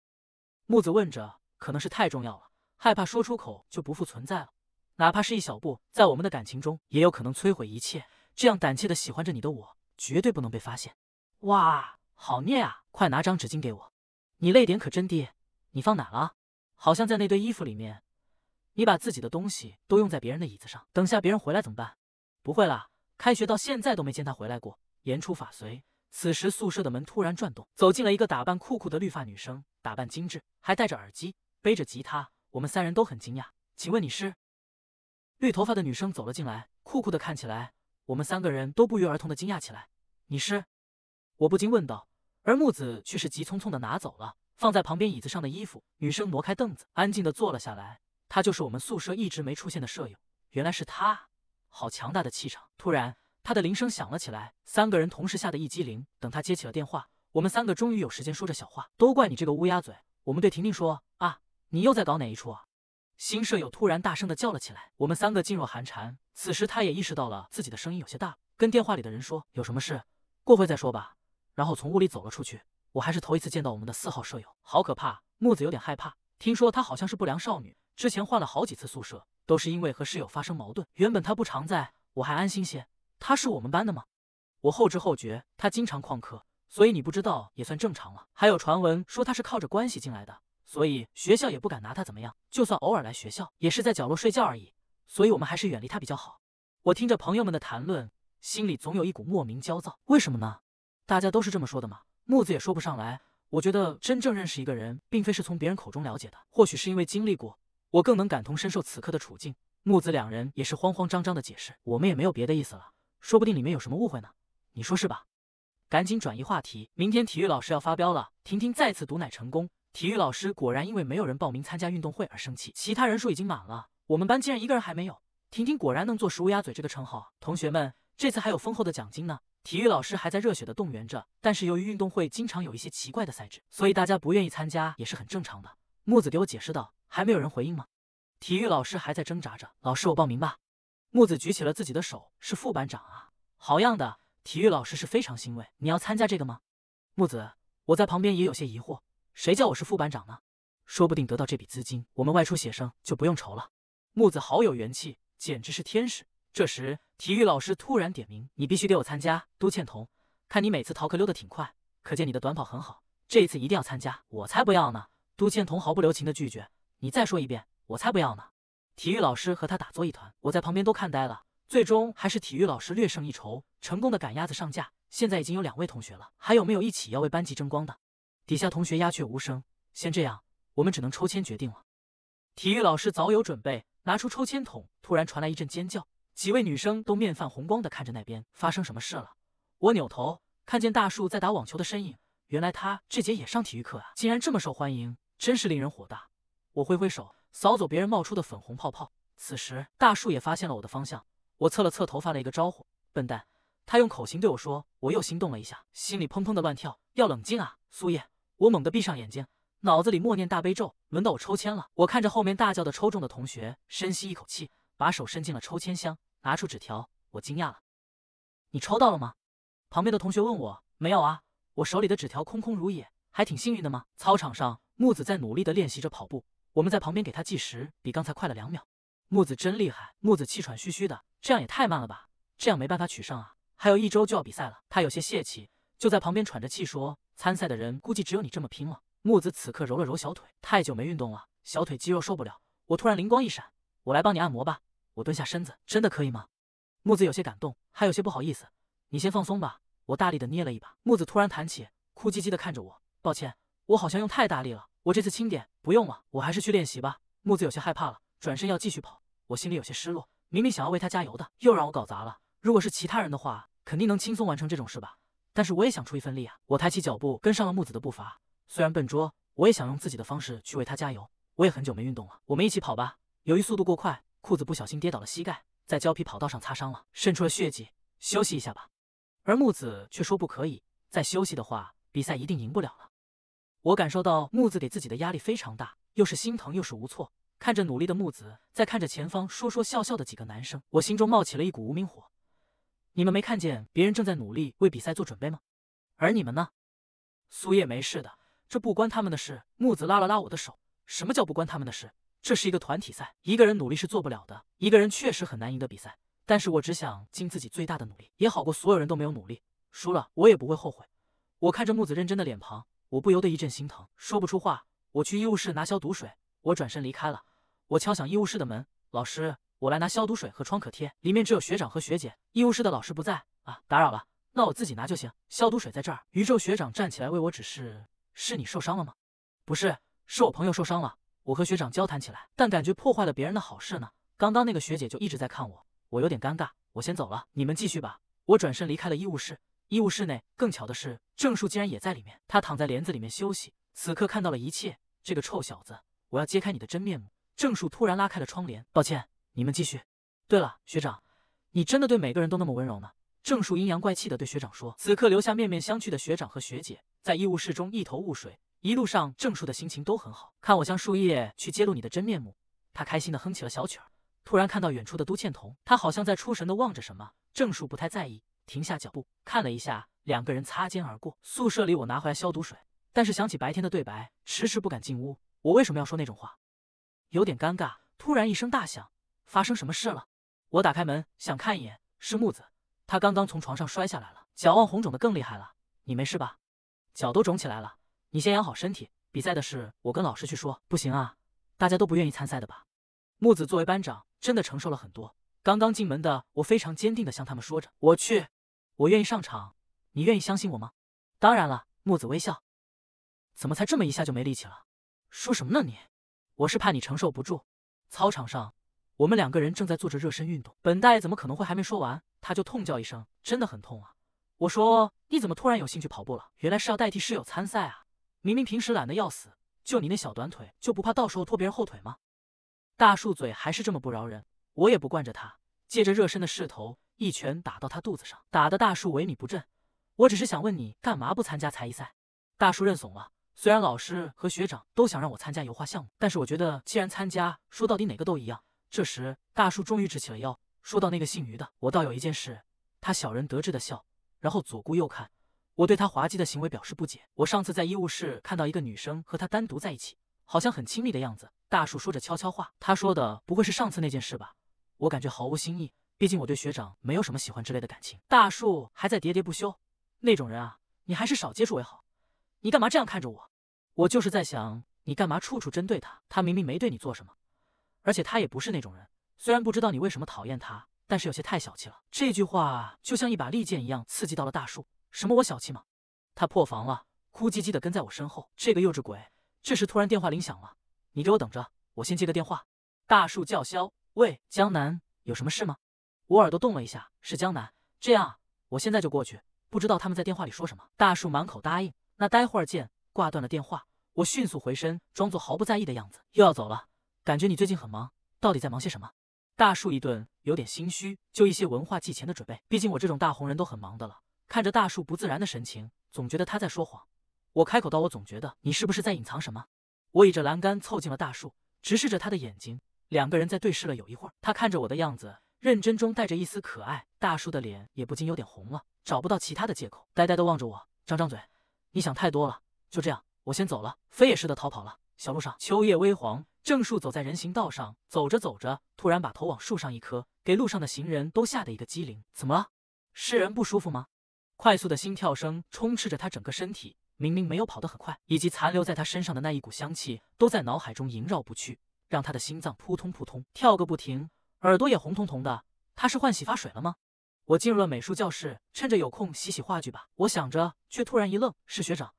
木子问着，可能是太重要了，害怕说出口就不复存在了。哪怕是一小步，在我们的感情中，也有可能摧毁一切。这样胆怯的喜欢着你的我，绝对不能被发现。哇，好虐啊！快拿张纸巾给我。你泪点可真低，你放哪了？好像在那堆衣服里面。你把自己的东西都用在别人的椅子上，等下别人回来怎么办？不会啦，开学到现在都没见他回来过。言出法随。此时宿舍的门突然转动，走进了一个打扮酷酷的绿发女生，打扮精致，还戴着耳机，背着吉他。我们三人都很惊讶。请问你是？绿头发的女生走了进来，酷酷的看起来，我们三个人都不约而同的惊讶起来。你是？我不禁问道。而木子却是急匆匆的拿走了放在旁边椅子上的衣服。女生挪开凳子，安静的坐了下来。她就是我们宿舍一直没出现的舍友。原来是她，好强大的气场。突然。她的铃声响了起来，三个人同时吓得一激灵。等她接起了电话，我们三个终于有时间说着小话。都怪你这个乌鸦嘴！我们对婷婷说啊，你又在搞哪一出啊？新舍友突然大声的叫了起来，我们三个噤若寒蝉。此时他也意识到了自己的声音有些大，跟电话里的人说有什么事，过会再说吧。然后从屋里走了出去。我还是头一次见到我们的四号舍友，好可怕！木子有点害怕，听说她好像是不良少女，之前换了好几次宿舍，都是因为和室友发生矛盾。原本她不常在，我还安心些。她是我们班的吗？我后知后觉，她经常旷课，所以你不知道也算正常了。还有传闻说她是靠着关系进来的，所以学校也不敢拿他怎么样。就算偶尔来学校，也是在角落睡觉而已。所以我们还是远离他比较好。我听着朋友们的谈论，心里总有一股莫名焦躁。为什么呢？大家都是这么说的吗？木子也说不上来。我觉得真正认识一个人，并非是从别人口中了解的，或许是因为经历过，我更能感同身受此刻的处境。木子两人也是慌慌张张的解释，我们也没有别的意思了。说不定里面有什么误会呢，你说是吧？赶紧转移话题，明天体育老师要发飙了。婷婷再次毒奶成功，体育老师果然因为没有人报名参加运动会而生气，其他人数已经满了，我们班竟然一个人还没有。婷婷果然能坐食乌鸦嘴这个称号。同学们，这次还有丰厚的奖金呢。体育老师还在热血的动员着，但是由于运动会经常有一些奇怪的赛制，所以大家不愿意参加也是很正常的。木子给我解释道，还没有人回应吗？体育老师还在挣扎着，老师我报名吧。木子举起了自己的手，是副班长啊，好样的！体育老师是非常欣慰。你要参加这个吗？木子，我在旁边也有些疑惑，谁叫我是副班长呢？说不定得到这笔资金，我们外出写生就不用愁了。木子好有元气，简直是天使。这时，体育老师突然点名：“你必须给我参加！”都倩彤，看你每次逃课溜得挺快，可见你的短跑很好，这一次一定要参加。我才不要呢！都倩彤毫不留情的拒绝。你再说一遍，我才不要呢！体育老师和他打作一团，我在旁边都看呆了。最终还是体育老师略胜一筹，成功的赶鸭子上架。现在已经有两位同学了，还有没有一起要为班级争光的？底下同学鸦雀无声。先这样，我们只能抽签决定了。体育老师早有准备，拿出抽签筒。突然传来一阵尖叫，几位女生都面泛红光的看着那边，发生什么事了？我扭头看见大树在打网球的身影，原来他这节也上体育课啊，竟然这么受欢迎，真是令人火大。我挥挥手。扫走别人冒出的粉红泡泡。此时，大树也发现了我的方向。我侧了侧头，发了一个招呼：“笨蛋。”他用口型对我说。我又心动了一下，心里砰砰的乱跳。要冷静啊，苏叶！我猛地闭上眼睛，脑子里默念大悲咒。轮到我抽签了。我看着后面大叫的抽中的同学，深吸一口气，把手伸进了抽签箱，拿出纸条。我惊讶了：“你抽到了吗？”旁边的同学问我：“没有啊，我手里的纸条空空如也，还挺幸运的吗？”操场上，木子在努力的练习着跑步。我们在旁边给他计时，比刚才快了两秒。木子真厉害，木子气喘吁吁的，这样也太慢了吧？这样没办法取胜啊！还有一周就要比赛了，他有些泄气，就在旁边喘着气说：“参赛的人估计只有你这么拼了。”木子此刻揉了揉小腿，太久没运动了，小腿肌肉受不了。我突然灵光一闪，我来帮你按摩吧。我蹲下身子，真的可以吗？木子有些感动，还有些不好意思。你先放松吧。我大力的捏了一把，木子突然弹起，哭唧唧的看着我，抱歉，我好像用太大力了。我这次轻点，不用了，我还是去练习吧。木子有些害怕了，转身要继续跑，我心里有些失落。明明想要为他加油的，又让我搞砸了。如果是其他人的话，肯定能轻松完成这种事吧。但是我也想出一份力啊！我抬起脚步跟上了木子的步伐，虽然笨拙，我也想用自己的方式去为他加油。我也很久没运动了，我们一起跑吧。由于速度过快，裤子不小心跌倒了膝盖，在胶皮跑道上擦伤了，渗出了血迹，休息一下吧。而木子却说不可以，再休息的话，比赛一定赢不了了。我感受到木子给自己的压力非常大，又是心疼又是无措。看着努力的木子，再看着前方说说笑笑的几个男生，我心中冒起了一股无名火。你们没看见别人正在努力为比赛做准备吗？而你们呢？苏叶没事的，这不关他们的事。木子拉了拉我的手，什么叫不关他们的事？这是一个团体赛，一个人努力是做不了的。一个人确实很难赢得比赛，但是我只想尽自己最大的努力，也好过所有人都没有努力。输了我也不会后悔。我看着木子认真的脸庞，我不由得一阵心疼，说不出话。我去医务室拿消毒水，我转身离开了。我敲响医务室的门，老师。我来拿消毒水和创可贴，里面只有学长和学姐，医务室的老师不在啊，打扰了，那我自己拿就行。消毒水在这儿。宇宙学长站起来为我指示，是你受伤了吗？不是，是我朋友受伤了。我和学长交谈起来，但感觉破坏了别人的好事呢。刚刚那个学姐就一直在看我，我有点尴尬，我先走了，你们继续吧。我转身离开了医务室。医务室内更巧的是，郑树竟然也在里面，他躺在帘子里面休息，此刻看到了一切。这个臭小子，我要揭开你的真面目。郑树突然拉开了窗帘，抱歉。你们继续。对了，学长，你真的对每个人都那么温柔吗？郑树阴阳怪气的对学长说。此刻留下面面相觑的学长和学姐，在医务室中一头雾水。一路上，郑树的心情都很好。看我像树叶去揭露你的真面目，他开心的哼起了小曲儿。突然看到远处的都倩彤，他好像在出神的望着什么。郑树不太在意，停下脚步看了一下，两个人擦肩而过。宿舍里，我拿回来消毒水，但是想起白天的对白，迟迟不敢进屋。我为什么要说那种话？有点尴尬。突然一声大响。发生什么事了？我打开门想看一眼，是木子，他刚刚从床上摔下来了，脚腕红肿的更厉害了。你没事吧？脚都肿起来了，你先养好身体。比赛的事我跟老师去说。不行啊，大家都不愿意参赛的吧？木子作为班长，真的承受了很多。刚刚进门的我非常坚定的向他们说着：“我去，我愿意上场，你愿意相信我吗？”当然了，木子微笑。怎么才这么一下就没力气了？说什么呢你？我是怕你承受不住。操场上。我们两个人正在做着热身运动，本大爷怎么可能会还没说完，他就痛叫一声，真的很痛啊！我说你怎么突然有兴趣跑步了？原来是要代替室友参赛啊！明明平时懒得要死，就你那小短腿，就不怕到时候拖别人后腿吗？大树嘴还是这么不饶人，我也不惯着他，借着热身的势头，一拳打到他肚子上，打得大树萎靡不振。我只是想问你，干嘛不参加才艺赛？大树认怂了。虽然老师和学长都想让我参加油画项目，但是我觉得既然参加，说到底哪个都一样。这时，大树终于直起了腰，说到：“那个姓于的，我倒有一件事。”他小人得志的笑，然后左顾右看。我对他滑稽的行为表示不解。我上次在医务室看到一个女生和他单独在一起，好像很亲密的样子。大树说着悄悄话，他说的不会是上次那件事吧？我感觉毫无新意，毕竟我对学长没有什么喜欢之类的感情。大树还在喋喋不休，那种人啊，你还是少接触为好。你干嘛这样看着我？我就是在想，你干嘛处处针对他？他明明没对你做什么。而且他也不是那种人，虽然不知道你为什么讨厌他，但是有些太小气了。这句话就像一把利剑一样，刺激到了大树。什么我小气吗？他破防了，哭唧唧的跟在我身后。这个幼稚鬼。这时突然电话铃响了，你给我等着，我先接个电话。大树叫嚣：“喂，江南，有什么事吗？”我耳朵动了一下，是江南。这样，我现在就过去。不知道他们在电话里说什么。大树满口答应，那待会儿见。挂断了电话，我迅速回身，装作毫不在意的样子，又要走了。感觉你最近很忙，到底在忙些什么？大树一顿，有点心虚，就一些文化祭前的准备。毕竟我这种大红人都很忙的了。看着大树不自然的神情，总觉得他在说谎。我开口道：“我总觉得你是不是在隐藏什么？”我倚着栏杆凑近了大树，直视着他的眼睛，两个人在对视了有一会儿。他看着我的样子，认真中带着一丝可爱。大树的脸也不禁有点红了，找不到其他的借口，呆呆的望着我，张张嘴：“你想太多了。”就这样，我先走了。飞也似的逃跑了。小路上，秋叶微黄。郑树走在人行道上，走着走着，突然把头往树上一磕，给路上的行人都吓得一个机灵。怎么了？是人不舒服吗？快速的心跳声充斥着他整个身体，明明没有跑得很快，以及残留在他身上的那一股香气，都在脑海中萦绕不去，让他的心脏扑通扑通跳个不停，耳朵也红彤彤的。他是换洗发水了吗？我进入了美术教室，趁着有空洗洗话剧吧。我想着，却突然一愣：是学长，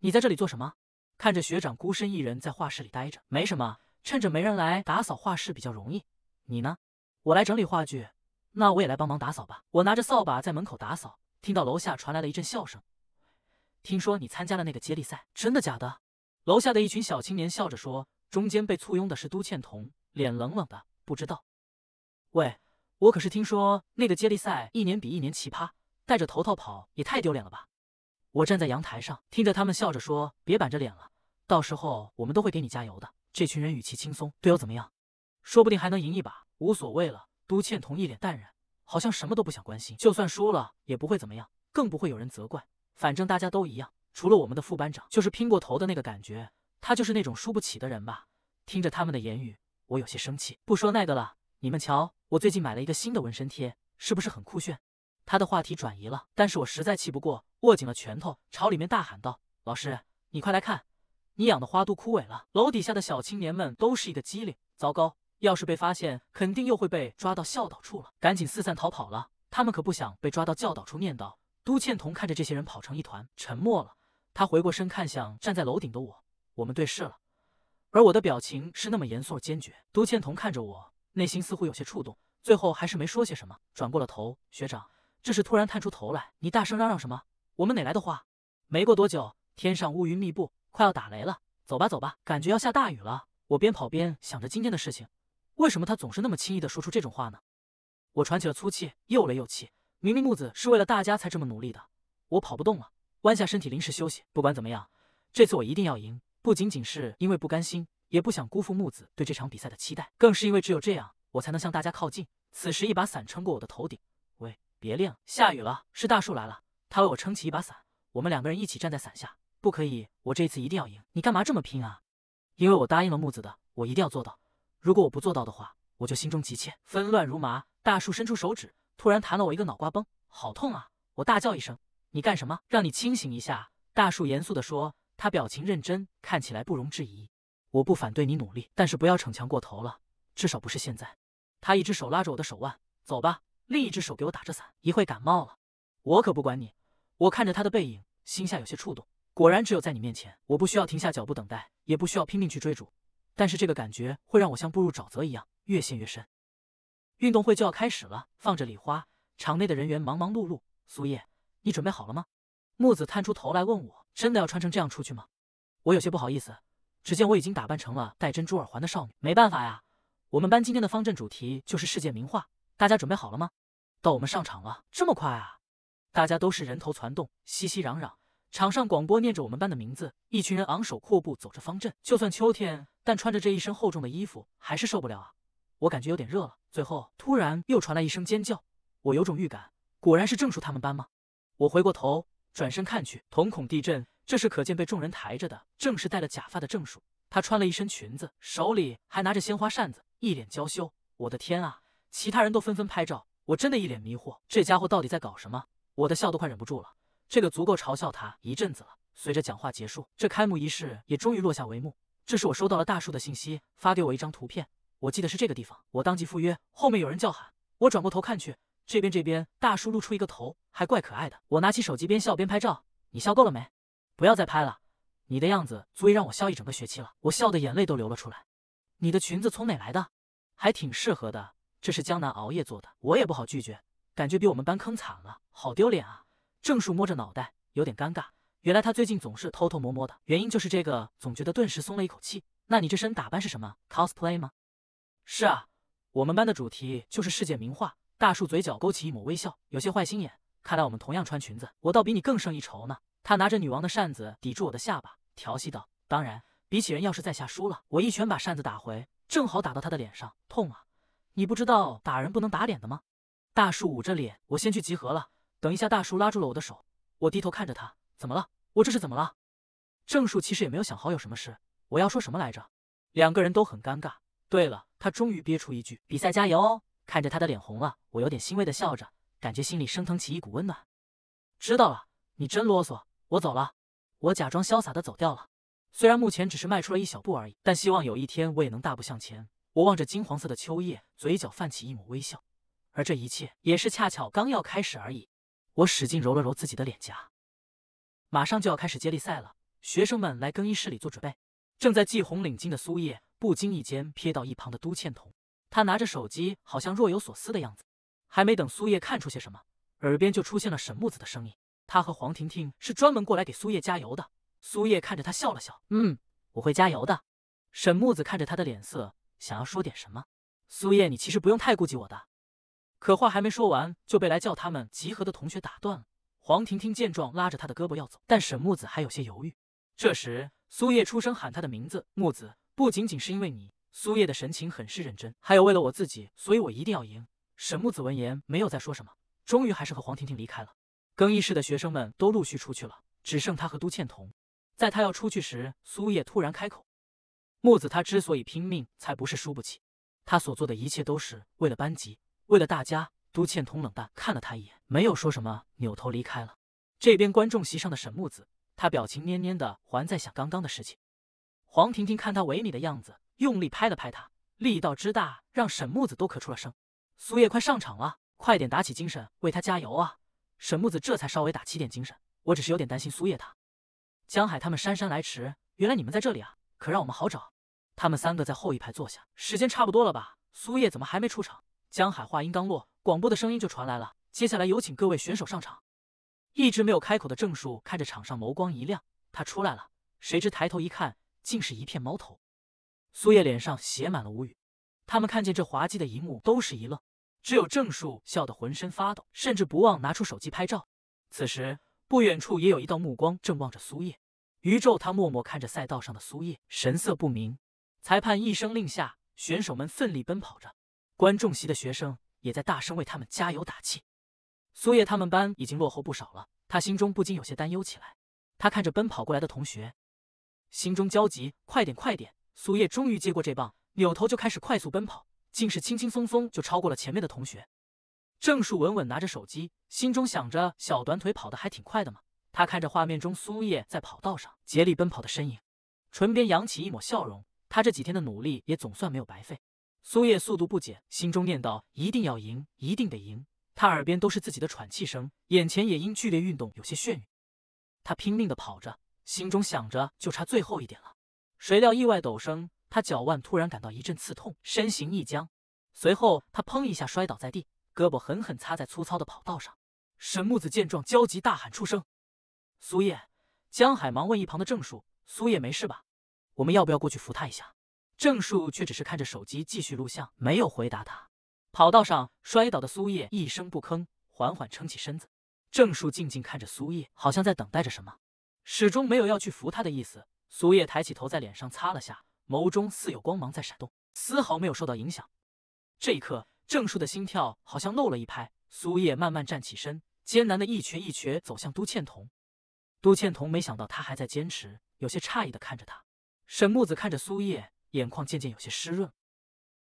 你在这里做什么？看着学长孤身一人在画室里待着，没什么，趁着没人来打扫画室比较容易。你呢？我来整理话剧，那我也来帮忙打扫吧。我拿着扫把在门口打扫，听到楼下传来了一阵笑声。听说你参加了那个接力赛，真的假的？楼下的一群小青年笑着说。中间被簇拥的是都倩彤，脸冷冷的，不知道。喂，我可是听说那个接力赛一年比一年奇葩，戴着头套跑也太丢脸了吧！我站在阳台上，听着他们笑着说：“别板着脸了，到时候我们都会给你加油的。”这群人语气轻松，队友怎么样？说不定还能赢一把，无所谓了。都倩彤一脸淡然，好像什么都不想关心。就算输了也不会怎么样，更不会有人责怪。反正大家都一样，除了我们的副班长，就是拼过头的那个感觉。他就是那种输不起的人吧？听着他们的言语，我有些生气。不说那个了，你们瞧，我最近买了一个新的纹身贴，是不是很酷炫？他的话题转移了，但是我实在气不过，握紧了拳头，朝里面大喊道：“老师，你快来看，你养的花都枯萎了！”楼底下的小青年们都是一个机灵，糟糕！要是被发现，肯定又会被抓到教导处了，赶紧四散逃跑了。他们可不想被抓到教导处念叨。都倩彤看着这些人跑成一团，沉默了。他回过身看向站在楼顶的我，我们对视了，而我的表情是那么严肃而坚决。都倩彤看着我，内心似乎有些触动，最后还是没说些什么，转过了头。学长，这时突然探出头来，你大声嚷嚷什么？我们哪来的话？没过多久，天上乌云密布，快要打雷了。走吧，走吧，感觉要下大雨了。我边跑边想着今天的事情。为什么他总是那么轻易的说出这种话呢？我喘起了粗气，又累又气。明明木子是为了大家才这么努力的，我跑不动了，弯下身体临时休息。不管怎么样，这次我一定要赢。不仅仅是因为不甘心，也不想辜负木子对这场比赛的期待，更是因为只有这样，我才能向大家靠近。此时，一把伞撑过我的头顶。别练了，下雨了。是大树来了，他为我撑起一把伞，我们两个人一起站在伞下。不可以，我这次一定要赢。你干嘛这么拼啊？因为我答应了木子的，我一定要做到。如果我不做到的话，我就心中急切，纷乱如麻。大树伸出手指，突然弹了我一个脑瓜崩，好痛啊！我大叫一声：“你干什么？让你清醒一下！”大树严肃地说，他表情认真，看起来不容置疑。我不反对你努力，但是不要逞强过头了，至少不是现在。他一只手拉着我的手腕，走吧，另一只手给我打着伞，一会感冒了。我可不管你。我看着他的背影，心下有些触动。果然，只有在你面前，我不需要停下脚步等待，也不需要拼命去追逐。但是这个感觉会让我像步入沼泽一样，越陷越深。运动会就要开始了，放着礼花，场内的人员忙忙碌碌。苏叶，你准备好了吗？木子探出头来问我：“真的要穿成这样出去吗？”我有些不好意思。只见我已经打扮成了戴珍珠耳环的少女。没办法呀，我们班今天的方阵主题就是世界名画，大家准备好了吗？到我们上场了，这么快啊！大家都是人头攒动，熙熙攘攘。场上广播念着我们班的名字，一群人昂首阔步走着方阵。就算秋天，但穿着这一身厚重的衣服还是受不了啊！我感觉有点热了。最后突然又传来一声尖叫，我有种预感，果然是郑树他们班吗？我回过头，转身看去，瞳孔地震。这时可见被众人抬着的，正是戴了假发的郑树。他穿了一身裙子，手里还拿着鲜花扇子，一脸娇羞。我的天啊！其他人都纷纷拍照，我真的一脸迷惑，这家伙到底在搞什么？我的笑都快忍不住了。这个足够嘲笑他一阵子了。随着讲话结束，这开幕仪式也终于落下帷幕。这时我收到了大树的信息，发给我一张图片，我记得是这个地方。我当即赴约。后面有人叫喊，我转过头看去，这边这边，大树露出一个头，还怪可爱的。我拿起手机边笑边拍照。你笑够了没？不要再拍了，你的样子足以让我笑一整个学期了。我笑的眼泪都流了出来。你的裙子从哪来的？还挺适合的，这是江南熬夜做的。我也不好拒绝，感觉比我们班坑惨了，好丢脸啊。郑树摸着脑袋，有点尴尬。原来他最近总是偷偷摸摸的，原因就是这个，总觉得顿时松了一口气。那你这身打扮是什么？cosplay 吗？是啊，我们班的主题就是世界名画。大树嘴角勾起一抹微笑，有些坏心眼。看来我们同样穿裙子，我倒比你更胜一筹呢。他拿着女王的扇子抵住我的下巴，调戏道：“当然，比起人要是在下输了，我一拳把扇子打回，正好打到他的脸上，痛啊！你不知道打人不能打脸的吗？”大树捂着脸，我先去集合了。等一下，大树拉住了我的手，我低头看着他，怎么了？我这是怎么了？郑树其实也没有想好有什么事，我要说什么来着？两个人都很尴尬。对了，他终于憋出一句：“比赛加油哦！”看着他的脸红了，我有点欣慰的笑着，感觉心里升腾起一股温暖。知道了，你真啰嗦，我走了。我假装潇洒的走掉了。虽然目前只是迈出了一小步而已，但希望有一天我也能大步向前。我望着金黄色的秋叶，嘴角泛起一抹微笑，而这一切也是恰巧刚要开始而已。我使劲揉了揉自己的脸颊，马上就要开始接力赛了，学生们来更衣室里做准备。正在系红领巾的苏叶不经意间瞥到一旁的都倩彤，她拿着手机，好像若有所思的样子。还没等苏叶看出些什么，耳边就出现了沈木子的声音：“他和黄婷婷是专门过来给苏叶加油的。”苏叶看着他笑了笑：“嗯，我会加油的。”沈木子看着他的脸色，想要说点什么。苏叶，你其实不用太顾忌我的。可话还没说完，就被来叫他们集合的同学打断了。黄婷婷见状，拉着他的胳膊要走，但沈木子还有些犹豫。这时，苏叶出声喊他的名字：“木子，不仅仅是因为你。”苏叶的神情很是认真，还有为了我自己，所以我一定要赢。沈木子闻言没有再说什么，终于还是和黄婷婷离开了。更衣室的学生们都陆续出去了，只剩他和都倩彤。在他要出去时，苏叶突然开口：“木子，他之所以拼命，才不是输不起，他所做的一切都是为了班级，为了大家。”都倩彤冷淡看了他一眼，没有说什么，扭头离开了。这边观众席上的沈木子，他表情蔫蔫的，还在想刚刚的事情。黄婷婷看他萎靡的样子，用力拍了拍他，力道之大，让沈木子都咳出了声。苏叶快上场了，快点打起精神，为他加油啊！沈木子这才稍微打起点精神。我只是有点担心苏叶他。江海他们姗姗来迟，原来你们在这里啊，可让我们好找。他们三个在后一排坐下，时间差不多了吧？苏叶怎么还没出场？江海话音刚落。广播的声音就传来了。接下来有请各位选手上场。一直没有开口的郑树看着场上，眸光一亮，他出来了。谁知抬头一看，竟是一片猫头。苏叶脸上写满了无语。他们看见这滑稽的一幕，都是一愣。只有郑树笑得浑身发抖，甚至不忘拿出手机拍照。此时，不远处也有一道目光正望着苏叶。宇宙，他默默看着赛道上的苏叶，神色不明。裁判一声令下，选手们奋力奔跑着。观众席的学生。也在大声为他们加油打气。苏叶他们班已经落后不少了，他心中不禁有些担忧起来。他看着奔跑过来的同学，心中焦急。快点，快点！苏叶终于接过这棒，扭头就开始快速奔跑，竟是轻轻松松就超过了前面的同学。郑树稳稳拿着手机，心中想着：小短腿跑得还挺快的嘛。他看着画面中苏叶在跑道上竭力奔跑的身影，唇边扬起一抹笑容。他这几天的努力也总算没有白费。苏叶速度不减，心中念道：“一定要赢，一定得赢。”他耳边都是自己的喘气声，眼前也因剧烈运动有些眩晕。他拼命的跑着，心中想着就差最后一点了。谁料意外陡生，他脚腕突然感到一阵刺痛，身形一僵，随后他砰一下摔倒在地，胳膊狠狠擦在粗糙的跑道上。沈木子见状，焦急大喊出声：“苏叶！”江海忙问一旁的郑树：“苏叶没事吧？我们要不要过去扶他一下？”郑树却只是看着手机继续录像，没有回答他。跑道上摔倒的苏叶一声不吭，缓缓撑起身子。郑树静静看着苏叶，好像在等待着什么，始终没有要去扶他的意思。苏叶抬起头，在脸上擦了下，眸中似有光芒在闪动，丝毫没有受到影响。这一刻，郑树的心跳好像漏了一拍。苏叶慢慢站起身，艰难的一瘸一瘸走向都倩彤。苏倩彤没想到他还在坚持，有些诧异的看着他。沈木子看着苏叶。眼眶渐渐有些湿润，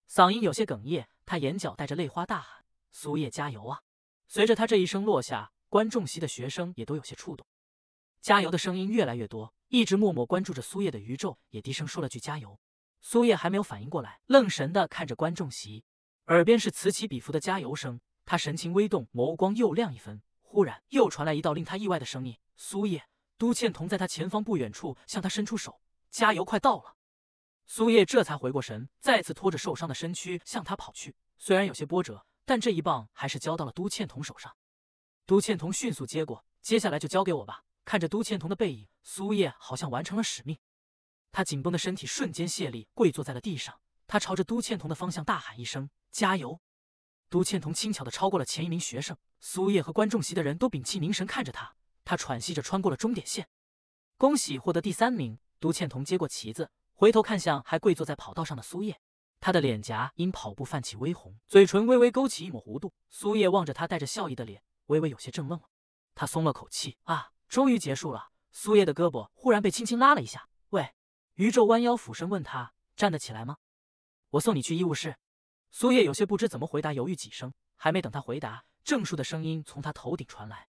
嗓音有些哽咽，他眼角带着泪花大喊：“苏叶加油啊！”随着他这一声落下，观众席的学生也都有些触动，加油的声音越来越多。一直默默关注着苏叶的宇宙也低声说了句加油。苏叶还没有反应过来，愣神的看着观众席，耳边是此起彼伏的加油声，他神情微动，眸光又亮一分。忽然又传来一道令他意外的声音：“苏叶！”都倩彤在他前方不远处向他伸出手：“加油，快到了！”苏叶这才回过神，再次拖着受伤的身躯向他跑去。虽然有些波折，但这一棒还是交到了都倩彤手上。都倩彤迅速接过，接下来就交给我吧。看着都倩彤的背影，苏叶好像完成了使命。他紧绷的身体瞬间泄力，跪坐在了地上。他朝着都倩彤的方向大喊一声：“加油！”都倩彤轻巧的超过了前一名学生。苏叶和观众席的人都屏气凝神看着他。他喘息着穿过了终点线。恭喜获得第三名。都倩彤接过旗子。回头看向还跪坐在跑道上的苏叶，他的脸颊因跑步泛起微红，嘴唇微微勾起一抹弧度。苏叶望着他带着笑意的脸，微微有些怔愣了。他松了口气，啊，终于结束了。苏叶的胳膊忽然被轻轻拉了一下。喂，宇宙弯腰俯身问他，站得起来吗？我送你去医务室。苏叶有些不知怎么回答，犹豫几声，还没等他回答，郑树的声音从他头顶传来：“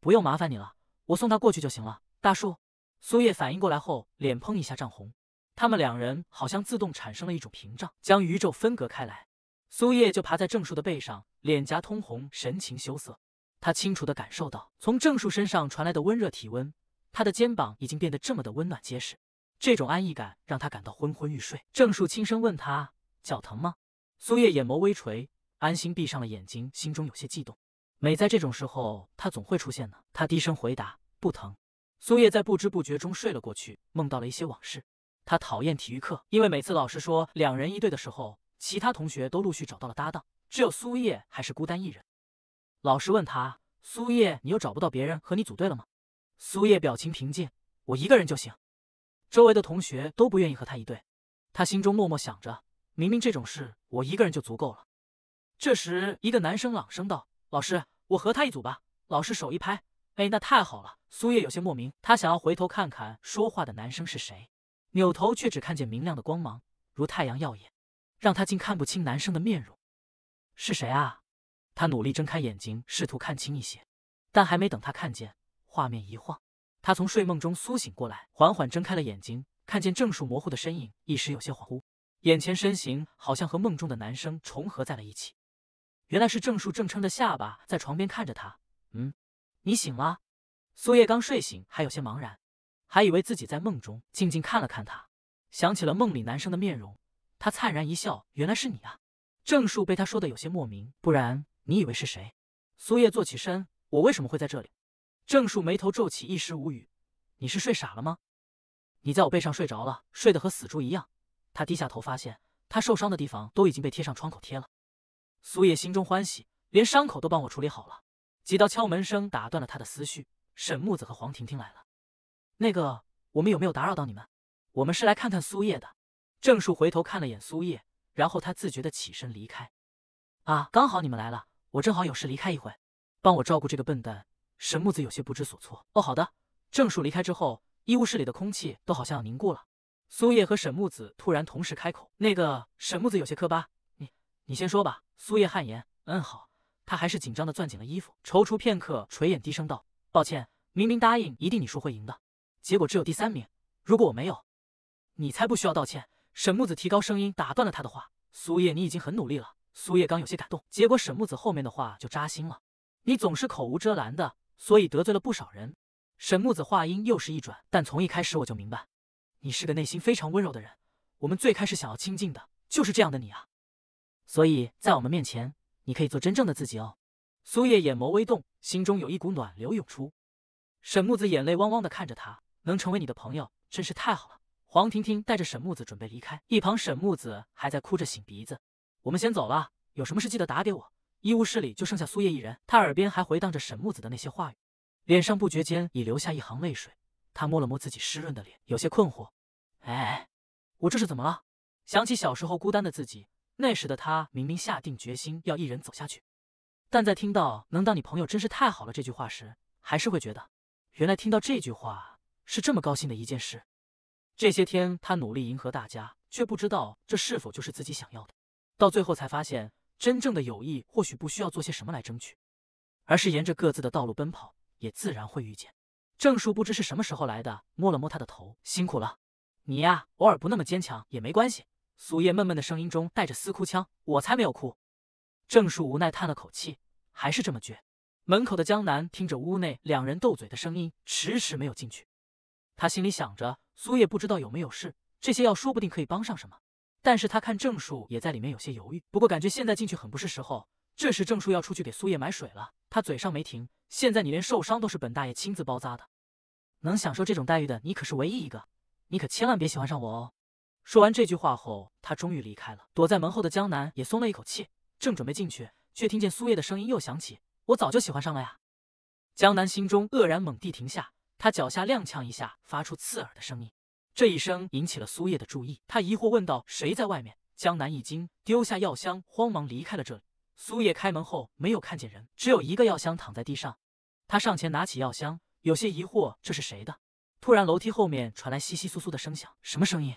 不用麻烦你了，我送他过去就行了。”大树。苏叶反应过来后，脸砰一下涨红。他们两人好像自动产生了一种屏障，将宇宙分隔开来。苏叶就爬在郑树的背上，脸颊通红，神情羞涩。他清楚地感受到从郑树身上传来的温热体温，他的肩膀已经变得这么的温暖结实。这种安逸感让他感到昏昏欲睡。郑树轻声问他：“脚疼吗？”苏叶眼眸微垂，安心闭上了眼睛，心中有些悸动。每在这种时候，他总会出现呢。他低声回答：“不疼。”苏叶在不知不觉中睡了过去，梦到了一些往事。他讨厌体育课，因为每次老师说两人一队的时候，其他同学都陆续找到了搭档，只有苏叶还是孤单一人。老师问他：“苏叶，你又找不到别人和你组队了吗？”苏叶表情平静：“我一个人就行。”周围的同学都不愿意和他一队，他心中默默想着：“明明这种事我一个人就足够了。”这时，一个男生朗声道：“老师，我和他一组吧。”老师手一拍：“哎，那太好了。”苏叶有些莫名，他想要回头看看说话的男生是谁。扭头却只看见明亮的光芒，如太阳耀眼，让他竟看不清男生的面容。是谁啊？他努力睁开眼睛，试图看清一些，但还没等他看见，画面一晃，他从睡梦中苏醒过来，缓缓睁开了眼睛，看见郑树模糊的身影，一时有些恍惚，眼前身形好像和梦中的男生重合在了一起。原来是郑树正撑着下巴在床边看着他。嗯，你醒了？苏叶刚睡醒，还有些茫然。还以为自己在梦中，静静看了看他，想起了梦里男生的面容，他灿然一笑：“原来是你啊！”郑树被他说的有些莫名，不然你以为是谁？苏叶坐起身：“我为什么会在这里？”郑树眉头皱起，一时无语：“你是睡傻了吗？你在我背上睡着了，睡得和死猪一样。”他低下头，发现他受伤的地方都已经被贴上创口贴了。苏叶心中欢喜，连伤口都帮我处理好了。几道敲门声打断了他的思绪，沈木子和黄婷婷来了。那个，我们有没有打扰到你们？我们是来看看苏叶的。郑树回头看了眼苏叶，然后他自觉的起身离开。啊，刚好你们来了，我正好有事离开一会，帮我照顾这个笨蛋。沈木子有些不知所措。哦，好的。郑树离开之后，医务室里的空气都好像要凝固了。苏叶和沈木子突然同时开口。那个，沈木子有些磕巴，你先说吧。苏叶汗颜，嗯，好。他还是紧张的攥紧了衣服，踌躇片刻，垂眼低声道：“抱歉，明明答应一定你输会赢的。”结果只有第三名。如果我没有，你才不需要道歉。沈木子提高声音打断了他的话：“苏叶，你已经很努力了。”苏叶刚有些感动，结果沈木子后面的话就扎心了：“你总是口无遮拦的，所以得罪了不少人。”沈木子话音又是一转：“但从一开始我就明白，你是个内心非常温柔的人。我们最开始想要亲近的就是这样的你啊。所以在我们面前，你可以做真正的自己哦。”苏叶眼眸微动，心中有一股暖流涌出。沈木子眼泪汪汪的看着他。能成为你的朋友真是太好了。黄婷婷带着沈木子准备离开，一旁沈木子还在哭着擤鼻子。我们先走了，有什么事记得打给我。医务室里就剩下苏叶一人，他耳边还回荡着沈木子的那些话语，脸上不觉间已流下一行泪水。他摸了摸自己湿润的脸，有些困惑。哎，我这是怎么了？想起小时候孤单的自己，那时的他明明下定决心要一人走下去，但在听到“能当你朋友真是太好了”这句话时，还是会觉得，原来听到这句话。是这么高兴的一件事。这些天他努力迎合大家，却不知道这是否就是自己想要的。到最后才发现，真正的友谊或许不需要做些什么来争取，而是沿着各自的道路奔跑，也自然会遇见。郑树不知是什么时候来的，摸了摸他的头，辛苦了。你呀，偶尔不那么坚强也没关系。苏叶闷闷的声音中带着撕哭腔：“我才没有哭。”郑树无奈叹了口气，还是这么倔。门口的江南听着屋内两人斗嘴的声音，迟迟没有进去。他心里想着，苏叶不知道有没有事，这些药说不定可以帮上什么。但是他看郑树也在里面有些犹豫，不过感觉现在进去很不是时候。这时郑树要出去给苏叶买水了，他嘴上没停。现在你连受伤都是本大爷亲自包扎的，能享受这种待遇的你可是唯一一个，你可千万别喜欢上我哦。说完这句话后，他终于离开了。躲在门后的江南也松了一口气，正准备进去，却听见苏叶的声音又响起：“我早就喜欢上了呀。”江南心中愕然，猛地停下。他脚下踉跄一下，发出刺耳的声音。这一声引起了苏叶的注意，他疑惑问道：“谁在外面？”江南一惊，丢下药箱，慌忙离开了这里。苏叶开门后没有看见人，只有一个药箱躺在地上。他上前拿起药箱，有些疑惑：“这是谁的？”突然，楼梯后面传来窸窸窣窣的声响，什么声音？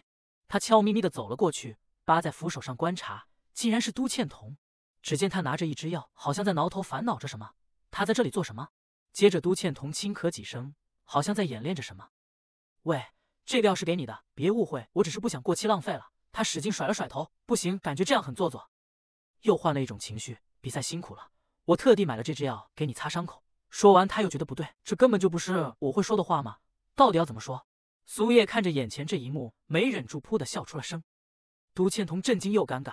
他悄咪咪的走了过去，扒在扶手上观察，竟然是都倩彤。只见他拿着一支药，好像在挠头烦恼着什么。他在这里做什么？接着，都倩彤轻咳几声。好像在演练着什么。喂，这个药是给你的，别误会，我只是不想过期浪费了。他使劲甩了甩头，不行，感觉这样很做作。又换了一种情绪，比赛辛苦了，我特地买了这支药给你擦伤口。说完，他又觉得不对，这根本就不是我会说的话吗？到底要怎么说？苏叶看着眼前这一幕，没忍住，噗的笑出了声。都倩彤震惊又尴尬，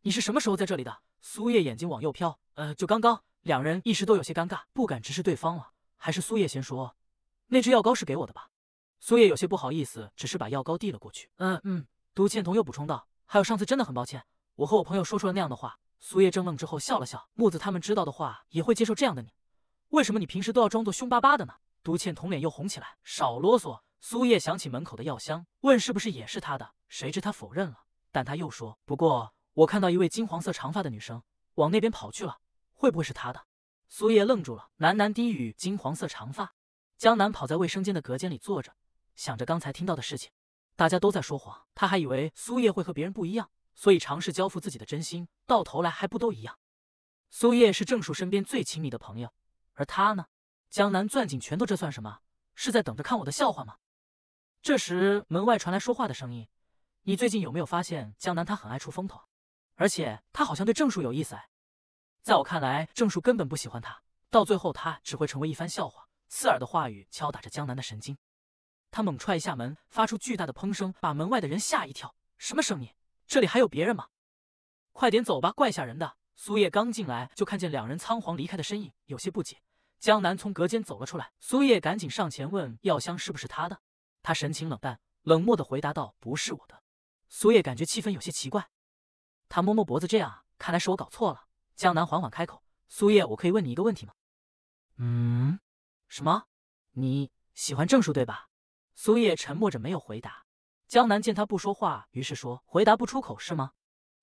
你是什么时候在这里的？苏叶眼睛往右飘，呃，就刚刚。两人一时都有些尴尬，不敢直视对方了。还是苏叶先说。那支药膏是给我的吧？苏叶有些不好意思，只是把药膏递了过去。嗯嗯，都倩彤又补充道：“还有上次真的很抱歉，我和我朋友说出了那样的话。”苏叶怔愣之后笑了笑，木子他们知道的话也会接受这样的你。为什么你平时都要装作凶巴巴的呢？都倩彤脸又红起来，少啰嗦。苏叶想起门口的药箱，问是不是也是他的，谁知他否认了，但他又说：“不过我看到一位金黄色长发的女生往那边跑去了，会不会是他的？”苏叶愣住了，喃喃低语：“金黄色长发。”江南跑在卫生间的隔间里坐着，想着刚才听到的事情，大家都在说谎，他还以为苏叶会和别人不一样，所以尝试交付自己的真心，到头来还不都一样。苏叶是郑树身边最亲密的朋友，而他呢？江南攥紧拳头，这算什么？是在等着看我的笑话吗？这时，门外传来说话的声音：“你最近有没有发现江南他很爱出风头？而且他好像对郑树有意思哎。在我看来，郑树根本不喜欢他，到最后他只会成为一番笑话。”刺耳的话语敲打着江南的神经，他猛踹一下门，发出巨大的砰声，把门外的人吓一跳。什么声音？这里还有别人吗？快点走吧，怪吓人的。苏叶刚进来就看见两人仓皇离开的身影，有些不解。江南从隔间走了出来，苏叶赶紧上前问：“药箱是不是他的？”他神情冷淡，冷漠的回答道：“不是我的。”苏叶感觉气氛有些奇怪，他摸摸脖子，这样看来是我搞错了。江南缓缓开口：“苏叶，我可以问你一个问题吗？”“嗯，什么？你喜欢郑树对吧？”苏叶沉默着没有回答。江南见他不说话，于是说：“回答不出口是吗？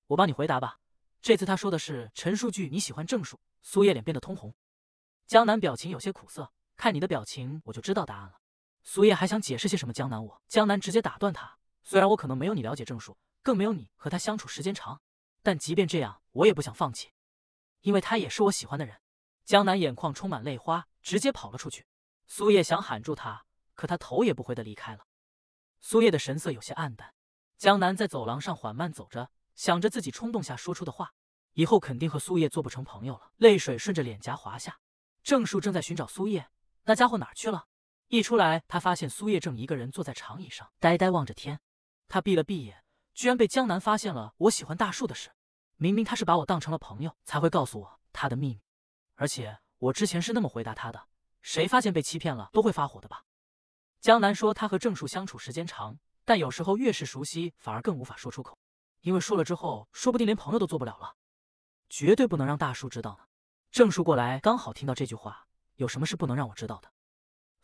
我帮你回答吧。”这次他说的是陈述句：“你喜欢郑树。”苏叶脸变得通红，江南表情有些苦涩，看你的表情，我就知道答案了。苏叶还想解释些什么？江南，我江南直接打断他。虽然我可能没有你了解郑树，更没有你和他相处时间长，但即便这样，我也不想放弃，因为他也是我喜欢的人。江南眼眶充满泪花，直接跑了出去。苏叶想喊住他，可他头也不回的离开了。苏叶的神色有些黯淡。江南在走廊上缓慢走着，想着自己冲动下说出的话，以后肯定和苏叶做不成朋友了。泪水顺着脸颊滑下。郑树正在寻找苏叶，那家伙哪去了？一出来，他发现苏叶正一个人坐在长椅上，呆呆望着天。他闭了闭眼，居然被江南发现了我喜欢大树的事。明明他是把我当成了朋友，才会告诉我他的秘密。而且我之前是那么回答他的，谁发现被欺骗了都会发火的吧？江南说他和郑树相处时间长，但有时候越是熟悉，反而更无法说出口，因为说了之后，说不定连朋友都做不了了。绝对不能让大树知道呢。郑树过来，刚好听到这句话，有什么是不能让我知道的？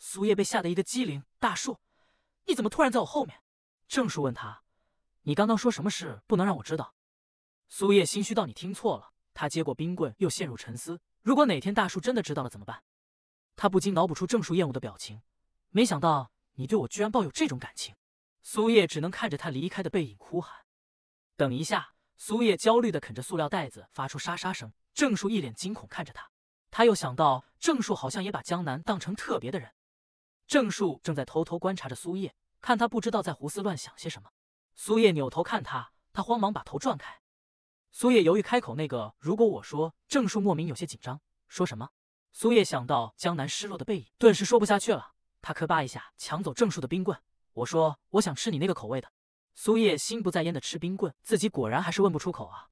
苏叶被吓得一个机灵，大树，你怎么突然在我后面？郑树问他，你刚刚说什么事不能让我知道？苏叶心虚道，你听错了。他接过冰棍，又陷入沉思。如果哪天大树真的知道了怎么办？他不禁脑补出郑树厌恶的表情。没想到你对我居然抱有这种感情。苏叶只能看着他离开的背影哭喊。等一下，苏叶焦虑的啃着塑料袋子，发出沙沙声。郑树一脸惊恐看着他，他又想到郑树好像也把江南当成特别的人。郑树正在偷偷观察着苏叶，看他不知道在胡思乱想些什么。苏叶扭头看他，他慌忙把头转开。苏叶犹豫开口：“那个，如果我说……”郑树莫名有些紧张，说什么？苏叶想到江南失落的背影，顿时说不下去了。他磕巴一下抢走郑树的冰棍，我说：“我想吃你那个口味的。”苏叶心不在焉的吃冰棍，自己果然还是问不出口啊。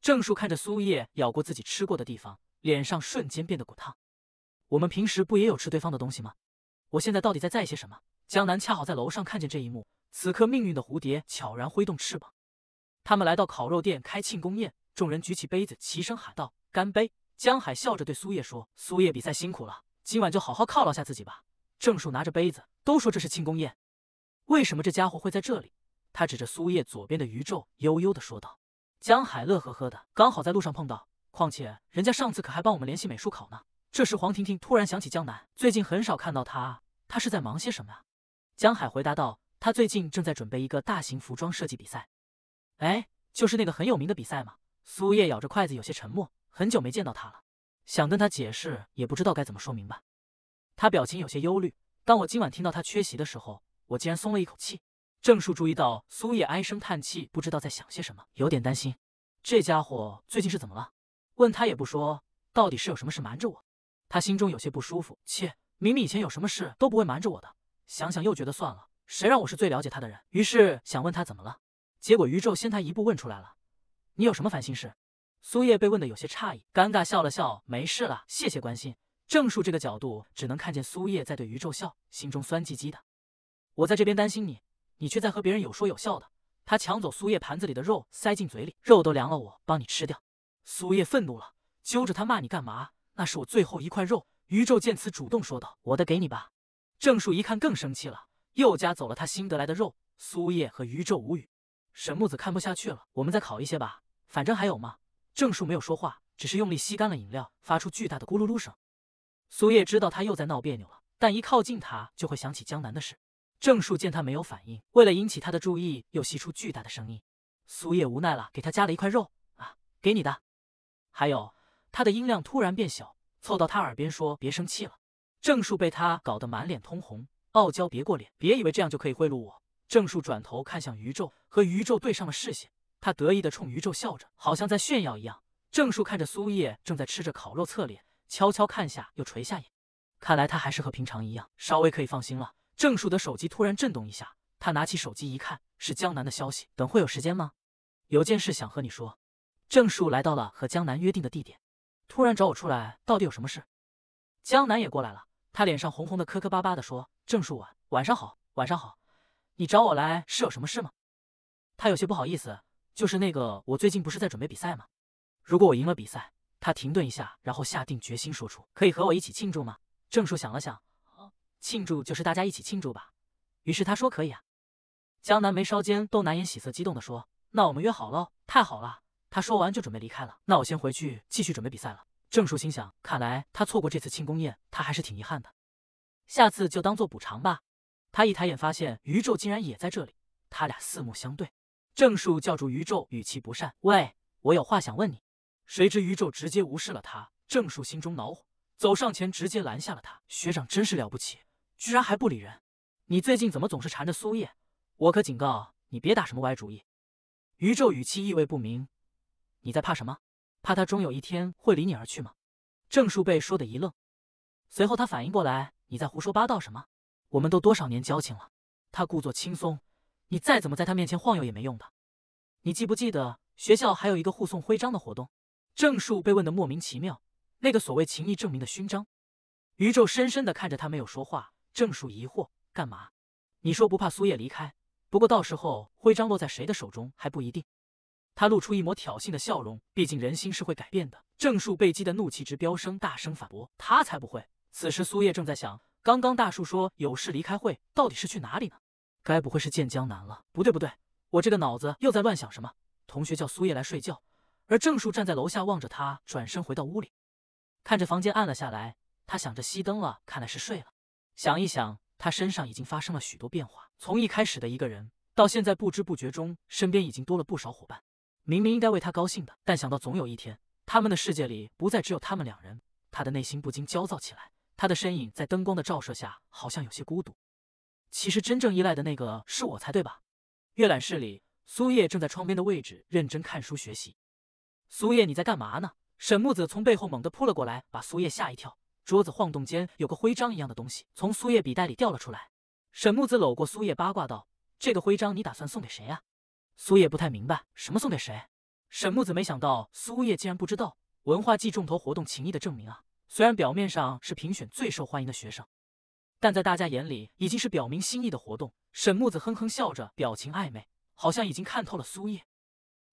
郑树看着苏叶咬过自己吃过的地方，脸上瞬间变得滚烫。我们平时不也有吃对方的东西吗？我现在到底在在意些什么？江南恰好在楼上看见这一幕，此刻命运的蝴蝶悄然挥动翅膀。他们来到烤肉店开庆功宴，众人举起杯子，齐声喊道：“干杯！”江海笑着对苏叶说：“苏叶比赛辛苦了，今晚就好好犒劳下自己吧。”郑树拿着杯子，都说这是庆功宴，为什么这家伙会在这里？他指着苏叶左边的宇宙，悠悠的说道。江海乐呵呵的，刚好在路上碰到，况且人家上次可还帮我们联系美术考呢。这时，黄婷婷突然想起江南，最近很少看到他，他是在忙些什么啊？江海回答道：“他最近正在准备一个大型服装设计比赛。”哎，就是那个很有名的比赛吗？苏叶咬着筷子，有些沉默。很久没见到他了，想跟他解释，也不知道该怎么说明白。他表情有些忧虑。当我今晚听到他缺席的时候，我竟然松了一口气。郑树注意到苏叶唉声叹气，不知道在想些什么，有点担心。这家伙最近是怎么了？问他也不说，到底是有什么事瞒着我？他心中有些不舒服，切，明明以前有什么事都不会瞒着我的，想想又觉得算了，谁让我是最了解他的人？于是想问他怎么了，结果宇宙先他一步问出来了：“你有什么烦心事？”苏叶被问的有些诧异，尴尬笑了笑：“没事了，谢谢关心。”郑树这个角度只能看见苏叶在对宇宙笑，心中酸唧唧的。我在这边担心你，你却在和别人有说有笑的。他抢走苏叶盘子里的肉，塞进嘴里，肉都凉了，我帮你吃掉。苏叶愤怒了，揪着他骂你干嘛？那是我最后一块肉。于宙见此，主动说道：“我的给你吧。”郑树一看更生气了，又夹走了他新得来的肉。苏叶和于宙无语。沈木子看不下去了，我们再烤一些吧，反正还有嘛。郑树没有说话，只是用力吸干了饮料，发出巨大的咕噜噜声。苏叶知道他又在闹别扭了，但一靠近他就会想起江南的事。郑树见他没有反应，为了引起他的注意，又吸出巨大的声音。苏叶无奈了，给他夹了一块肉啊，给你的。还有，他的音量突然变小，凑到他耳边说：“别生气了。”郑树被他搞得满脸通红，傲娇别过脸，别以为这样就可以贿赂我。郑树转头看向宇宙，和宇宙对上了视线，他得意的冲宇宙笑着，好像在炫耀一样。郑树看着苏叶正在吃着烤肉，侧脸悄悄看下，又垂下眼，看来他还是和平常一样，稍微可以放心了。郑树的手机突然震动一下，他拿起手机一看，是江南的消息。等会有时间吗？有件事想和你说。郑树来到了和江南约定的地点，突然找我出来，到底有什么事？江南也过来了，他脸上红红的，磕磕巴巴的说：“郑树晚晚上好，晚上好，你找我来是有什么事吗？”他有些不好意思，就是那个，我最近不是在准备比赛吗？如果我赢了比赛，他停顿一下，然后下定决心说出：“可以和我一起庆祝吗？”郑树想了想，庆祝就是大家一起庆祝吧。于是他说：“可以啊。”江南眉梢间都难掩喜色，激动的说：“那我们约好喽，太好了。”他说完就准备离开了。那我先回去继续准备比赛了。郑树心想，看来他错过这次庆功宴，他还是挺遗憾的。下次就当做补偿吧。他一抬眼发现宇宙竟然也在这里，他俩四目相对。郑树叫住宇宙，语气不善：“喂，我有话想问你。”谁知宇宙直接无视了他。郑树心中恼火，走上前直接拦下了他：“学长真是了不起，居然还不理人。你最近怎么总是缠着苏叶？我可警告你，别打什么歪主意。”宇宙语气意味不明。你在怕什么？怕他终有一天会离你而去吗？郑树被说的一愣，随后他反应过来，你在胡说八道什么？我们都多少年交情了？他故作轻松，你再怎么在他面前晃悠也没用的。你记不记得学校还有一个护送徽章的活动？郑树被问的莫名其妙，那个所谓情谊证明的勋章。宇宙深深的看着他，没有说话。郑树疑惑，干嘛？你说不怕苏叶离开，不过到时候徽章落在谁的手中还不一定。他露出一抹挑衅的笑容，毕竟人心是会改变的。郑树被激的怒气值飙升，大声反驳：“他才不会！”此时苏叶正在想，刚刚大树说有事离开会，到底是去哪里呢？该不会是见江南了？不对不对，我这个脑子又在乱想什么？同学叫苏叶来睡觉，而郑树站在楼下望着他，转身回到屋里，看着房间暗了下来。他想着熄灯了，看来是睡了。想一想，他身上已经发生了许多变化，从一开始的一个人，到现在不知不觉中，身边已经多了不少伙伴。明明应该为他高兴的，但想到总有一天，他们的世界里不再只有他们两人，他的内心不禁焦躁起来。他的身影在灯光的照射下，好像有些孤独。其实真正依赖的那个是我才对吧？阅览室里，苏叶正在窗边的位置认真看书学习。苏叶，你在干嘛呢？沈木子从背后猛地扑了过来，把苏叶吓一跳。桌子晃动间，有个徽章一样的东西从苏叶笔袋里掉了出来。沈木子搂过苏叶，八卦道：“这个徽章你打算送给谁呀？”苏叶不太明白什么送给谁，沈木子没想到苏叶竟然不知道文化季重头活动情谊的证明啊！虽然表面上是评选最受欢迎的学生，但在大家眼里已经是表明心意的活动。沈木子哼哼笑着，表情暧昧，好像已经看透了苏叶。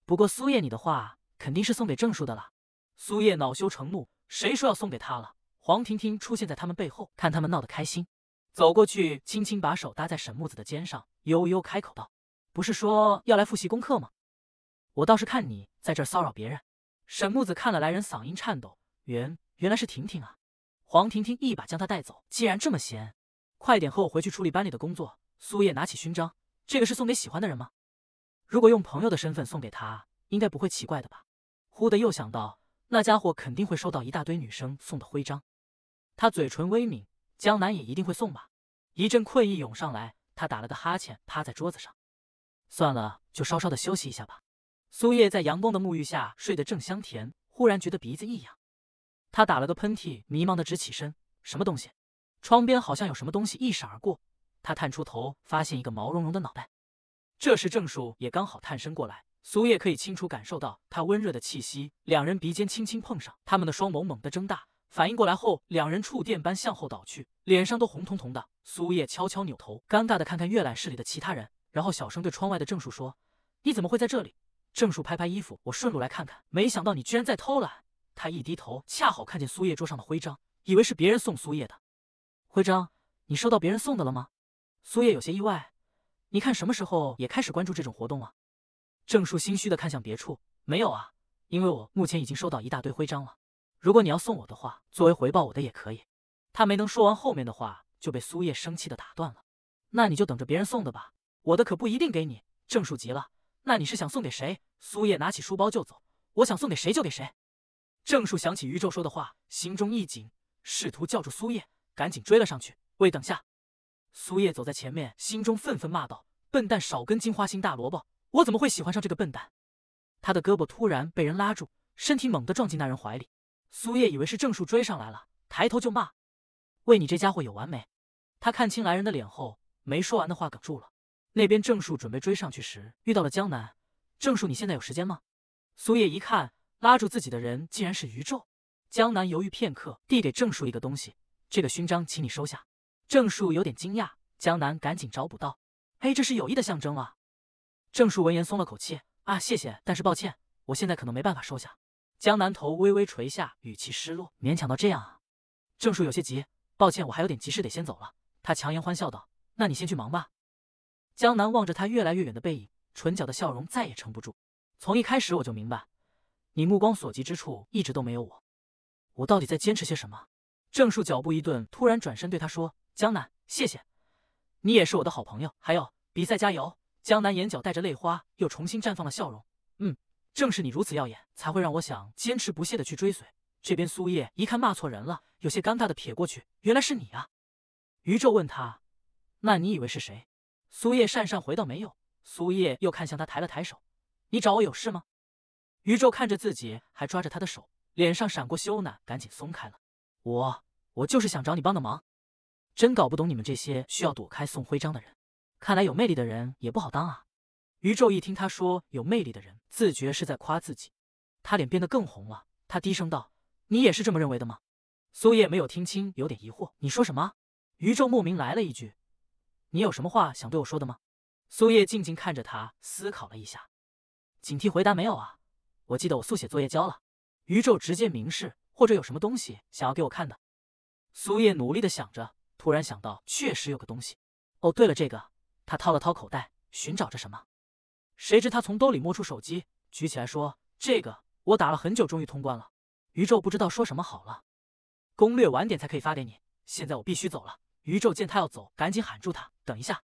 不过苏叶，你的话肯定是送给郑树的了。苏叶恼羞成怒，谁说要送给他了？黄婷婷出现在他们背后，看他们闹得开心，走过去轻轻把手搭在沈木子的肩上，悠悠开口道。不是说要来复习功课吗？我倒是看你在这骚扰别人。沈木子看了来人，嗓音颤抖：“原原来是婷婷啊！”黄婷婷一把将她带走。既然这么闲，快点和我回去处理班里的工作。苏叶拿起勋章，这个是送给喜欢的人吗？如果用朋友的身份送给他，应该不会奇怪的吧？忽的又想到，那家伙肯定会收到一大堆女生送的徽章。他嘴唇微抿，江南也一定会送吧？一阵困意涌上来，他打了个哈欠，趴在桌子上。算了，就稍稍的休息一下吧。苏叶在阳光的沐浴下睡得正香甜，忽然觉得鼻子一痒，他打了个喷嚏，迷茫的直起身。什么东西？窗边好像有什么东西一闪而过，他探出头，发现一个毛茸茸的脑袋。这时郑树也刚好探身过来，苏叶可以清楚感受到他温热的气息，两人鼻尖轻轻碰上，他们的双眸猛地睁大，反应过来后，两人触电般向后倒去，脸上都红彤彤的。苏叶悄悄扭头，尴尬的看看阅览室里的其他人，然后小声对窗外的郑树说：“你怎么会在这里？”郑树拍拍衣服：“我顺路来看看，没想到你居然在偷懒。”他一低头，恰好看见苏叶桌上的徽章，以为是别人送苏叶的徽章。你收到别人送的了吗？苏叶有些意外。你看什么时候也开始关注这种活动了？郑树心虚的看向别处，没有啊，因为我目前已经收到一大堆徽章了。如果你要送我的话，作为回报我的也可以。他没能说完后面的话，就被苏叶生气的打断了。那你就等着别人送的吧，我的可不一定给你。郑树急了，那你是想送给谁？苏叶拿起书包就走，我想送给谁就给谁。郑树想起宇宙说的话，心中一紧，试图叫住苏叶，赶紧追了上去。喂，等下！苏叶走在前面，心中愤愤骂道：“笨蛋，少根金花心大萝卜！我怎么会喜欢上这个笨蛋？”他的胳膊突然被人拉住，身体猛地撞进那人怀里。苏叶以为是郑树追上来了，抬头就骂：“喂，你这家伙有完没？”他看清来人的脸后，没说完的话哽住了。那边郑树准备追上去时，遇到了江南。郑树，你现在有时间吗？苏叶一看，拉住自己的人竟然是于宙。江南犹豫片刻，递给郑树一个东西：“这个勋章，请你收下。”郑树有点惊讶，江南赶紧找补道：“哎，这是友谊的象征啊！”郑树闻言松了口气：“啊，谢谢，但是抱歉，我现在可能没办法收下。”江南头微微垂下，语气失落：“勉强到这样啊？”郑树有些急：“抱歉，我还有点急事，得先走了。”他强颜欢笑道：“那你先去忙吧。”江南望着他越来越远的背影，唇角的笑容再也撑不住。从一开始我就明白，你目光所及之处一直都没有我。我到底在坚持些什么？郑树脚步一顿，突然转身对他说。江南，谢谢，你也是我的好朋友。还有，比赛加油！江南眼角带着泪花，又重新绽放了笑容。嗯，正是你如此耀眼，才会让我想坚持不懈的去追随。这边苏叶一看骂错人了，有些尴尬的撇过去，原来是你啊！于宙问他，那你以为是谁？苏叶讪讪回道没有。苏叶又看向他，抬了抬手，你找我有事吗？于宙看着自己还抓着他的手，脸上闪过羞赧，赶紧松开了。我，我就是想找你帮个忙。真搞不懂你们这些需要躲开送徽章的人，看来有魅力的人也不好当啊！于宙一听他说有魅力的人，自觉是在夸自己，他脸变得更红了。他低声道：“你也是这么认为的吗？”苏叶没有听清，有点疑惑：“你说什么？”于宙莫名来了一句：“你有什么话想对我说的吗？”苏叶静静看着他，思考了一下，警惕回答：“没有啊，我记得我速写作业交了。”于宙直接明示：“或者有什么东西想要给我看的？”苏叶努力的想着。突然想到，确实有个东西。哦，对了，这个。他掏了掏口袋，寻找着什么。谁知他从兜里摸出手机，举起来说：“这个我打了很久，终于通关了。”宇宙不知道说什么好了。攻略晚点才可以发给你，现在我必须走了。宇宙见他要走，赶紧喊住他：“等一下！”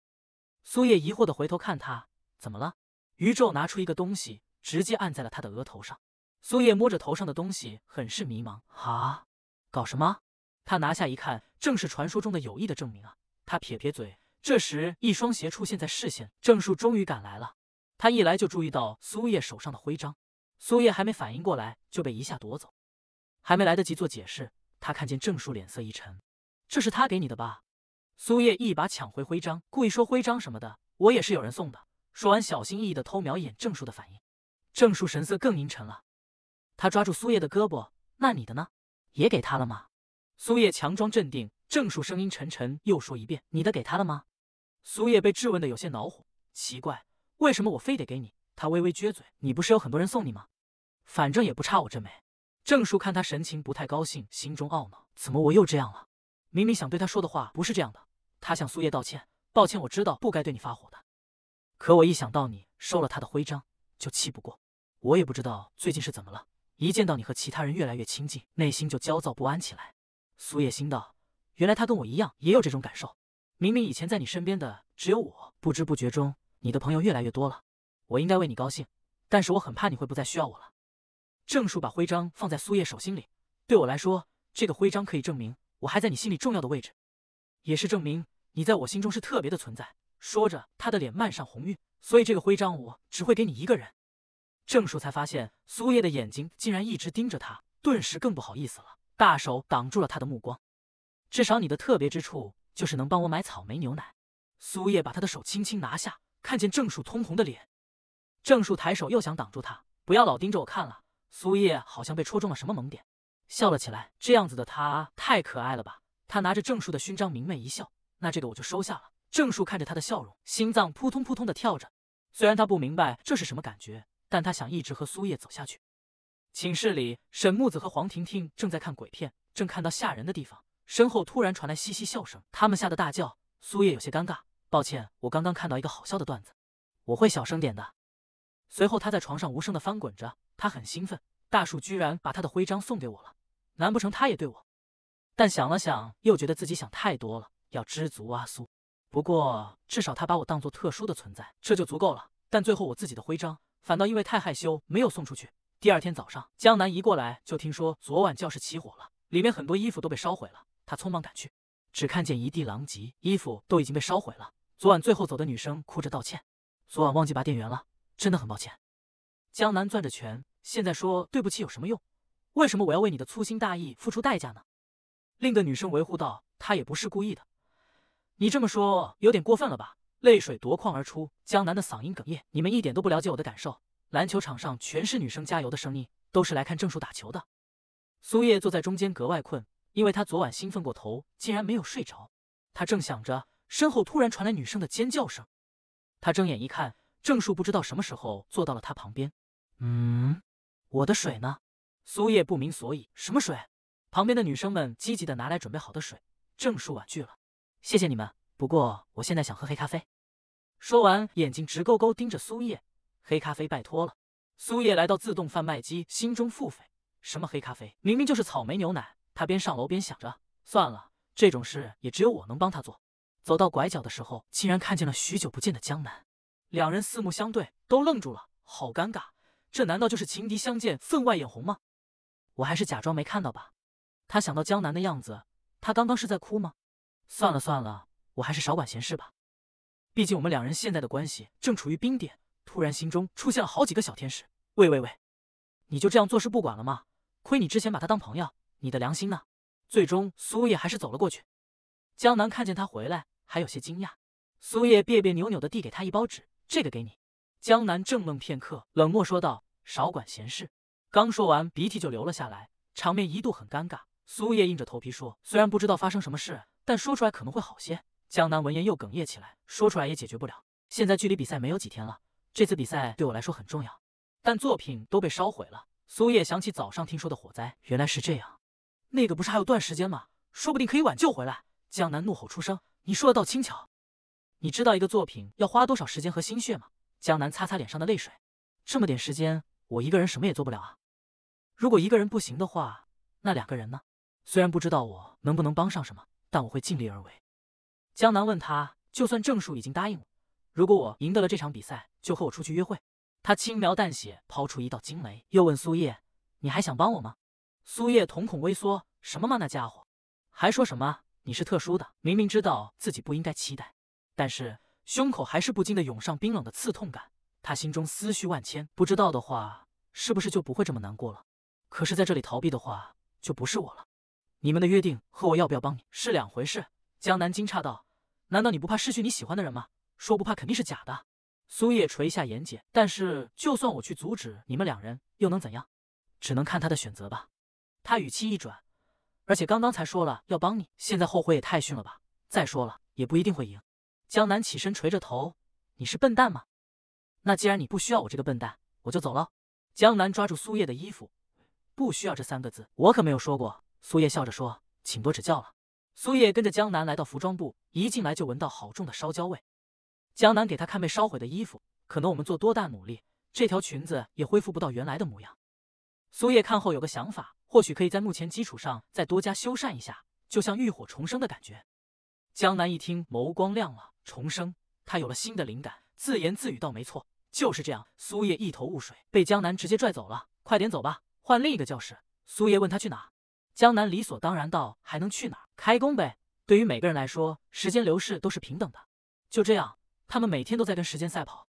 苏叶疑惑的回头看他，怎么了？宇宙拿出一个东西，直接按在了他的额头上。苏叶摸着头上的东西，很是迷茫。啊，搞什么？他拿下一看，正是传说中的友谊的证明啊！他撇撇嘴。这时，一双鞋出现在视线，郑树终于赶来了。他一来就注意到苏叶手上的徽章，苏叶还没反应过来，就被一下夺走。还没来得及做解释，他看见郑树脸色一沉：“这是他给你的吧？”苏叶一把抢回徽章，故意说：“徽章什么的，我也是有人送的。”说完，小心翼翼的偷瞄一眼郑树的反应。郑树神色更阴沉了，他抓住苏叶的胳膊：“那你的呢？也给他了吗？”苏叶强装镇定，郑树声音沉沉，又说一遍：“你的给他了吗？”苏叶被质问的有些恼火，奇怪，为什么我非得给你？他微微撅嘴：“你不是有很多人送你吗？反正也不差我这枚。”郑树看他神情不太高兴，心中懊恼：怎么我又这样了？明明想对他说的话不是这样的。他向苏叶道歉：“抱歉，我知道不该对你发火的，可我一想到你收了他的徽章，就气不过。我也不知道最近是怎么了，一见到你和其他人越来越亲近，内心就焦躁不安起来。”苏叶心道：“原来他跟我一样，也有这种感受。明明以前在你身边的只有我，不知不觉中，你的朋友越来越多了。我应该为你高兴，但是我很怕你会不再需要我了。”郑树把徽章放在苏叶手心里，对我来说，这个徽章可以证明我还在你心里重要的位置，也是证明你在我心中是特别的存在。说着，他的脸漫上红晕。所以这个徽章我只会给你一个人。郑树才发现苏叶的眼睛竟然一直盯着他，顿时更不好意思了。大手挡住了他的目光，至少你的特别之处就是能帮我买草莓牛奶。苏叶把他的手轻轻拿下，看见郑树通红的脸，郑树抬手又想挡住他，不要老盯着我看了。苏叶好像被戳中了什么萌点，笑了起来。这样子的他太可爱了吧？他拿着郑树的勋章，明媚一笑。那这个我就收下了。郑树看着他的笑容，心脏扑通扑通的跳着。虽然他不明白这是什么感觉，但他想一直和苏叶走下去。寝室里，沈木子和黄婷婷正在看鬼片，正看到吓人的地方，身后突然传来嘻嘻笑声，他们吓得大叫。苏叶有些尴尬，抱歉，我刚刚看到一个好笑的段子，我会小声点的。随后他在床上无声的翻滚着，他很兴奋，大树居然把他的徽章送给我了，难不成他也对我？但想了想，又觉得自己想太多了，要知足啊，苏。不过至少他把我当做特殊的存在，这就足够了。但最后我自己的徽章反倒因为太害羞没有送出去。第二天早上，江南一过来就听说昨晚教室起火了，里面很多衣服都被烧毁了。他匆忙赶去，只看见一地狼藉，衣服都已经被烧毁了。昨晚最后走的女生哭着道歉，昨晚忘记拔电源了，真的很抱歉。江南攥着拳，现在说对不起有什么用？为什么我要为你的粗心大意付出代价呢？另一个女生维护道：“她也不是故意的，你这么说有点过分了吧？”泪水夺眶而出，江南的嗓音哽咽：“你们一点都不了解我的感受。”篮球场上全是女生加油的声音，都是来看郑树打球的。苏叶坐在中间格外困，因为他昨晚兴奋过头，竟然没有睡着。他正想着，身后突然传来女生的尖叫声。他睁眼一看，郑树不知道什么时候坐到了他旁边。嗯，我的水呢？苏叶不明所以。什么水？旁边的女生们积极的拿来准备好的水。郑树婉拒了，谢谢你们，不过我现在想喝黑咖啡。说完，眼睛直勾勾盯着苏叶。黑咖啡，拜托了。苏叶来到自动贩卖机，心中腹诽：什么黑咖啡？明明就是草莓牛奶。他边上楼边想着，算了，这种事也只有我能帮他做。走到拐角的时候，竟然看见了许久不见的江南，两人四目相对，都愣住了，好尴尬。这难道就是情敌相见，分外眼红吗？我还是假装没看到吧。他想到江南的样子，他刚刚是在哭吗？算了算了，我还是少管闲事吧。毕竟我们两人现在的关系正处于冰点。突然，心中出现了好几个小天使。喂喂喂，你就这样坐视不管了吗？亏你之前把他当朋友，你的良心呢？最终，苏叶还是走了过去。江南看见他回来，还有些惊讶。苏叶别别扭扭的递给他一包纸，这个给你。江南正愣片刻，冷漠说道：“少管闲事。”刚说完，鼻涕就流了下来，场面一度很尴尬。苏叶硬着头皮说：“虽然不知道发生什么事，但说出来可能会好些。”江南闻言又哽咽起来，说出来也解决不了。现在距离比赛没有几天了。这次比赛对我来说很重要，但作品都被烧毁了。苏叶想起早上听说的火灾，原来是这样。那个不是还有段时间吗？说不定可以挽救回来。江南怒吼出声：“你说的倒轻巧！你知道一个作品要花多少时间和心血吗？”江南擦擦脸上的泪水：“这么点时间，我一个人什么也做不了啊。如果一个人不行的话，那两个人呢？虽然不知道我能不能帮上什么，但我会尽力而为。”江南问他：“就算郑树已经答应了？”如果我赢得了这场比赛，就和我出去约会。他轻描淡写抛出一道惊雷，又问苏叶：“你还想帮我吗？”苏叶瞳孔微缩：“什么吗？那家伙还说什么你是特殊的？明明知道自己不应该期待，但是胸口还是不禁的涌上冰冷的刺痛感。他心中思绪万千，不知道的话，是不是就不会这么难过了？可是在这里逃避的话，就不是我了。你们的约定和我要不要帮你是两回事。”江南惊诧道：“难道你不怕失去你喜欢的人吗？”说不怕肯定是假的。苏叶垂下眼睑，但是就算我去阻止你们两人，又能怎样？只能看他的选择吧。他语气一转，而且刚刚才说了要帮你，现在后悔也太逊了吧？再说了，也不一定会赢。江南起身垂着头，你是笨蛋吗？那既然你不需要我这个笨蛋，我就走了。江南抓住苏叶的衣服，不需要这三个字，我可没有说过。苏叶笑着说，请多指教了。苏叶跟着江南来到服装部，一进来就闻到好重的烧焦味。江南给他看被烧毁的衣服，可能我们做多大努力，这条裙子也恢复不到原来的模样。苏叶看后有个想法，或许可以在目前基础上再多加修缮一下，就像浴火重生的感觉。江南一听，眸光亮了，重生，他有了新的灵感，自言自语道：“没错，就是这样。”苏叶一头雾水，被江南直接拽走了。快点走吧，换另一个教室。苏叶问他去哪，江南理所当然道：“还能去哪？开工呗。对于每个人来说，时间流逝都是平等的。”就这样。他们每天都在跟时间赛跑，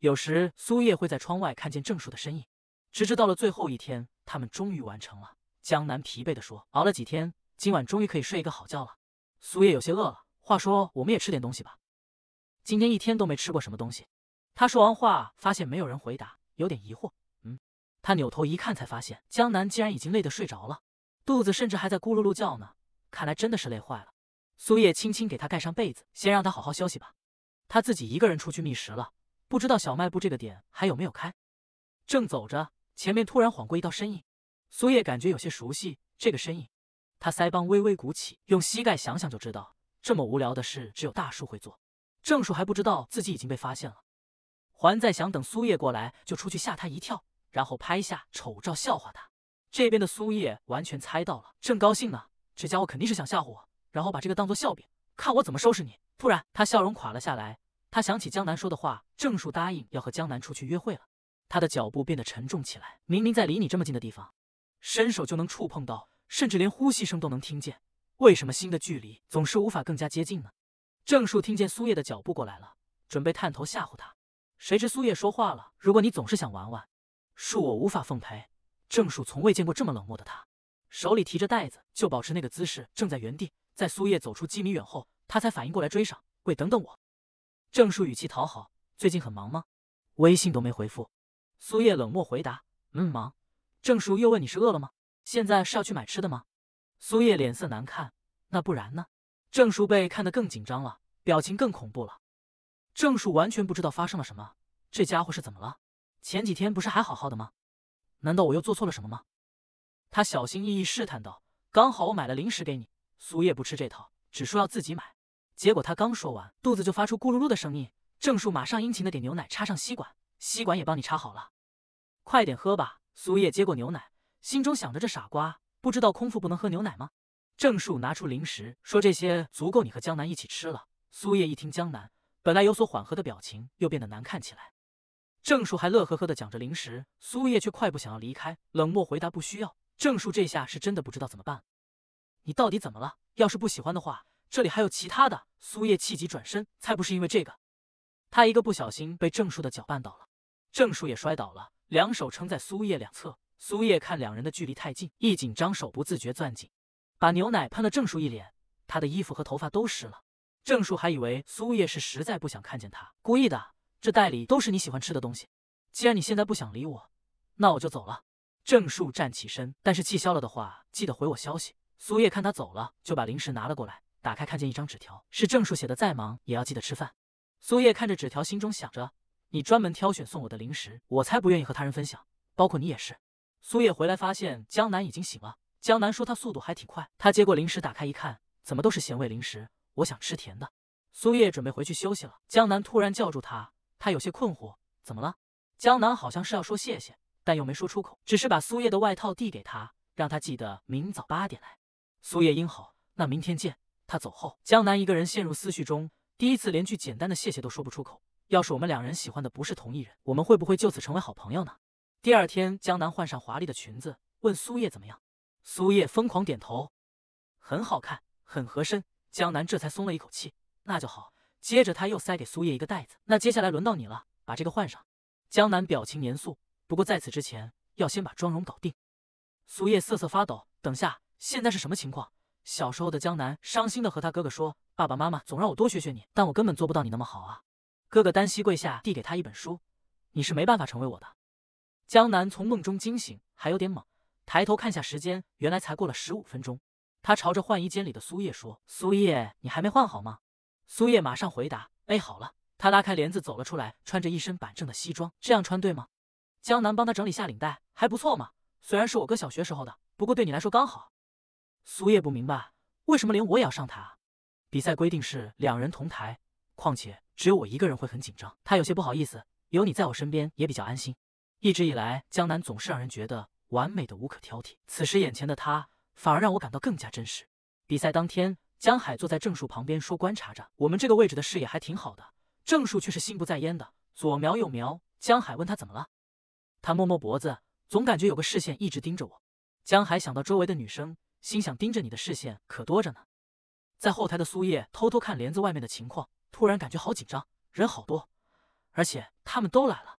有时苏叶会在窗外看见郑树的身影，直至到了最后一天，他们终于完成了。江南疲惫地说：“熬了几天，今晚终于可以睡一个好觉了。”苏叶有些饿了，话说：“我们也吃点东西吧，今天一天都没吃过什么东西。”他说完话，发现没有人回答，有点疑惑。嗯，他扭头一看，才发现江南竟然已经累得睡着了，肚子甚至还在咕噜噜叫呢，看来真的是累坏了。苏叶轻轻给他盖上被子，先让他好好休息吧。他自己一个人出去觅食了，不知道小卖部这个点还有没有开。正走着，前面突然晃过一道身影，苏叶感觉有些熟悉。这个身影，他腮帮微微鼓起，用膝盖想想就知道，这么无聊的事只有大树会做。郑树还不知道自己已经被发现了，还在想等苏叶过来就出去吓他一跳，然后拍下丑照笑话他。这边的苏叶完全猜到了，正高兴呢，这家伙肯定是想吓唬我，然后把这个当做笑柄，看我怎么收拾你。突然，他笑容垮了下来。他想起江南说的话，郑树答应要和江南出去约会了。他的脚步变得沉重起来。明明在离你这么近的地方，伸手就能触碰到，甚至连呼吸声都能听见，为什么心的距离总是无法更加接近呢？郑树听见苏叶的脚步过来了，准备探头吓唬他，谁知苏叶说话了：“如果你总是想玩玩，恕我无法奉陪。”郑树从未见过这么冷漠的他，手里提着袋子，就保持那个姿势，正在原地。在苏叶走出几米远后，他才反应过来追上。喂，等等我！郑树语气讨好：“最近很忙吗？微信都没回复。”苏叶冷漠回答：“嗯，忙。”郑树又问：“你是饿了吗？现在是要去买吃的吗？”苏叶脸色难看：“那不然呢？”郑树被看得更紧张了，表情更恐怖了。郑树完全不知道发生了什么，这家伙是怎么了？前几天不是还好好的吗？难道我又做错了什么吗？他小心翼翼试探道：“刚好我买了零食给你。”苏叶不吃这套，只说要自己买。结果他刚说完，肚子就发出咕噜噜的声音。郑树马上殷勤的点牛奶，插上吸管，吸管也帮你插好了，快点喝吧。苏叶接过牛奶，心中想着：这傻瓜不知道空腹不能喝牛奶吗？郑树拿出零食，说：“这些足够你和江南一起吃了。”苏叶一听江南，本来有所缓和的表情又变得难看起来。郑树还乐呵呵的讲着零食，苏叶却快步想要离开，冷漠回答：“不需要。”郑树这下是真的不知道怎么办。你到底怎么了？要是不喜欢的话，这里还有其他的。苏叶气急转身，才不是因为这个。他一个不小心被郑树的脚绊倒了，郑树也摔倒了，两手撑在苏叶两侧。苏叶看两人的距离太近，一紧张手不自觉攥紧，把牛奶喷了郑树一脸，他的衣服和头发都湿了。郑树还以为苏叶是实在不想看见他，故意的。这袋里都是你喜欢吃的东西，既然你现在不想理我，那我就走了。郑树站起身，但是气消了的话，记得回我消息。苏叶看他走了，就把零食拿了过来，打开看见一张纸条，是郑树写的：“再忙也要记得吃饭。”苏叶看着纸条，心中想着：“你专门挑选送我的零食，我才不愿意和他人分享，包括你也是。”苏叶回来发现江南已经醒了，江南说他速度还挺快。他接过零食，打开一看，怎么都是咸味零食？我想吃甜的。苏叶准备回去休息了，江南突然叫住他，他有些困惑：“怎么了？”江南好像是要说谢谢，但又没说出口，只是把苏叶的外套递给他，让他记得明早八点来。苏叶应好，那明天见。他走后，江南一个人陷入思绪中，第一次连句简单的谢谢都说不出口。要是我们两人喜欢的不是同一人，我们会不会就此成为好朋友呢？第二天，江南换上华丽的裙子，问苏叶怎么样。苏叶疯狂点头，很好看，很合身。江南这才松了一口气，那就好。接着他又塞给苏叶一个袋子，那接下来轮到你了，把这个换上。江南表情严肃，不过在此之前要先把妆容搞定。苏叶瑟瑟发抖，等下。现在是什么情况？小时候的江南伤心的和他哥哥说：“爸爸妈妈总让我多学学你，但我根本做不到你那么好啊。”哥哥单膝跪下，递给他一本书：“你是没办法成为我的。”江南从梦中惊醒，还有点懵，抬头看下时间，原来才过了十五分钟。他朝着换衣间里的苏叶说：“苏叶，你还没换好吗？”苏叶马上回答：“哎，好了。”他拉开帘子走了出来，穿着一身板正的西装，这样穿对吗？江南帮他整理下领带，还不错嘛。虽然是我哥小学时候的，不过对你来说刚好。苏叶不明白为什么连我也要上台啊？比赛规定是两人同台，况且只有我一个人会很紧张。他有些不好意思，有你在我身边也比较安心。一直以来，江南总是让人觉得完美的无可挑剔，此时眼前的他反而让我感到更加真实。比赛当天，江海坐在郑树旁边说：“观察着我们这个位置的视野还挺好的。”郑树却是心不在焉的，左瞄右瞄。江海问他怎么了，他摸摸脖子，总感觉有个视线一直盯着我。江海想到周围的女生。心想盯着你的视线可多着呢，在后台的苏叶偷偷看帘子外面的情况，突然感觉好紧张，人好多，而且他们都来了。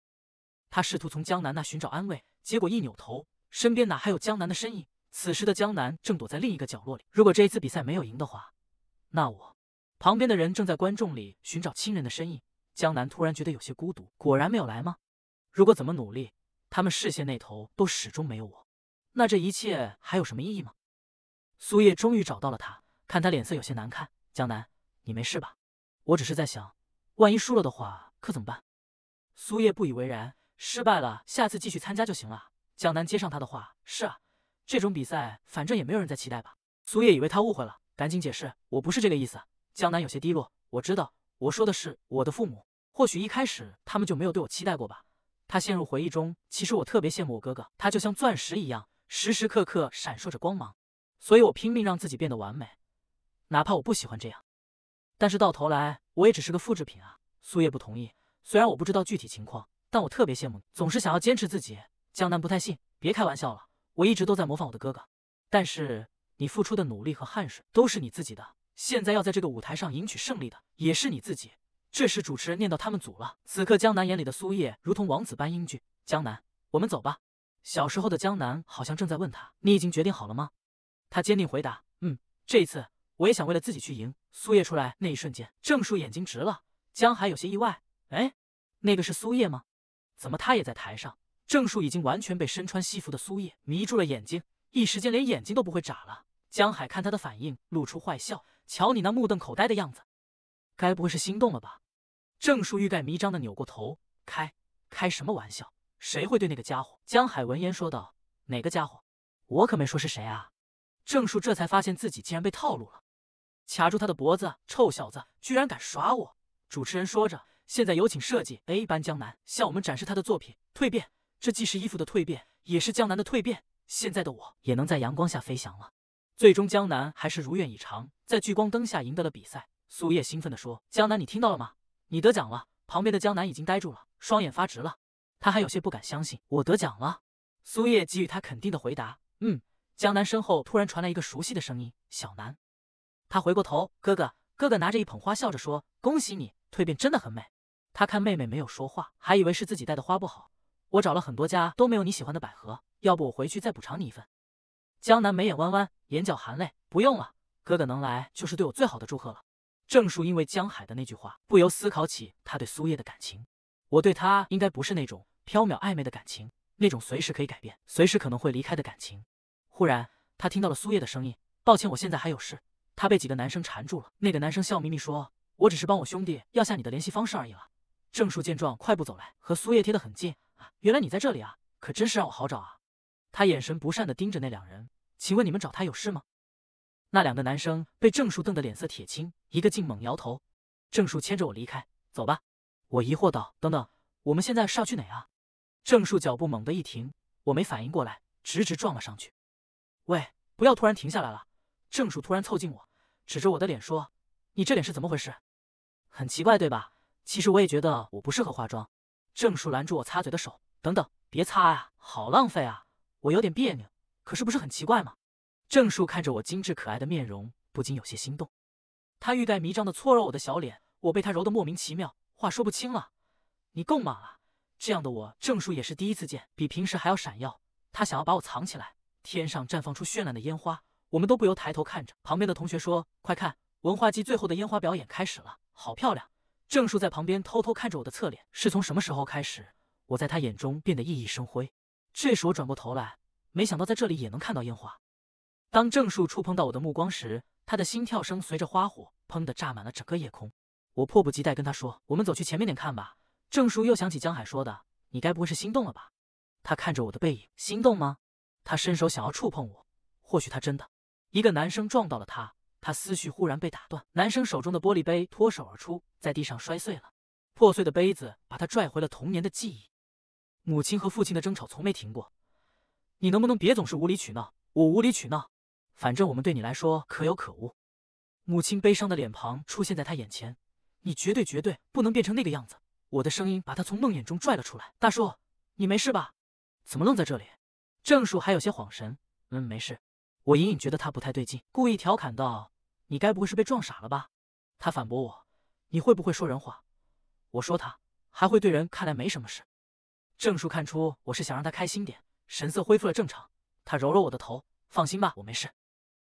他试图从江南那寻找安慰，结果一扭头，身边哪还有江南的身影？此时的江南正躲在另一个角落里。如果这一次比赛没有赢的话，那我旁边的人正在观众里寻找亲人的身影。江南突然觉得有些孤独，果然没有来吗？如果怎么努力，他们视线那头都始终没有我，那这一切还有什么意义吗？苏叶终于找到了他，看他脸色有些难看，江南，你没事吧？我只是在想，万一输了的话，可怎么办？苏叶不以为然，失败了，下次继续参加就行了。江南接上他的话，是啊，这种比赛反正也没有人在期待吧。苏叶以为他误会了，赶紧解释，我不是这个意思。江南有些低落，我知道，我说的是我的父母，或许一开始他们就没有对我期待过吧。他陷入回忆中，其实我特别羡慕我哥哥，他就像钻石一样，时时刻刻闪烁着光芒，所以我拼命让自己变得完美，哪怕我不喜欢这样。但是到头来，我也只是个复制品啊！苏叶不同意。虽然我不知道具体情况，但我特别羡慕你，总是想要坚持自己。江南不太信，别开玩笑了，我一直都在模仿我的哥哥。但是你付出的努力和汗水都是你自己的，现在要在这个舞台上赢取胜利的也是你自己。这时主持人念到他们组了。此刻江南眼里的苏叶如同王子般英俊。江南，我们走吧。小时候的江南好像正在问他：“你已经决定好了吗？”他坚定回答：“嗯，这一次我也想为了自己去赢。”苏叶出来那一瞬间，郑树眼睛直了。江海有些意外：“哎，那个是苏叶吗？怎么他也在台上？”郑树已经完全被身穿西服的苏叶迷住了眼睛，一时间连眼睛都不会眨了。江海看他的反应，露出坏笑：“瞧你那目瞪口呆的样子，该不会是心动了吧？”郑树欲盖弥彰的扭过头：“开开什么玩笑？谁会对那个家伙？”江海闻言说道：“哪个家伙？我可没说是谁啊！”郑树这才发现自己竟然被套路了。卡住他的脖子，臭小子，居然敢耍我！主持人说着，现在有请设计 A 班江南向我们展示他的作品《蜕变》。这既是衣服的蜕变，也是江南的蜕变。现在的我也能在阳光下飞翔了。最终，江南还是如愿以偿，在聚光灯下赢得了比赛。苏叶兴奋地说：“江南，你听到了吗？你得奖了！”旁边的江南已经呆住了，双眼发直了。他还有些不敢相信：“我得奖了？”苏叶给予他肯定的回答：“嗯。”江南身后突然传来一个熟悉的声音：“小南。”他回过头，哥哥，哥哥拿着一捧花，笑着说：“恭喜你，蜕变真的很美。”他看妹妹没有说话，还以为是自己带的花不好。我找了很多家，都没有你喜欢的百合，要不我回去再补偿你一份。江南眉眼弯弯，眼角含泪：“不用了，哥哥能来就是对我最好的祝贺了。”郑树因为江海的那句话，不由思考起他对苏叶的感情。我对他应该不是那种飘渺暧昧的感情，那种随时可以改变、随时可能会离开的感情。忽然，他听到了苏叶的声音：“抱歉，我现在还有事。”他被几个男生缠住了。那个男生笑眯眯说：“我只是帮我兄弟要下你的联系方式而已了。”郑树见状，快步走来，和苏叶贴得很近。啊，原来你在这里啊！可真是让我好找啊！他眼神不善地盯着那两人，请问你们找他有事吗？那两个男生被郑树瞪得脸色铁青，一个劲猛摇头。郑树牵着我离开，走吧。我疑惑道：“等等，我们现在是要去哪啊？”郑树脚步猛地一停，我没反应过来，直直撞了上去。喂，不要突然停下来了！郑树突然凑近我。指着我的脸说：“你这脸是怎么回事？很奇怪，对吧？其实我也觉得我不适合化妆。”郑树拦住我擦嘴的手：“等等，别擦啊，好浪费啊！我有点别扭，可是不是很奇怪吗？”郑树看着我精致可爱的面容，不禁有些心动。他欲盖弥彰的搓揉我的小脸，我被他揉得莫名其妙，话说不清了。你够莽啊！这样的我，郑树也是第一次见，比平时还要闪耀。他想要把我藏起来。天上绽放出绚烂的烟花。我们都不由抬头看着旁边的同学说：“快看，文化祭最后的烟花表演开始了，好漂亮！”郑树在旁边偷偷看着我的侧脸。是从什么时候开始，我在他眼中变得熠熠生辉？这时我转过头来，没想到在这里也能看到烟花。当郑树触碰到我的目光时，他的心跳声随着花火砰的炸满了整个夜空。我迫不及待跟他说：“我们走去前面点看吧。”郑树又想起江海说的：“你该不会是心动了吧？”他看着我的背影，心动吗？他伸手想要触碰我，或许他真的。一个男生撞到了他，他思绪忽然被打断。男生手中的玻璃杯脱手而出，在地上摔碎了。破碎的杯子把他拽回了童年的记忆。母亲和父亲的争吵从没停过。你能不能别总是无理取闹？我无理取闹，反正我们对你来说可有可无。母亲悲伤的脸庞出现在他眼前。你绝对绝对不能变成那个样子。我的声音把他从梦魇中拽了出来。大叔，你没事吧？怎么愣在这里？郑树还有些恍神。嗯，没事。我隐隐觉得他不太对劲，故意调侃道：“你该不会是被撞傻了吧？”他反驳我：“你会不会说人话？”我说他还会对人，看来没什么事。郑树看出我是想让他开心点，神色恢复了正常。他揉揉我的头：“放心吧，我没事。”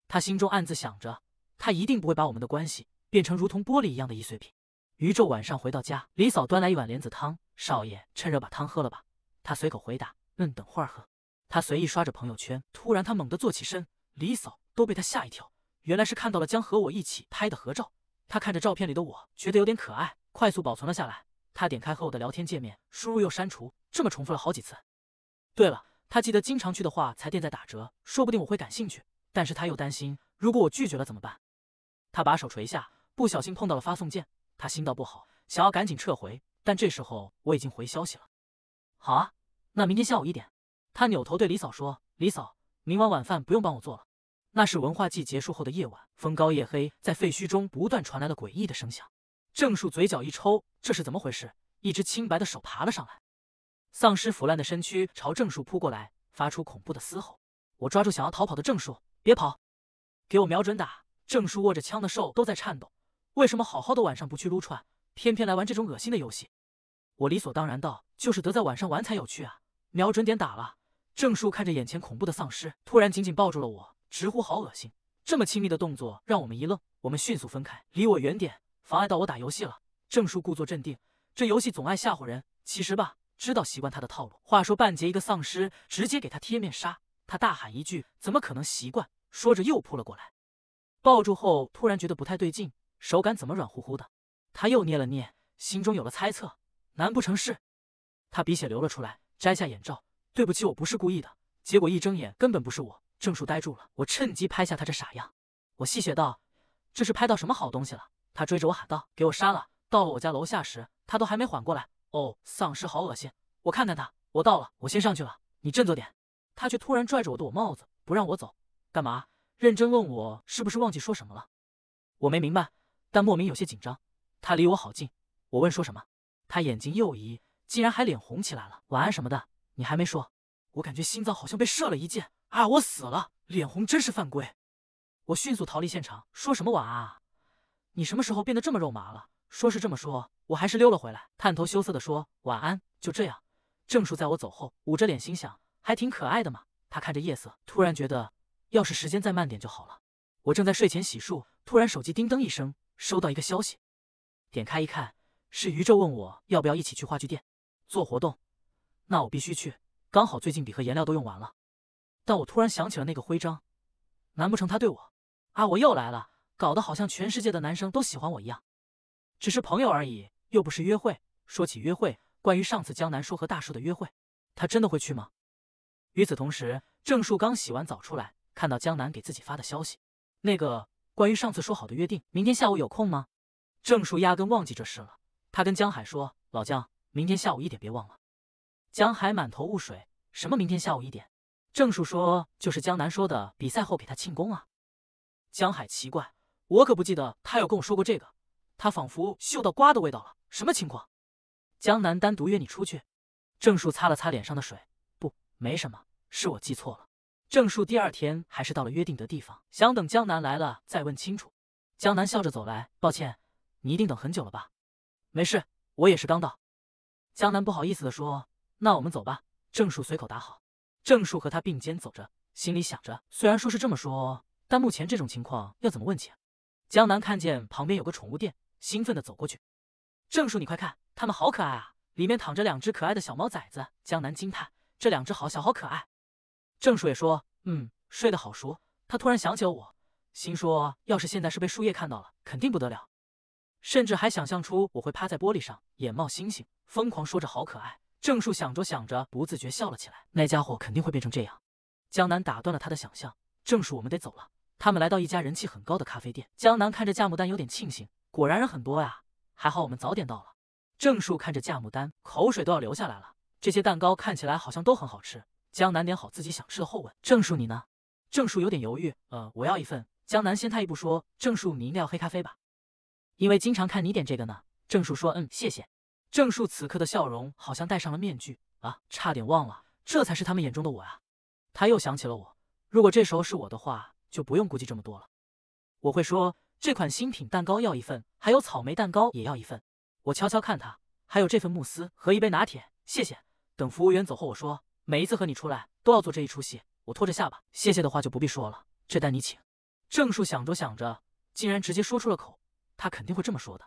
他心中暗自想着，他一定不会把我们的关系变成如同玻璃一样的易碎品。余昼晚上回到家，李嫂端来一碗莲子汤，少爷趁热把汤喝了吧。他随口回答：“嗯，等会儿喝。”他随意刷着朋友圈，突然他猛地坐起身。李嫂都被他吓一跳，原来是看到了江和我一起拍的合照。他看着照片里的我，觉得有点可爱，快速保存了下来。他点开和我的聊天界面，输入又删除，这么重复了好几次。对了，他记得经常去的话，才店在打折，说不定我会感兴趣。但是他又担心，如果我拒绝了怎么办？他把手垂下，不小心碰到了发送键，他心道不好，想要赶紧撤回。但这时候我已经回消息了。好啊，那明天下午一点。他扭头对李嫂说：“李嫂，明晚晚饭不用帮我做了。”那是文化祭结束后的夜晚，风高夜黑，在废墟中不断传来了诡异的声响。郑树嘴角一抽，这是怎么回事？一只青白的手爬了上来，丧尸腐烂的身躯朝郑树扑过来，发出恐怖的嘶吼。我抓住想要逃跑的郑树，别跑，给我瞄准打！郑树握着枪的手都在颤抖。为什么好好的晚上不去撸串，偏偏来玩这种恶心的游戏？我理所当然道：“就是得在晚上玩才有趣啊！”瞄准点打了。郑树看着眼前恐怖的丧尸，突然紧紧抱住了我。直呼好恶心！这么亲密的动作让我们一愣，我们迅速分开，离我远点，妨碍到我打游戏了。郑树故作镇定，这游戏总爱吓唬人。其实吧，知道习惯他的套路。话说半截，一个丧尸直接给他贴面纱，他大喊一句：“怎么可能习惯？”说着又扑了过来，抱住后突然觉得不太对劲，手感怎么软乎乎的？他又捏了捏，心中有了猜测，难不成是……他鼻血流了出来，摘下眼罩：“对不起，我不是故意的。”结果一睁眼，根本不是我。郑树呆住了，我趁机拍下他这傻样。我戏谑道：“这是拍到什么好东西了？”他追着我喊道：“给我杀了！”到了我家楼下时，他都还没缓过来。哦，丧尸好恶心！我看看他。我到了，我先上去了，你振作点。他却突然拽着我的我帽子，不让我走。干嘛？认真问我是不是忘记说什么了？我没明白，但莫名有些紧张。他离我好近，我问说什么，他眼睛又移，竟然还脸红起来了。晚安什么的，你还没说。我感觉心脏好像被射了一箭。啊！我死了，脸红真是犯规。我迅速逃离现场，说什么晚安啊？你什么时候变得这么肉麻了？说是这么说，我还是溜了回来，探头羞涩的说晚安。就这样，郑树在我走后捂着脸，心想还挺可爱的嘛。他看着夜色，突然觉得要是时间再慢点就好了。我正在睡前洗漱，突然手机叮噔一声，收到一个消息，点开一看，是宇宙问我要不要一起去话剧店做活动。那我必须去，刚好最近笔和颜料都用完了。但我突然想起了那个徽章，难不成他对我？啊，我又来了，搞得好像全世界的男生都喜欢我一样。只是朋友而已，又不是约会。说起约会，关于上次江南说和大树的约会，他真的会去吗？与此同时，郑树刚洗完澡出来，看到江南给自己发的消息，那个关于上次说好的约定，明天下午有空吗？郑树压根忘记这事了。他跟江海说：“老江，明天下午一点别忘了。”江海满头雾水：“什么明天下午一点？”郑树说：“就是江南说的，比赛后给他庆功啊。”江海奇怪：“我可不记得他有跟我说过这个。”他仿佛嗅到瓜的味道了，什么情况？江南单独约你出去？郑树擦了擦脸上的水：“不，没什么，是我记错了。”郑树第二天还是到了约定的地方，想等江南来了再问清楚。江南笑着走来：“抱歉，你一定等很久了吧？”“没事，我也是刚到。”江南不好意思地说：“那我们走吧。”郑树随口答好。郑树和他并肩走着，心里想着：虽然说是这么说，但目前这种情况要怎么问起？江南看见旁边有个宠物店，兴奋地走过去。郑树，你快看，它们好可爱啊！里面躺着两只可爱的小猫崽子。江南惊叹：这两只好小，好可爱。郑树也说：嗯，睡得好熟。他突然想起了我，心说：要是现在是被树叶看到了，肯定不得了。甚至还想象出我会趴在玻璃上，眼冒星星，疯狂说着好可爱。郑树想着想着，不自觉笑了起来。那家伙肯定会变成这样。江南打断了他的想象。郑树，我们得走了。他们来到一家人气很高的咖啡店。江南看着价目单，有点庆幸，果然人很多呀。还好我们早点到了。郑树看着价目单，口水都要流下来了。这些蛋糕看起来好像都很好吃。江南点好自己想吃的后问：“郑树，你呢？”郑树有点犹豫：“呃，我要一份。”江南先他一步说：“郑树，你应该要黑咖啡吧？因为经常看你点这个呢。”郑树说：“嗯，谢谢。”郑树此刻的笑容好像戴上了面具啊！差点忘了，这才是他们眼中的我呀。他又想起了我，如果这时候是我的话，就不用顾忌这么多了。我会说这款新品蛋糕要一份，还有草莓蛋糕也要一份。我悄悄看他，还有这份慕斯和一杯拿铁，谢谢。等服务员走后，我说每一次和你出来都要做这一出戏。我拖着下巴，谢谢的话就不必说了，这单你请。郑树想着想着，竟然直接说出了口，他肯定会这么说的。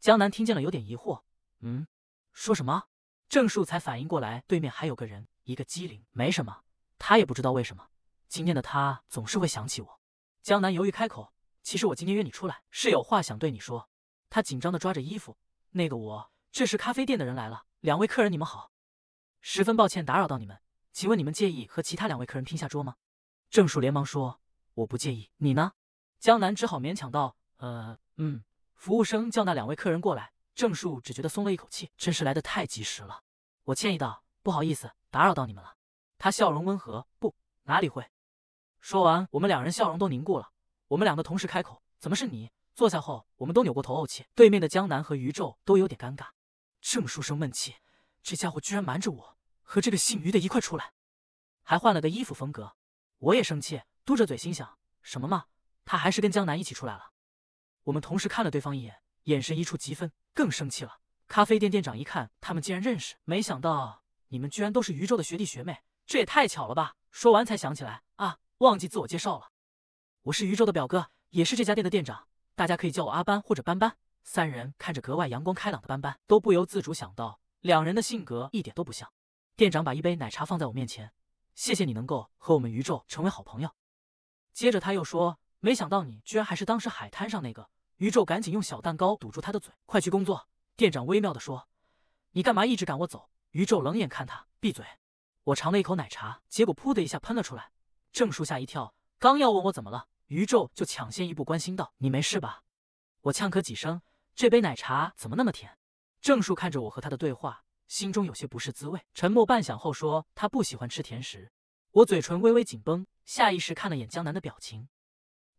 江南听见了，有点疑惑。嗯，说什么？郑树才反应过来，对面还有个人，一个机灵。没什么，他也不知道为什么，今天的他总是会想起我。江南犹豫开口：“其实我今天约你出来，是有话想对你说。”他紧张的抓着衣服。那个我，这是咖啡店的人来了，两位客人你们好，十分抱歉打扰到你们，请问你们介意和其他两位客人拼下桌吗？郑树连忙说：“我不介意，你呢？”江南只好勉强道：“呃，嗯。”服务生叫那两位客人过来，郑树只觉得松了一口气，真是来的太及时了。我歉意道：“不好意思，打扰到你们了。”他笑容温和：“不，哪里会。”说完，我们两人笑容都凝固了。我们两个同时开口：“怎么是你？”坐下后，我们都扭过头怄气。对面的江南和余昼都有点尴尬。郑书生闷气：“这家伙居然瞒着我，和这个姓余的一块出来，还换了个衣服风格。”我也生气，嘟着嘴心想：“什么嘛，他还是跟江南一起出来了。”我们同时看了对方一眼，眼神一触即分，更生气了。咖啡店店长一看他们竟然认识，没想到你们居然都是于宙的学弟学妹，这也太巧了吧！说完才想起来啊，忘记自我介绍了，我是于宙的表哥，也是这家店的店长。大家可以叫我阿班或者班班。三人看着格外阳光开朗的班班，都不由自主想到两人的性格一点都不像。店长把一杯奶茶放在我面前，谢谢你能够和我们宇宙成为好朋友。接着他又说，没想到你居然还是当时海滩上那个。宇宙赶紧用小蛋糕堵住他的嘴，快去工作。店长微妙的说，你干嘛一直赶我走？宇宙冷眼看他，闭嘴。我尝了一口奶茶，结果噗的一下喷了出来。郑树吓一跳，刚要问我怎么了。宇宙就抢先一步关心道：“你没事吧？”我呛咳几声，这杯奶茶怎么那么甜？郑树看着我和他的对话，心中有些不是滋味，沉默半晌后说：“他不喜欢吃甜食。”我嘴唇微微紧绷，下意识看了眼江南的表情，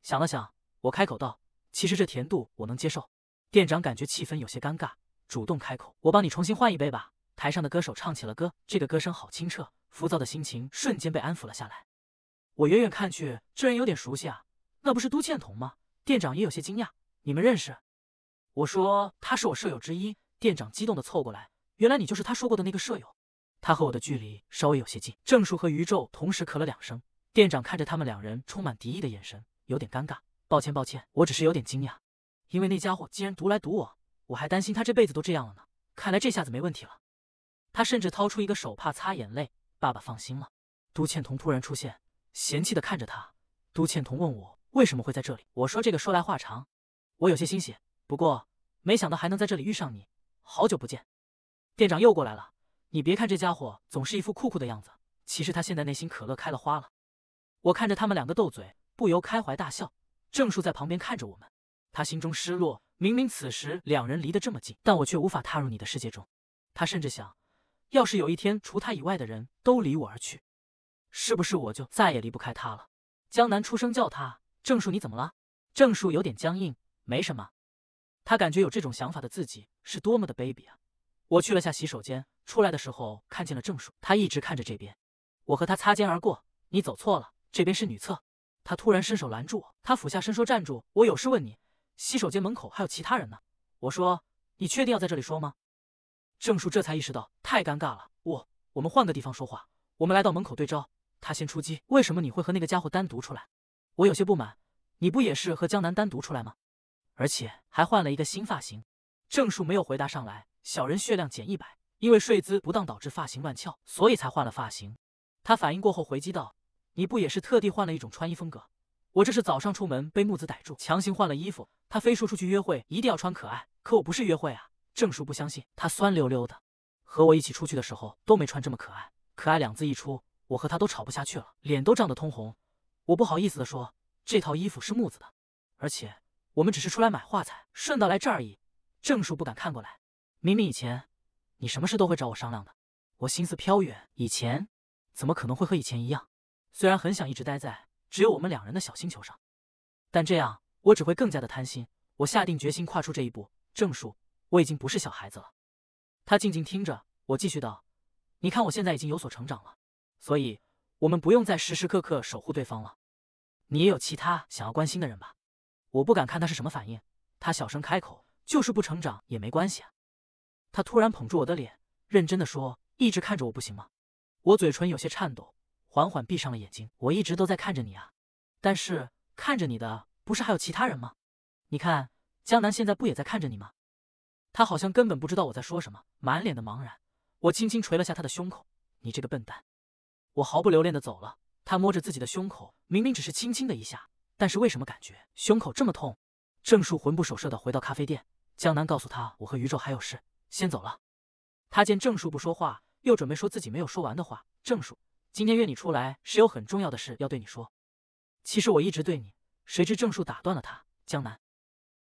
想了想，我开口道：“其实这甜度我能接受。”店长感觉气氛有些尴尬，主动开口：“我帮你重新换一杯吧。”台上的歌手唱起了歌，这个歌声好清澈，浮躁的心情瞬间被安抚了下来。我远远看去，这人有点熟悉啊。那不是都倩彤吗？店长也有些惊讶。你们认识？我说他是我舍友之一。店长激动的凑过来，原来你就是他说过的那个舍友。他和我的距离稍微有些近。郑树和于宙同时咳了两声。店长看着他们两人充满敌意的眼神，有点尴尬。抱歉，抱歉，我只是有点惊讶，因为那家伙竟然毒来毒我，我还担心他这辈子都这样了呢。看来这下子没问题了。他甚至掏出一个手帕擦眼泪。爸爸放心了。都倩彤突然出现，嫌弃的看着他。都倩彤问我。为什么会在这里？我说这个说来话长，我有些欣喜，不过没想到还能在这里遇上你，好久不见。店长又过来了，你别看这家伙总是一副酷酷的样子，其实他现在内心可乐开了花了。我看着他们两个斗嘴，不由开怀大笑。郑树在旁边看着我们，他心中失落。明明此时两人离得这么近，但我却无法踏入你的世界中。他甚至想，要是有一天除他以外的人都离我而去，是不是我就再也离不开他了？江南出声叫他。郑树，你怎么了？郑树有点僵硬，没什么。他感觉有这种想法的自己是多么的卑鄙啊！我去了下洗手间，出来的时候看见了郑树，他一直看着这边。我和他擦肩而过，你走错了，这边是女厕。他突然伸手拦住我，他俯下身说：“站住，我有事问你。洗手间门口还有其他人呢。”我说：“你确定要在这里说吗？”郑树这才意识到太尴尬了。我，我们换个地方说话。我们来到门口对招，他先出击。为什么你会和那个家伙单独出来？我有些不满，你不也是和江南单独出来吗？而且还换了一个新发型。郑树没有回答上来，小人血量减一百，因为睡姿不当导致发型乱翘，所以才换了发型。他反应过后回击道：“你不也是特地换了一种穿衣风格？我这是早上出门被木子逮住，强行换了衣服。他非说出去约会一定要穿可爱，可我不是约会啊！”郑树不相信，他酸溜溜的，和我一起出去的时候都没穿这么可爱。可爱两字一出，我和他都吵不下去了，脸都涨得通红。我不好意思的说，这套衣服是木子的，而且我们只是出来买画材，顺道来这儿而已。郑树不敢看过来，明明以前你什么事都会找我商量的。我心思飘远，以前怎么可能会和以前一样？虽然很想一直待在只有我们两人的小星球上，但这样我只会更加的贪心。我下定决心跨出这一步。正树，我已经不是小孩子了。他静静听着，我继续道：“你看我现在已经有所成长了，所以我们不用再时时刻刻守护对方了。”你也有其他想要关心的人吧？我不敢看他是什么反应。他小声开口：“就是不成长也没关系啊。”他突然捧住我的脸，认真的说：“一直看着我不行吗？”我嘴唇有些颤抖，缓缓闭上了眼睛。我一直都在看着你啊，但是看着你的不是还有其他人吗？你看，江南现在不也在看着你吗？他好像根本不知道我在说什么，满脸的茫然。我轻轻捶了下他的胸口：“你这个笨蛋！”我毫不留恋的走了。他摸着自己的胸口，明明只是轻轻的一下，但是为什么感觉胸口这么痛？郑树魂不守舍的回到咖啡店，江南告诉他：“我和宇宙还有事，先走了。”他见郑树不说话，又准备说自己没有说完的话。郑树，今天约你出来是有很重要的事要对你说。其实我一直对你，谁知郑树打断了他：“江南，